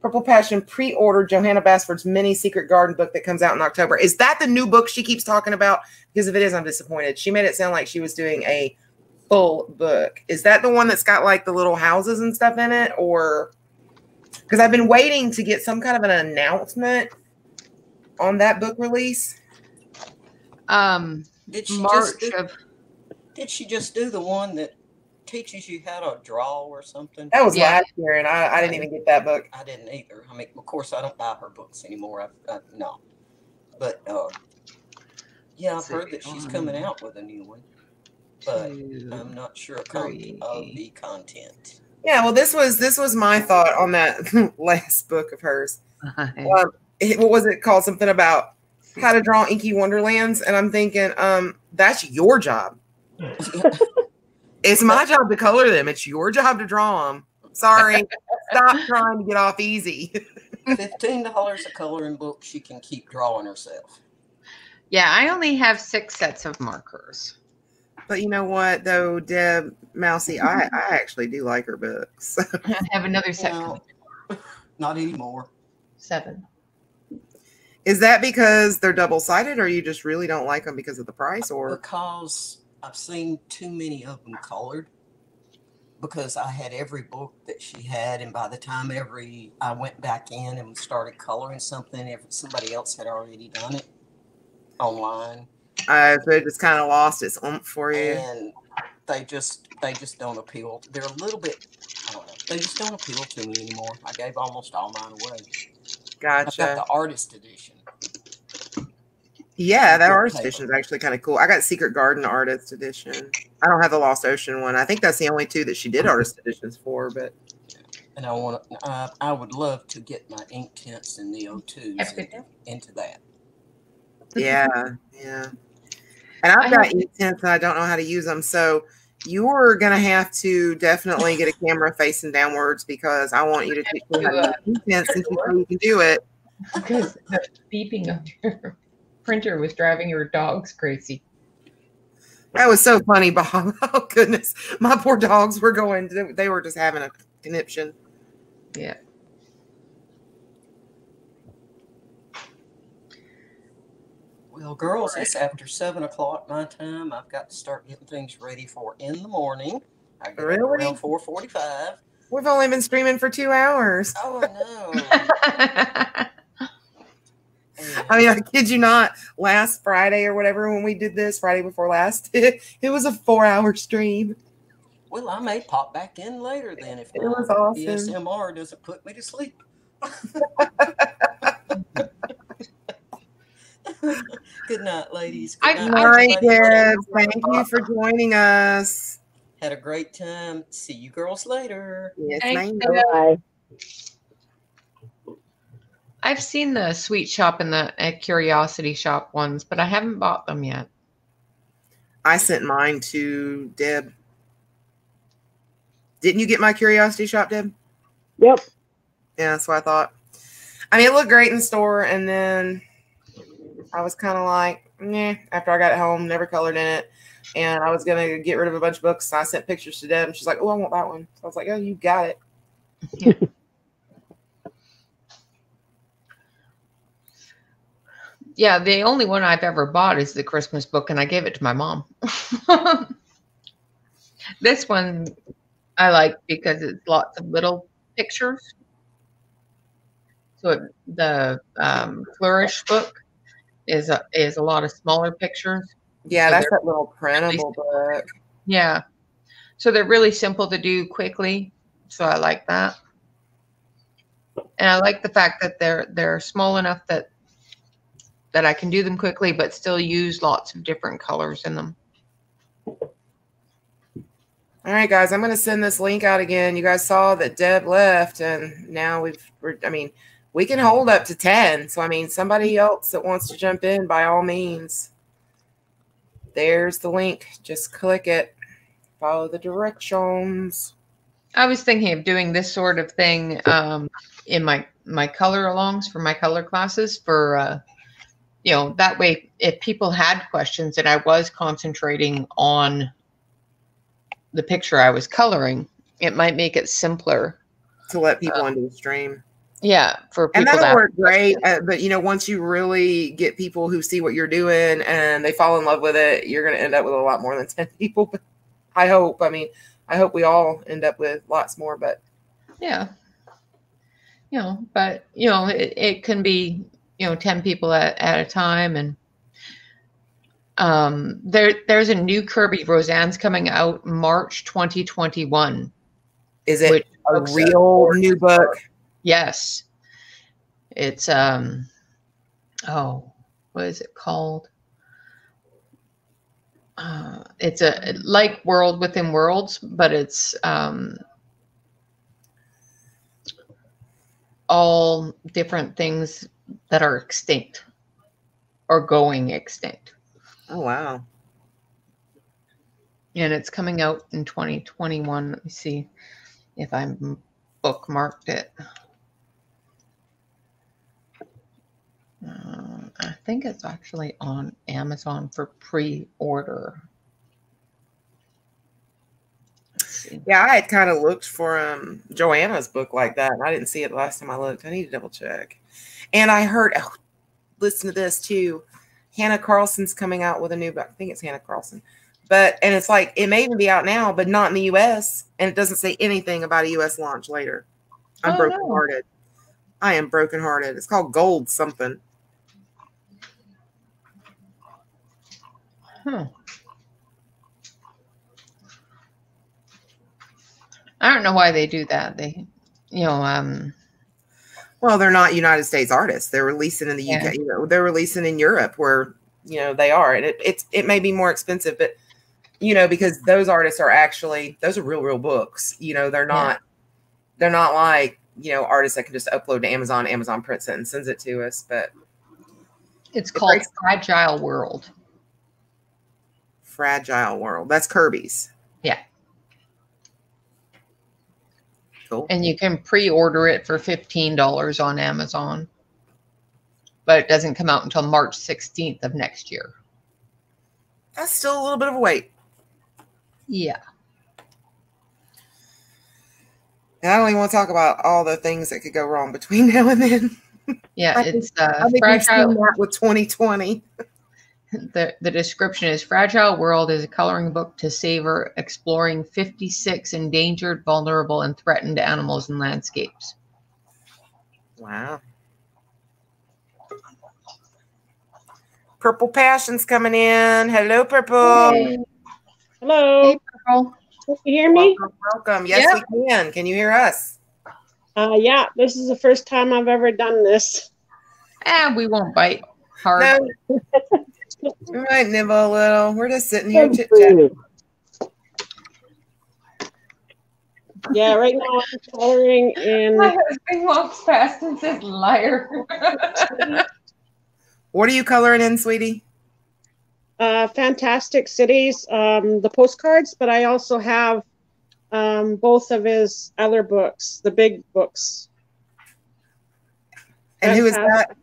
Purple Passion pre-ordered Johanna Basford's mini Secret Garden book that comes out in October. Is that the new book she keeps talking about? Because if it is, I'm disappointed. She made it sound like she was doing a full book. Is that the one that's got like the little houses and stuff in it, or because I've been waiting to get some kind of an announcement on that book release? um, Did she March just do, of Did she just do the one that teaches you how to draw or something? That was Yeah. last year, and I, I didn't even get that book. I didn't either. I mean, of course, I don't buy her books anymore. I, I no, but uh, yeah, I've heard that she's coming out with a new one, but. I'm not sure of, con- of Three. the content. Yeah, well, this was this was my thought on that last book of hers. five, Um, it- what was it called? Something about how to draw Inky Wonderlands, and I'm thinking, um, that's your job. It's my job to color them. It's your job to draw them. Sorry. Stop trying to get off easy. Fifteen dollars a coloring book. She can keep drawing herself. Yeah, I only have six sets of markers. But you know what, though, Deb Mousy, I, I actually do like her books. I have another set. Well, not anymore. Seven. Is that because they're double sided, or you just really don't like them because of the price? Or Because I've seen too many of them colored. Because I had every book that she had, and by the time every I went back in and started coloring something, if somebody else had already done it online, uh, so it just kind of lost its oomph for you? and they just they just don't appeal. They're a little bit. I don't know. They just don't appeal to me anymore. I gave almost all mine away. Gotcha. I've got the artist edition. Yeah, that Good artist edition is actually kind of cool. I got Secret Garden artist edition. I don't have the Lost Ocean one. I think that's the only two that she did artist editions for. But And I want to. Uh, I would love to get my ink tints and Neo twos Have into, into that. yeah, yeah. And I've I got Inktense and I don't know how to use them. So you're gonna have to definitely get a camera facing downwards because I want you to teach me how to use Inktense since you can do it. Because beeping of your printer was driving your dogs crazy. That was so funny, Bob. Oh goodness, my poor dogs were going. They were just having a conniption. Yeah. Well, girls, it's after seven o'clock my time. I've got to start getting things ready for in the morning. I get Really? around four forty-five. We've only been streaming for two hours. Oh, I know. And I mean, I kid you not. Last Friday or whatever, when we did this, Friday before last, it, was a four-hour stream. well, I may pop back in later then if It my was awesome. DSMR doesn't put me to sleep. Good night, ladies. Good I- night, I- All right. Deb. Thank you for joining us. Had a great time. See you girls later. Yes, Thanks, ma'am. Deb. Bye. I've seen the sweet shop and the uh, curiosity shop ones, but I haven't bought them yet. I sent mine to Deb. Didn't you get my curiosity shop, Deb? Yep. Yeah, that's what I thought. I mean, it looked great in the store, and then I was kind of like, nah, after I got it home, never colored in it. And I was going to get rid of a bunch of books. So I sent pictures to Deb, and she's like, oh, I want that one. So I was like, oh, you got it. Yeah, the only one I've ever bought is the Christmas book, and I gave it to my mom. this one I like because it's lots of little pictures. So it, the um, Flourish book is a, is a lot of smaller pictures. Yeah, So that's that little printable book. Yeah. So they're really simple to do quickly. So I like that. And I like the fact that they're they're small enough that that I can do them quickly but still use lots of different colors in them. All right, guys, I'm going to send this link out again. You guys saw that Deb left, and now we've, we're, I mean, we can hold up to 10. So, I mean, somebody else that wants to jump in, by all means, there's the link. Just click it, follow the directions. I was thinking of doing this sort of thing um, in my my color alongs for my color classes for uh, you know that way if people had questions and I was concentrating on the picture I was coloring, it might make it simpler. to let people into the stream. Yeah, for And that'll that work great. Uh, but, you know, once you really get people who see what you're doing and they fall in love with it, you're going to end up with a lot more than 10 people. But I hope. I mean, I hope we all end up with lots more, but yeah you know but you know it, it can be you know 10 people at, at a time. And um there there's a new Kerby Rosanes's coming out march 2021 is it a real new book? yes. It's um oh what is it called? Uh, it's a like world within worlds but it's um all different things that are extinct or going extinct. Oh wow. And it's coming out in 2021. Let me see if I bookmarked it. Uh, I think it's actually on Amazon for pre-order. Yeah, I had kind of looked for um Joanna's book like that, and I didn't see it last time I looked. I need to double check. And I heard, oh, listen to this too. Hanna Karlzon's coming out with a new book. I think it's Hanna Karlzon, but and it's like it may even be out now, but not in the U.S. And it doesn't say anything about a U.S. launch later. I'm Oh, no. brokenhearted. I am brokenhearted. It's called Gold something. Huh. I don't know why they do that. They, you know, um, Well, they're not United States artists. They're releasing in the Yeah. UK. You know, they're releasing in Europe where you know they are, and it, it's it may be more expensive, but you know because those artists are actually those are real real books. You know, they're not they're not like you know artists that can just upload to Amazon. Amazon prints it and sends it to us. But it's called Fragile World. Fragile World. That's Kerby's. Yeah. Cool. And you can pre-order it for $15 on Amazon. But it doesn't come out until March 16th of next year. That's still a little bit of a wait. Yeah. And I don't even want to talk about all the things that could go wrong between now and then. Yeah, I think- it's uh, I think we've seen that with 2020. The, the description is Fragile World is a coloring book to savor, exploring 56 endangered, vulnerable, and threatened animals and landscapes. Wow. Purple Passion's coming in. Hello, Purple. Hey. Hello. Hey, Pearl. Can you hear me? Welcome, welcome. Yes, we can. Can you hear us? Uh, yeah, this is the first time I've ever done this. Eh, we won't bite hard. No. we might nibble a little. We're just sitting here Good chit chatting. Yeah, right now I'm coloring in My husband walks past and says, liar. What are you coloring in, sweetie? uh, Fantastic Cities, um, the postcards, but I also have um, both of his other books, the big books. And who is that?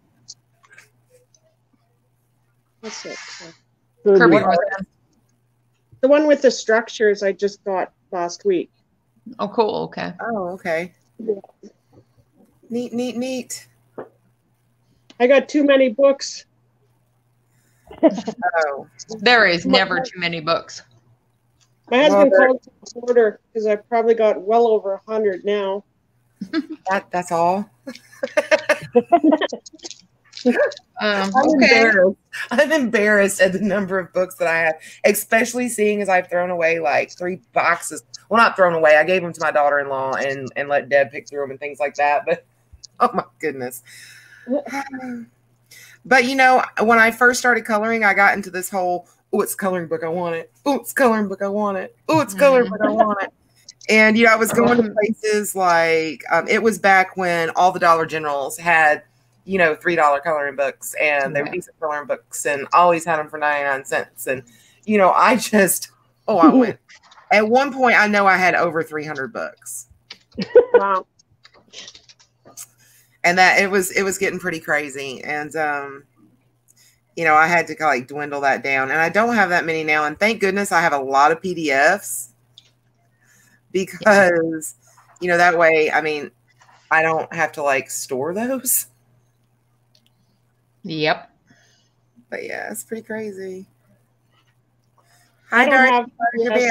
Fantastic. What's it? Kerby What North artist? End. The one with the structures I just got last week. Oh, cool. Okay. Oh, okay. Neat, neat, neat. I got too many books. Oh, There is never too many books. My husband Well, called it order because I probably got well over a hundred now. that, that's all. Um, I'm okay. embarrassed. I'm embarrassed at the number of books that I have, especially seeing as I've thrown away like three boxes. Well, not thrown away. I gave them to my daughter-in-law and and let Deb pick through them and things like that. But oh my goodness. But you know, when I first started coloring, I got into this whole oh, it's coloring book. I want it. Oh, it's coloring book. I want it. Oh, it's coloring book. I want it. And you know, I was going to places like um, it was back when all the Dollar Generals had you know, three dollar coloring books and they were Yeah. decent coloring books and always had them for 99 cents. And, you know, I just, oh, I went. At one point, I know I had over 300 books Wow. and that it was, it was getting pretty crazy. And, um, you know, I had to like dwindle that down and I don't have that many now. And thank goodness I have a lot of PDFs because, you know, that way, I mean, I don't have to like store those. Yep. But yeah, it's pretty crazy. I Hi, don't Darcy. have. You're.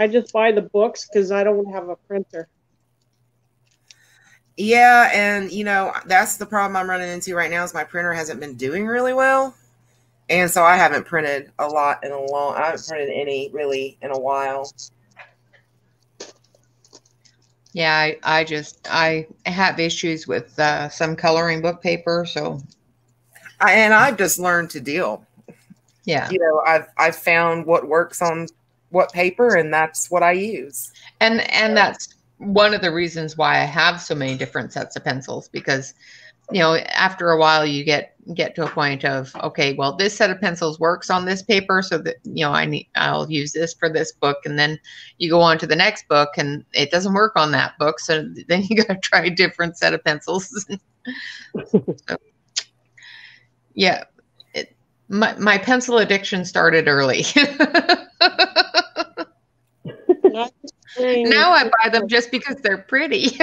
I just buy the books because I don't have a printer. Yeah, and you know that's the problem I'm running into right now is my printer hasn't been doing really well, and so I haven't printed a lot in a long. I haven't printed any really in a while. Yeah, I, I just I have issues with uh, some coloring book paper, so I, and I've just learned to deal. yeah. You know, I've I've found what works on what paper, and that's what I use. And and that's one of the reasons why I have so many different sets of pencils because you know after a while you get get to a point of okay, well, this set of pencils works on this paper, so that you know I need I'll use this for this book, and then you go on to the next book, and it doesn't work on that book, so then you got to try a different set of pencils. so, yeah, it, my my pencil addiction started early. now I buy them just because they're pretty.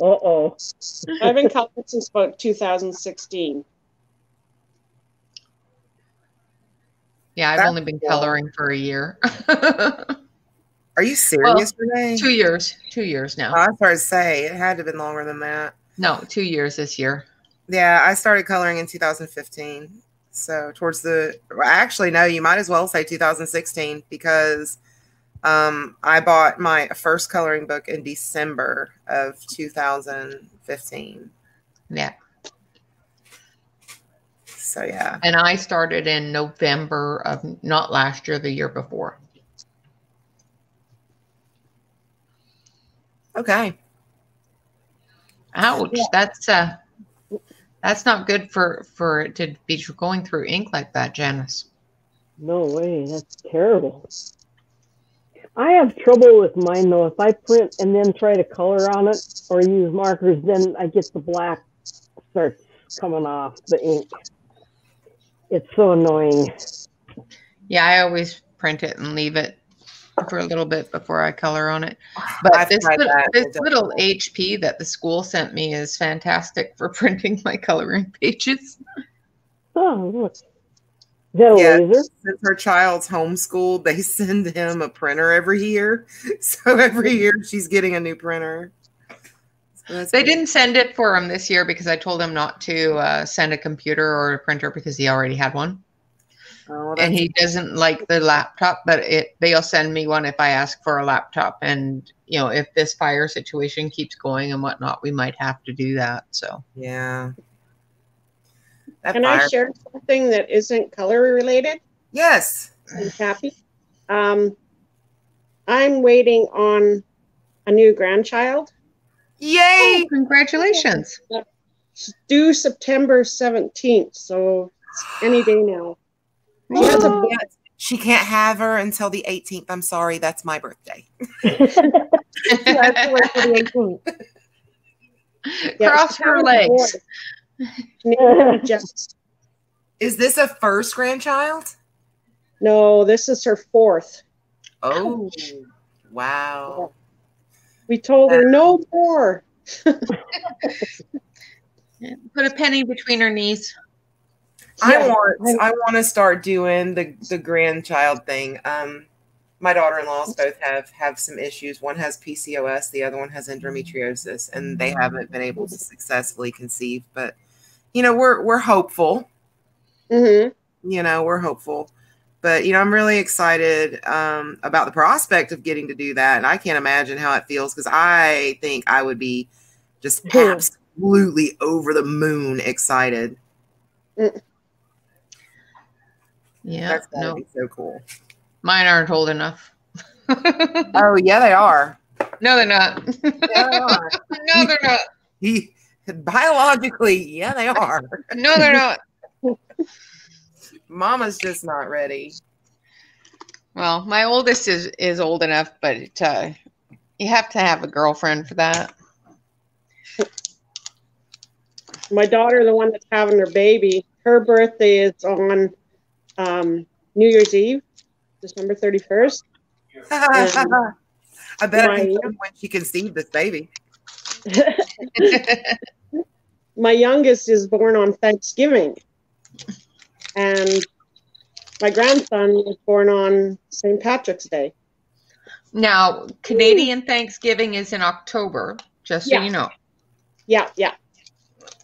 Uh oh. I've been coloring since about 2016. Yeah, I've That's only been cool. coloring for a year. Are you serious, well, Renee? Two years. Two years now. Oh, I was about to say it had to have been longer than that. No, two years this year. Yeah, I started coloring in 2015. So towards the actually no, you might as well say 2016 because um, I bought my first coloring book in December of 2015. Yeah. So yeah. And I started in November of not last year, the year before. Okay. Ouch. Yeah. That's uh that's not good for for it to be going through ink like that, Janice. No way. That's terrible. I have trouble with mine though. If I print and then try to color on it or use markers, then I get the black starts coming off the ink. It's so annoying. Yeah, I always print it and leave it for a little bit before I color on it. But this, little, this little HP that the school sent me is fantastic for printing my coloring pages. Oh, look that yeah, laser? Since her child's homeschooled, they send him a printer every year. So every year she's getting a new printer. So they cool. didn't send it for him this year because I told him not to uh, send a computer or a printer because he already had one. Oh, and he doesn't like the laptop, but it they'll send me one if I ask for a laptop. And you know, if this fire situation keeps going and whatnot, we might have to do that. So yeah, can I share something that isn't color related? Yes. I'm happy. Um, I'm waiting on a new grandchild. Yay! Oh, congratulations. due September 17th, so any day now. She, a, she can't have her until the 18th. I'm sorry, that's my birthday. Cross her legs. Is this a first grandchild? No, this is her fourth. Oh, wow. We told her no more. Put a penny between her knees. I want I want to start doing the the grandchild thing. Um my daughter-in-laws both have have some issues. One has PCOS, the other one has endometriosis, and they haven't been able to successfully conceive. But you know, we're we're hopeful. Mm-hmm. You know, we're hopeful. But you know, I'm really excited um, about the prospect of getting to do that, and I can't imagine how it feels because I think I would be just absolutely over the moon excited. Mm. Yeah, that's gonna no. be so cool. Mine aren't old enough. oh yeah, they are. No, they're not. Yeah, they are. no, they're not. He Biologically, yeah, they are. no, they're not. Mama's just not ready. Well, my oldest is is old enough, but uh, you have to have a girlfriend for that. My daughter, the one that's having her baby, her birthday is on um, New Year's Eve, December thirty first. I bet my, when she conceived this baby. My youngest is born on Thanksgiving, and my grandson was born on St. Patrick's Day. Now, Canadian Thanksgiving is in October, just so yeah. you know. Yeah, yeah.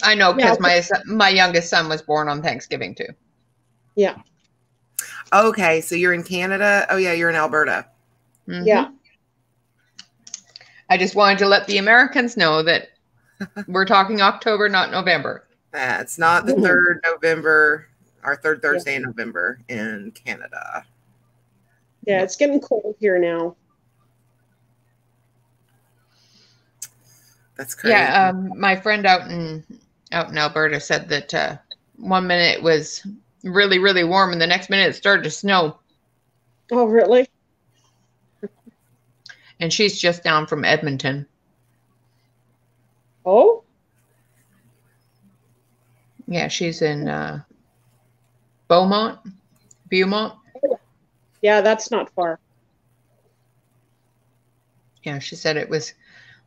I know because yeah, my my youngest son was born on Thanksgiving too. Yeah. Okay, so you're in Canada. Oh yeah, you're in Alberta. Mm-hmm. Yeah. I just wanted to let the Americans know that we're talking October, not November. That's not the third November, our third Thursday yeah. in November in Canada. Yeah, it's getting cold here now. That's crazy. Yeah, um, my friend out in out in Alberta said that uh, one minute it was really, really warm, and the next minute it started to snow. Oh, really? And she's just down from Edmonton. Oh, Yeah, she's in uh, Beaumont, Beaumont. yeah, that's not far. Yeah, she said it was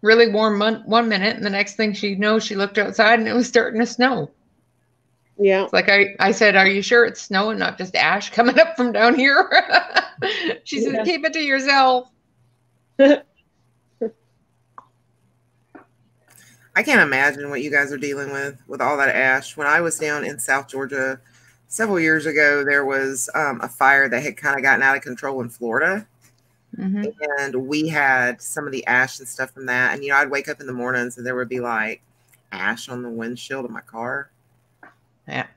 really warm mon- one minute, and the next thing she knows, she looked outside and it was starting to snow. Yeah. It's like I, I said, "Are you sure it's snow and not just ash coming up from down here?" she said, "Keep it to yourself." I can't imagine what you guys are dealing with with all that ash. When I was down in South Georgia several years ago, there was um, a fire that had kind of gotten out of control in Florida, hmm and we had some of the ash and stuff from that. And you know, I'd wake up in the mornings and there would be like ash on the windshield of my car. Yeah.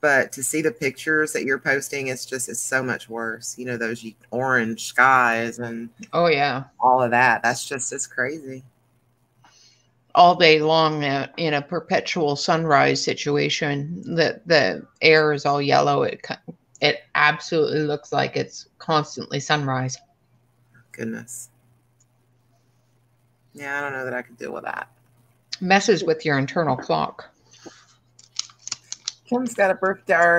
But to see the pictures that you're posting, it's just it's so much worse. You know, those orange skies and Oh yeah, all of that. That's just it's crazy. All day long uh, in a perpetual sunrise situation. that the air is all yellow. It it absolutely looks like it's constantly sunrise. Goodness. Yeah, I don't know that I could deal with that. Messes with your internal clock. Kim's got a birthday.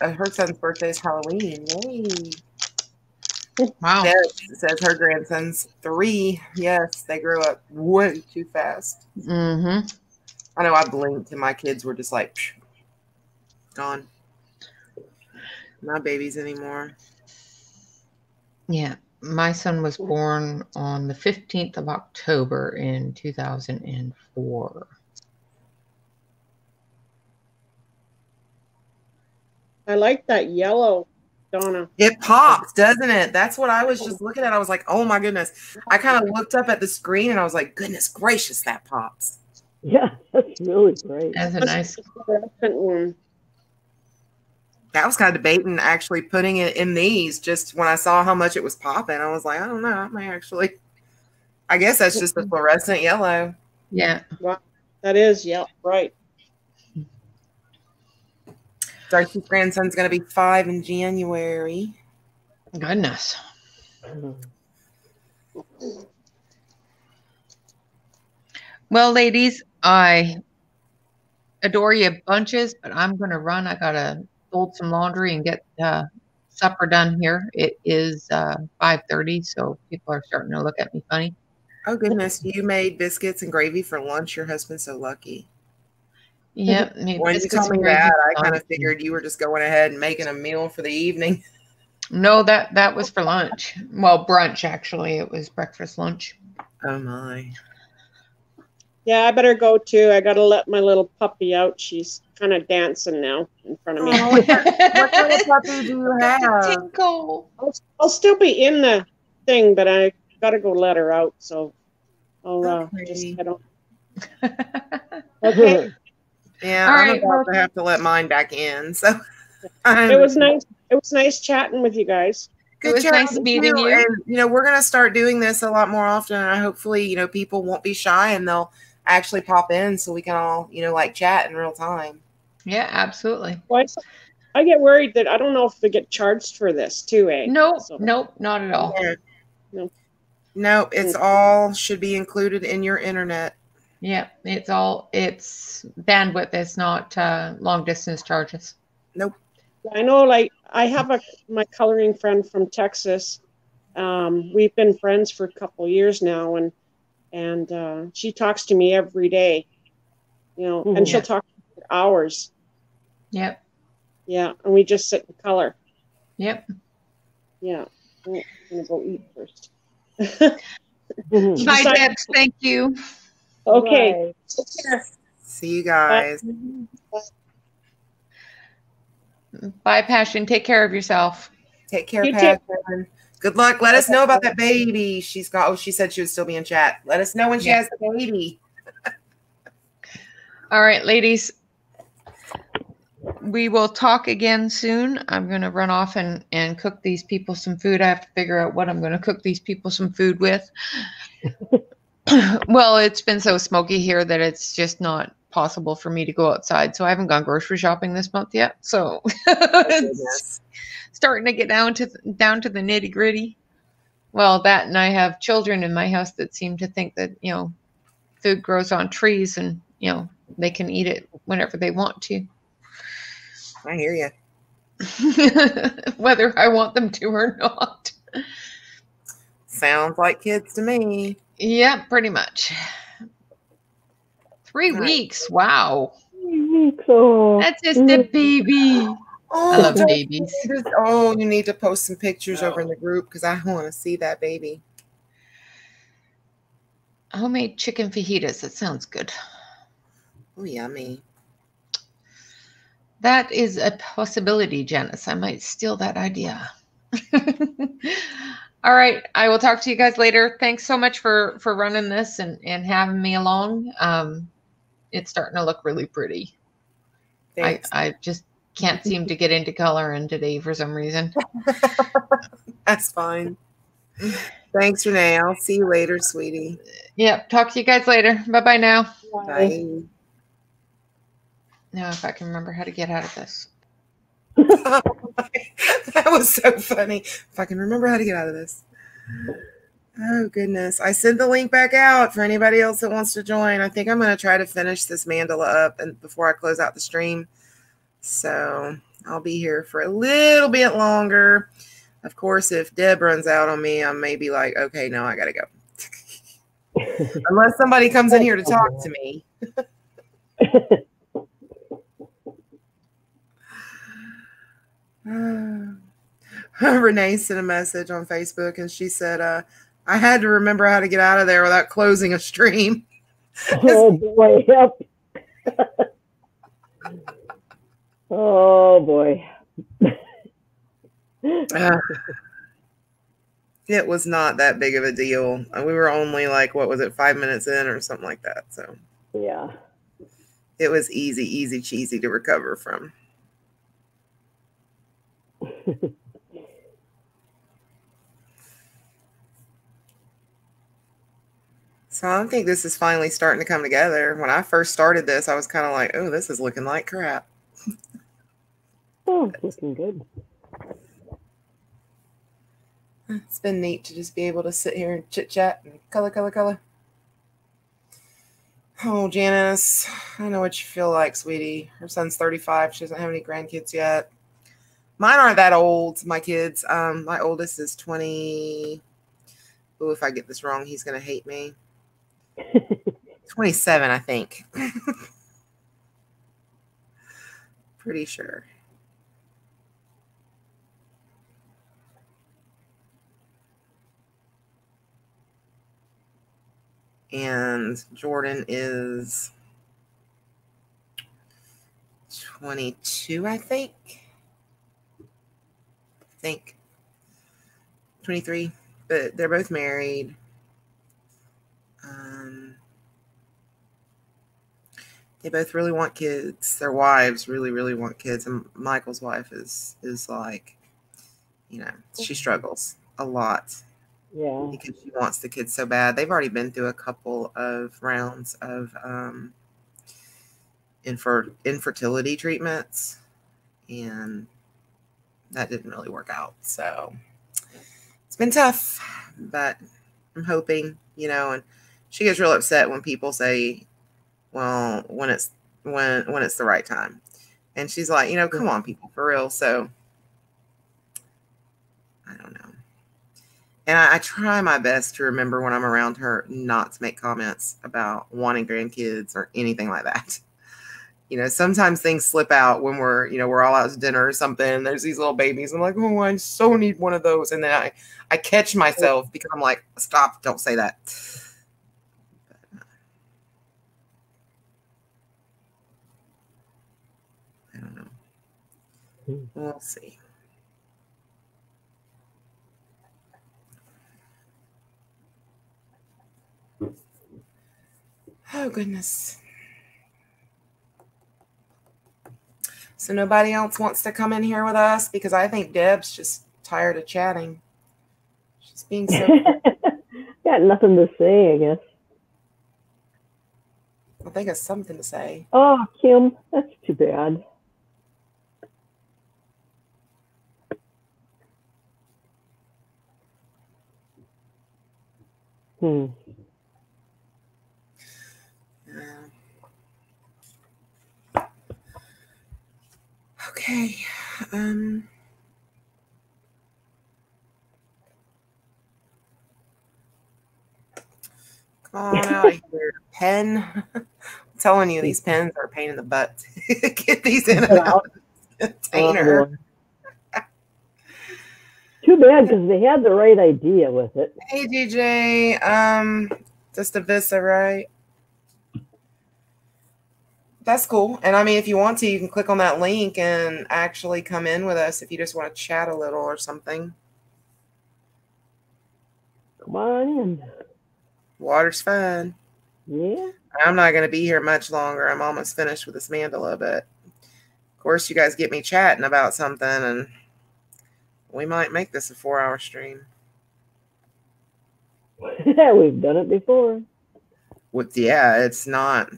Uh, her son's birthday is Halloween. Yay! Wow. Deb says her grandson's three. Yes, they grew up way too fast. Mm-hmm. I know. I blinked and my kids were just like psh, gone. Not babies anymore. Yeah. My son was born on the 15th of October in 2004. I like that yellow, Donna. It pops, doesn't it? That's what I was just looking at. I was like, oh my goodness. I kind of looked up at the screen and I was like, goodness gracious, that pops. Yeah, that's really great. That's a nice. Fluorescent one. I was kind of debating actually putting it in these just when I saw how much it was popping. I was like, I don't know. I may actually. I guess that's just the fluorescent yellow. Yeah. That is, yeah, right. Darcy's grandson's going to be five in January. Goodness. Well, ladies, I adore you bunches, but I'm going to run. I got to fold some laundry and get uh, supper done here. It is uh, 5.30, so people are starting to look at me funny. Oh goodness, you made biscuits and gravy for lunch. Your husband's so lucky. Yep. made When you biscuits told me and that, I kind of figured you were just going ahead and making a meal for the evening. No, that, that was for lunch. Well, brunch, actually. It was breakfast, lunch. Oh my. Yeah, I better go too. I gotta let my little puppy out. She's kind of dancing now in front of me. Oh, what kind of puppy do you have? Tinkle. I'll, I'll still be in the thing, but I gotta go let her out. So I'll uh, just head on. Okay. Yeah, All I'm right, about well- to have to let mine back in. So um, It was nice. It was nice chatting with you guys. Good it was chat nice with meeting you. And you know, we're gonna start doing this a lot more often, and hopefully, you know, people won't be shy and they'll actually pop in so we can all, you know, like chat in real time. Yeah, absolutely. Well, I, I get worried that I don't know if they get charged for this too, eh? Nope, So- nope, not at all. Yeah. No. No, it's all should be included in your internet. Yeah, it's all it's bandwidth. It's not uh, long distance charges. Nope. I know, like I have a my coloring friend from Texas. Um, we've been friends for a couple years now, and and uh, she talks to me every day. You know, and she'll Yeah. talk for hours. Yep, Yeah, and we just sit and color. yep. Yeah, I'm gonna go eat first. Bye, Besides- Debs. Thank you. Okay. Take care. See you guys. Bye, Passion. Take care of yourself. Take care, You too. Passion. Good luck. Let us know about that baby. She's got. Oh, she said she would still be in chat. Let us know when she Yeah. has the baby. All right, ladies. We will talk again soon. I'm going to run off and, and cook these people some food. I have to figure out what I'm going to cook these people some food with. well, it's been so smoky here that it's just not possible for me to go outside. So I haven't gone grocery shopping this month yet. So Oh, it's starting to get down to down to the nitty gritty. Well, that and I have children in my house that seem to think that you know food grows on trees and you know they can eat it whenever they want to, I hear you. whether I want them to or not. Sounds like kids to me. Yeah, pretty much. Three Nice. weeks. Wow. So oh. That's just a baby. Oh, I love babies. you just- oh, you need to post some pictures over in the group because I want to see that baby. Homemade chicken fajitas. That sounds good. Oh, yummy. That is a possibility, Janice. I might steal that idea. All right. I will talk to you guys later. Thanks so much for for running this and and having me along. Um, it's starting to look really pretty. I Thanks. I just can't seem to get into color coloring today for some reason. That's fine. Thanks, Renee. I'll see you later, sweetie. Yep. Talk to you guys later. Bye bye now. Bye. Now, if I can remember how to get out of this. that was so funny. If I can remember how to get out of this. Oh goodness. I sent the link back out for anybody else that wants to join. I think I'm gonna try to finish this mandala up and before I close out the stream. So I'll be here for a little bit longer. Of course, if Deb runs out on me, I may be like, okay, no, I gotta go. Unless somebody comes in here to talk to me. Renee sent a message on Facebook and she said, uh, I had to remember how to get out of there without closing a stream. oh boy, yep. oh boy. Uh, it was not that big of a deal. Uh, We were only like, what was it, five minutes in or something like that. So Yeah. it was easy, easy, cheesy to recover from. So I think this is finally starting to come together. When I first started this, I was kind of like, oh, this is looking like crap. Oh, looking good. It's been neat to just be able to sit here and chit chat and color, color, color. Oh, Janice, I know what you feel like, sweetie. Her son's 35. She doesn't have any grandkids yet. Mine aren't that old, my kids. Um, my oldest is 20. Oh, if I get this wrong, he's going to hate me. 27, I think. Pretty sure. and Jordan is 22, I think. I think 23, but they're both married. Um, they both really want kids. Their wives really, really want kids, and Michael's wife is is like, you know, she struggles a lot Yeah. because she wants the kids so bad. They've already been through a couple of rounds of um, infer- infertility treatments, and that didn't really work out. So it's been tough, but I'm hoping, you know. And she gets real upset when people say, "Well, when it's when when it's the right time," and she's like, "You know, come on, people, for real." So I don't know. And I, I try my best to remember when I'm around her not to make comments about wanting grandkids or anything like that. You know, sometimes things slip out when we're, you know, we're all out to dinner or something. And there's these little babies. I'm like, oh, I so need one of those. And then I, I catch myself because I'm like, stop, don't say that. I don't know. Hmm. Mm-hmm. We'll see. Oh goodness. So nobody else wants to come in here with us because I think Deb's just tired of chatting. She's being so Got nothing to say, I guess. I think it's something to say. Oh, Kim, that's too bad. Hmm. Yeah. Okay. Um. Come on out of here. Pen. I'm telling you, these pens are a pain in the butt. Get these in and out of the container. Too bad because they had the right idea with it. Hey DJ, um, just a visa, right? That's cool. And I mean, if you want to, you can click on that link and actually come in with us if you just want to chat a little or something. Come on in. Water's fine. Yeah. I'm not going to be here much longer. I'm almost finished with this mandala, but of course, you guys get me chatting about something, and we might make this a four hour stream. We've done it before. With yeah, it's not.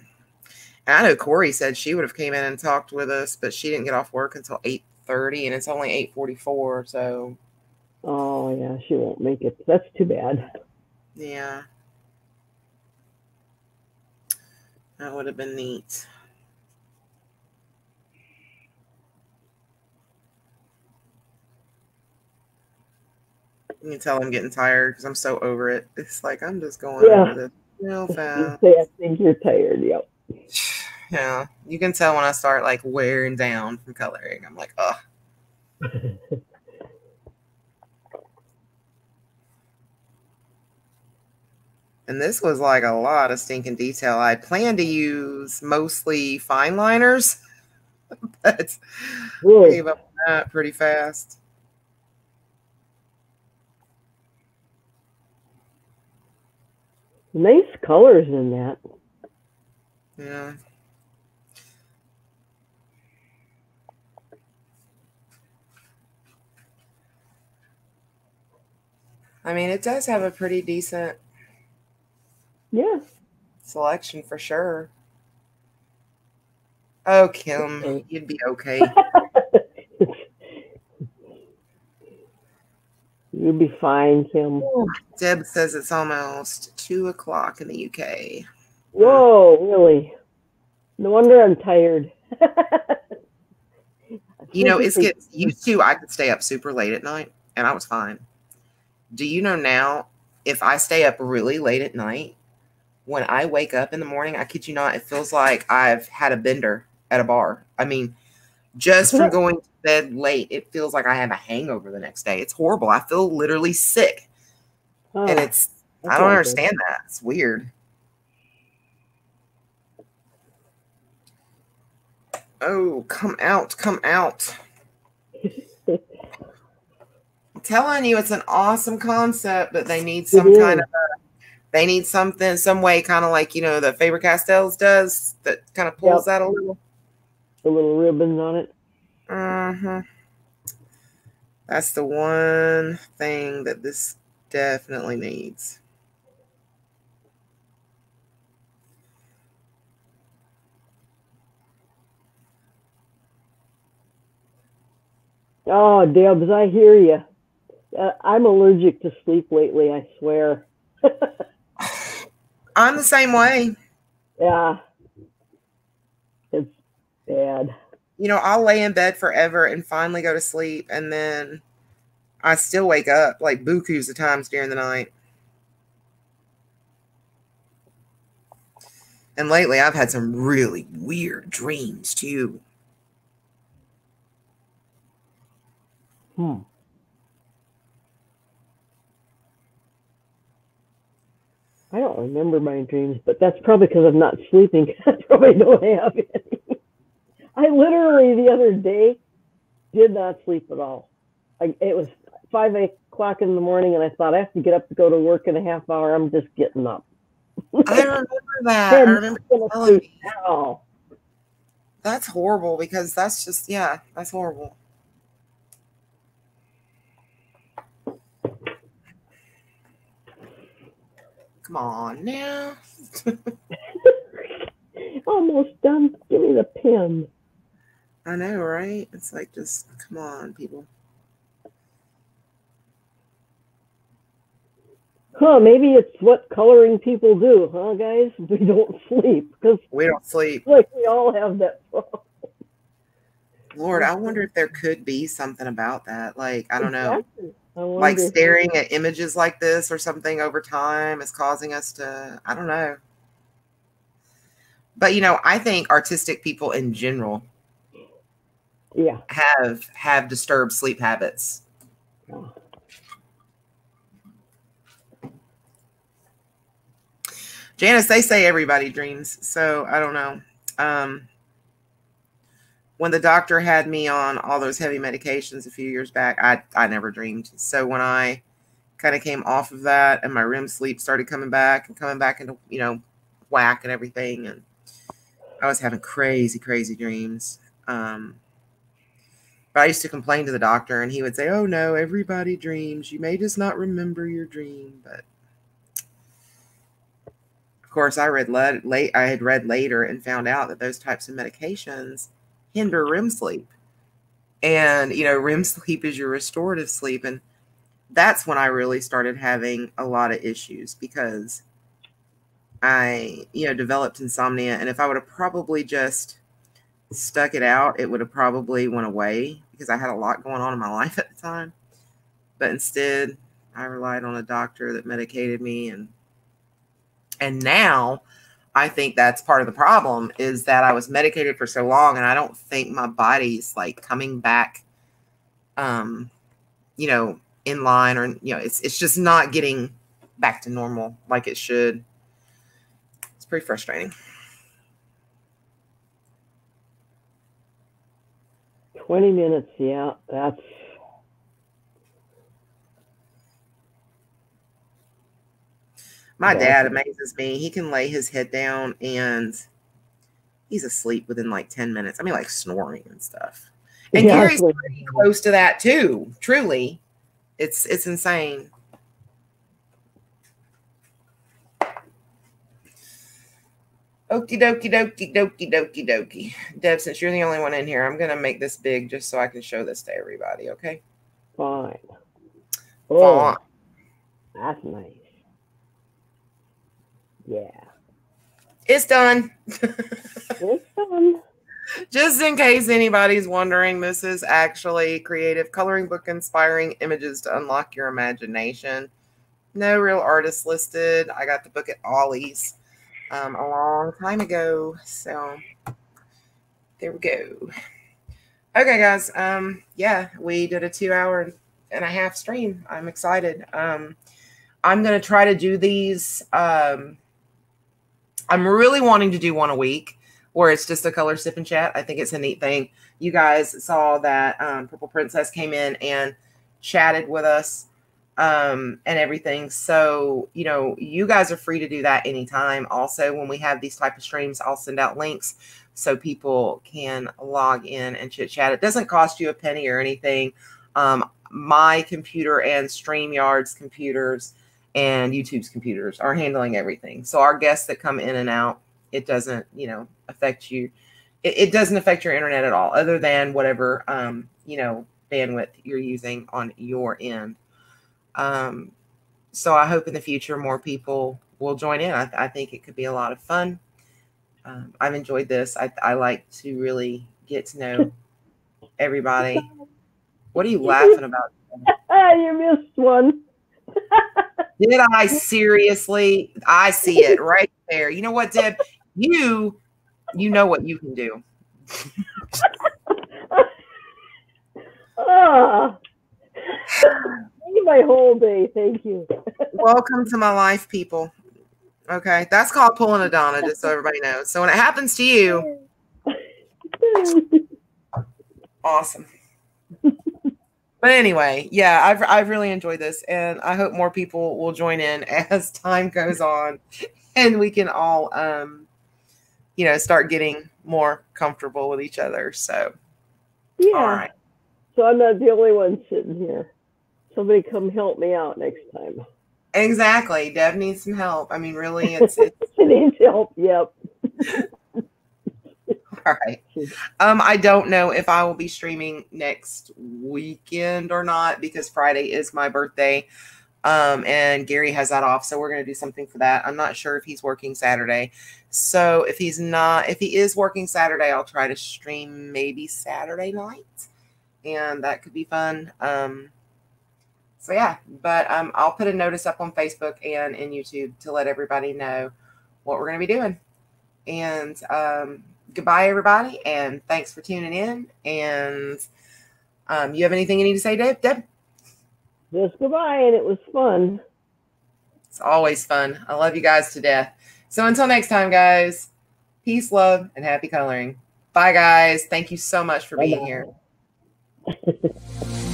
I know Corey said she would have came in and talked with us, but she didn't get off work until eight thirty, and it's only eight forty four. So Oh, yeah, she won't make it. That's too bad. yeah, that would have been neat. You can tell I'm getting tired because I'm so over it. It's like I'm just going Yeah. over this real fast. I think you're tired. Yep. Yeah, you can tell when I start like wearing down from coloring. I'm like, oh, and this was like a lot of stinking detail. I planned to use mostly fine liners, but Really? gave up on that pretty fast. Nice colors in that. Yeah. I mean, it does have a pretty decent Yeah. selection for sure. Oh, Kim, Okay. you'd be okay. You'll be fine, Kim. Deb says it's almost two o'clock in the UK. Whoa, really? No wonder I'm tired. You know, it's get used to. I could stay up super late at night, and I was fine. Do you know now? If I stay up really late at night, when I wake up in the morning, I kid you not, it feels like I've had a bender at a bar. I mean, just from going to bed late, it feels like I have a hangover the next day. It's horrible. I feel literally sick, Oh, and it's, I don't not good. understand that. It's weird. Oh, come out, come out. I'm telling you, it's an awesome concept, but they need some kind of a, they need something, some way, kind of like you know the Faber Castells does that kind of pulls out a little. the little ribbons on it. Hmm That's the one thing that this definitely needs. Oh, Debs, I hear you. Uh, I'm allergic to sleep lately. I swear. I'm the same way. yeah, it's bad. You know, I'll lay in bed forever and finally go to sleep, and then I still wake up like bukus of times during the night. And lately, I've had some really weird dreams too. Hmm. I don't remember my dreams, but that's probably because I'm not sleeping. I probably don't have any. I literally the other day did not sleep at all. I, it was five o'clock in the morning, and I thought I have to get up to go to work in a half hour. I'm just getting up. I remember that. I remember telling asleep me. at. That's horrible because that's just, yeah, that's horrible. Come on now. almost done. Give me the pen. I know, right? It's like just come on, people. Huh, maybe it's what coloring people do, huh, guys? We don't sleep because We don't sleep. like we all have that problem. Lord, I wonder if there could be something about that. Like, I don't know. Exactly. I Like staring at images like this or something over time is causing us to, I don't know. But you know, I think artistic people in general Yeah. have have disturbed sleep habits. Janice, they say everybody dreams, so I don't know. Um, when the doctor had me on all those heavy medications a few years back, I I never dreamed. So when I kind of came off of that and my REM sleep started coming back and coming back into you know whack and everything, and I was having crazy crazy dreams. Um, I used to complain to the doctor, and he would say, "Oh no, everybody dreams. You may just not remember your dream." But of course, I read le- late. I had read later and found out that those types of medications hinder REM sleep, and you know, REM sleep is your restorative sleep, and that's when I really started having a lot of issues because I, you know, developed insomnia, and if I would have probably just stuck it out, it would have probably went away because I had a lot going on in my life at the time. But instead, I relied on a doctor that medicated me and and now I think that's part of the problem is that I was medicated for so long and I don't think my body's like coming back um you know in line or you know it's it's just not getting back to normal like it should. It's pretty frustrating. Twenty minutes, yeah, that's My dad amazes me. He can lay his head down and he's asleep within like 10 minutes. I mean, like snoring and stuff. And Yeah, Gary's pretty close to that too. Truly. It's it's insane. Okie dokie dokie dokie dokie dokie. Deb, since you're the only one in here, I'm gonna make this big just so I can show this to everybody, okay? fine. Oh, Font. that's nice. Yeah. It's done. It's done. Just in case anybody's wondering, this is actually creative coloring book inspiring images to unlock your imagination. No real artists listed. I got the book at Ollie's um, a long time ago. So there we go. Okay, guys. Um, yeah, we did a two hour and a half stream. I'm excited. Um, I'm going to try to do these. Um, I'm really wanting to do one a week where it's just a color sip and chat. I think it's a neat thing. You guys saw that um, Purple Princess came in and chatted with us um, and everything. So, you know, you guys are free to do that anytime. Also, when we have these type of streams, I'll send out links so people can log in and chit chat. It doesn't cost you a penny or anything. Um, my computer and StreamYard's computers and YouTube's computers are handling everything. So our guests that come in and out, it doesn't, you know, affect you. It, it doesn't affect your internet at all, other than whatever, um, you know, bandwidth you're using on your end. Um, so I hope in the future more people will join in. I, I think it could be a lot of fun. Um, I've enjoyed this. I, I like to really get to know everybody. What are you laughing about? You missed one. Did I seriously? I see it right there. You know what, Deb? You, you know what you can do. ah. My whole day. Thank you. Welcome to my life, people. Okay, that's called pulling a Donna, just so everybody knows. So when it happens to you, awesome. But anyway, yeah, I've I've really enjoyed this, and I hope more people will join in as time goes on, and we can all, um, you know, start getting more comfortable with each other. So, yeah. all right, So I'm not the only one sitting here. Somebody come help me out next time. exactly. Deb needs some help. I mean, really, it's it's She needs help. Yep. All right. Um, I don't know if I will be streaming next weekend or not because Friday is my birthday. Um, and Gary has that off, so we're gonna do something for that. I'm not sure if he's working Saturday. So if he's not, if he is working Saturday, I'll try to stream maybe Saturday night. And that could be fun. Um, so yeah, but um, I'll put a notice up on Facebook and in YouTube to let everybody know what we're going to be doing. And um, goodbye, everybody, and thanks for tuning in. And um, you have anything you need to say, Deb? Deb? Just goodbye, and it was fun. It's always fun. I love you guys to death. So until next time, guys, peace, love, and happy coloring. Bye, guys. Thank you so much for being Bye-bye. here.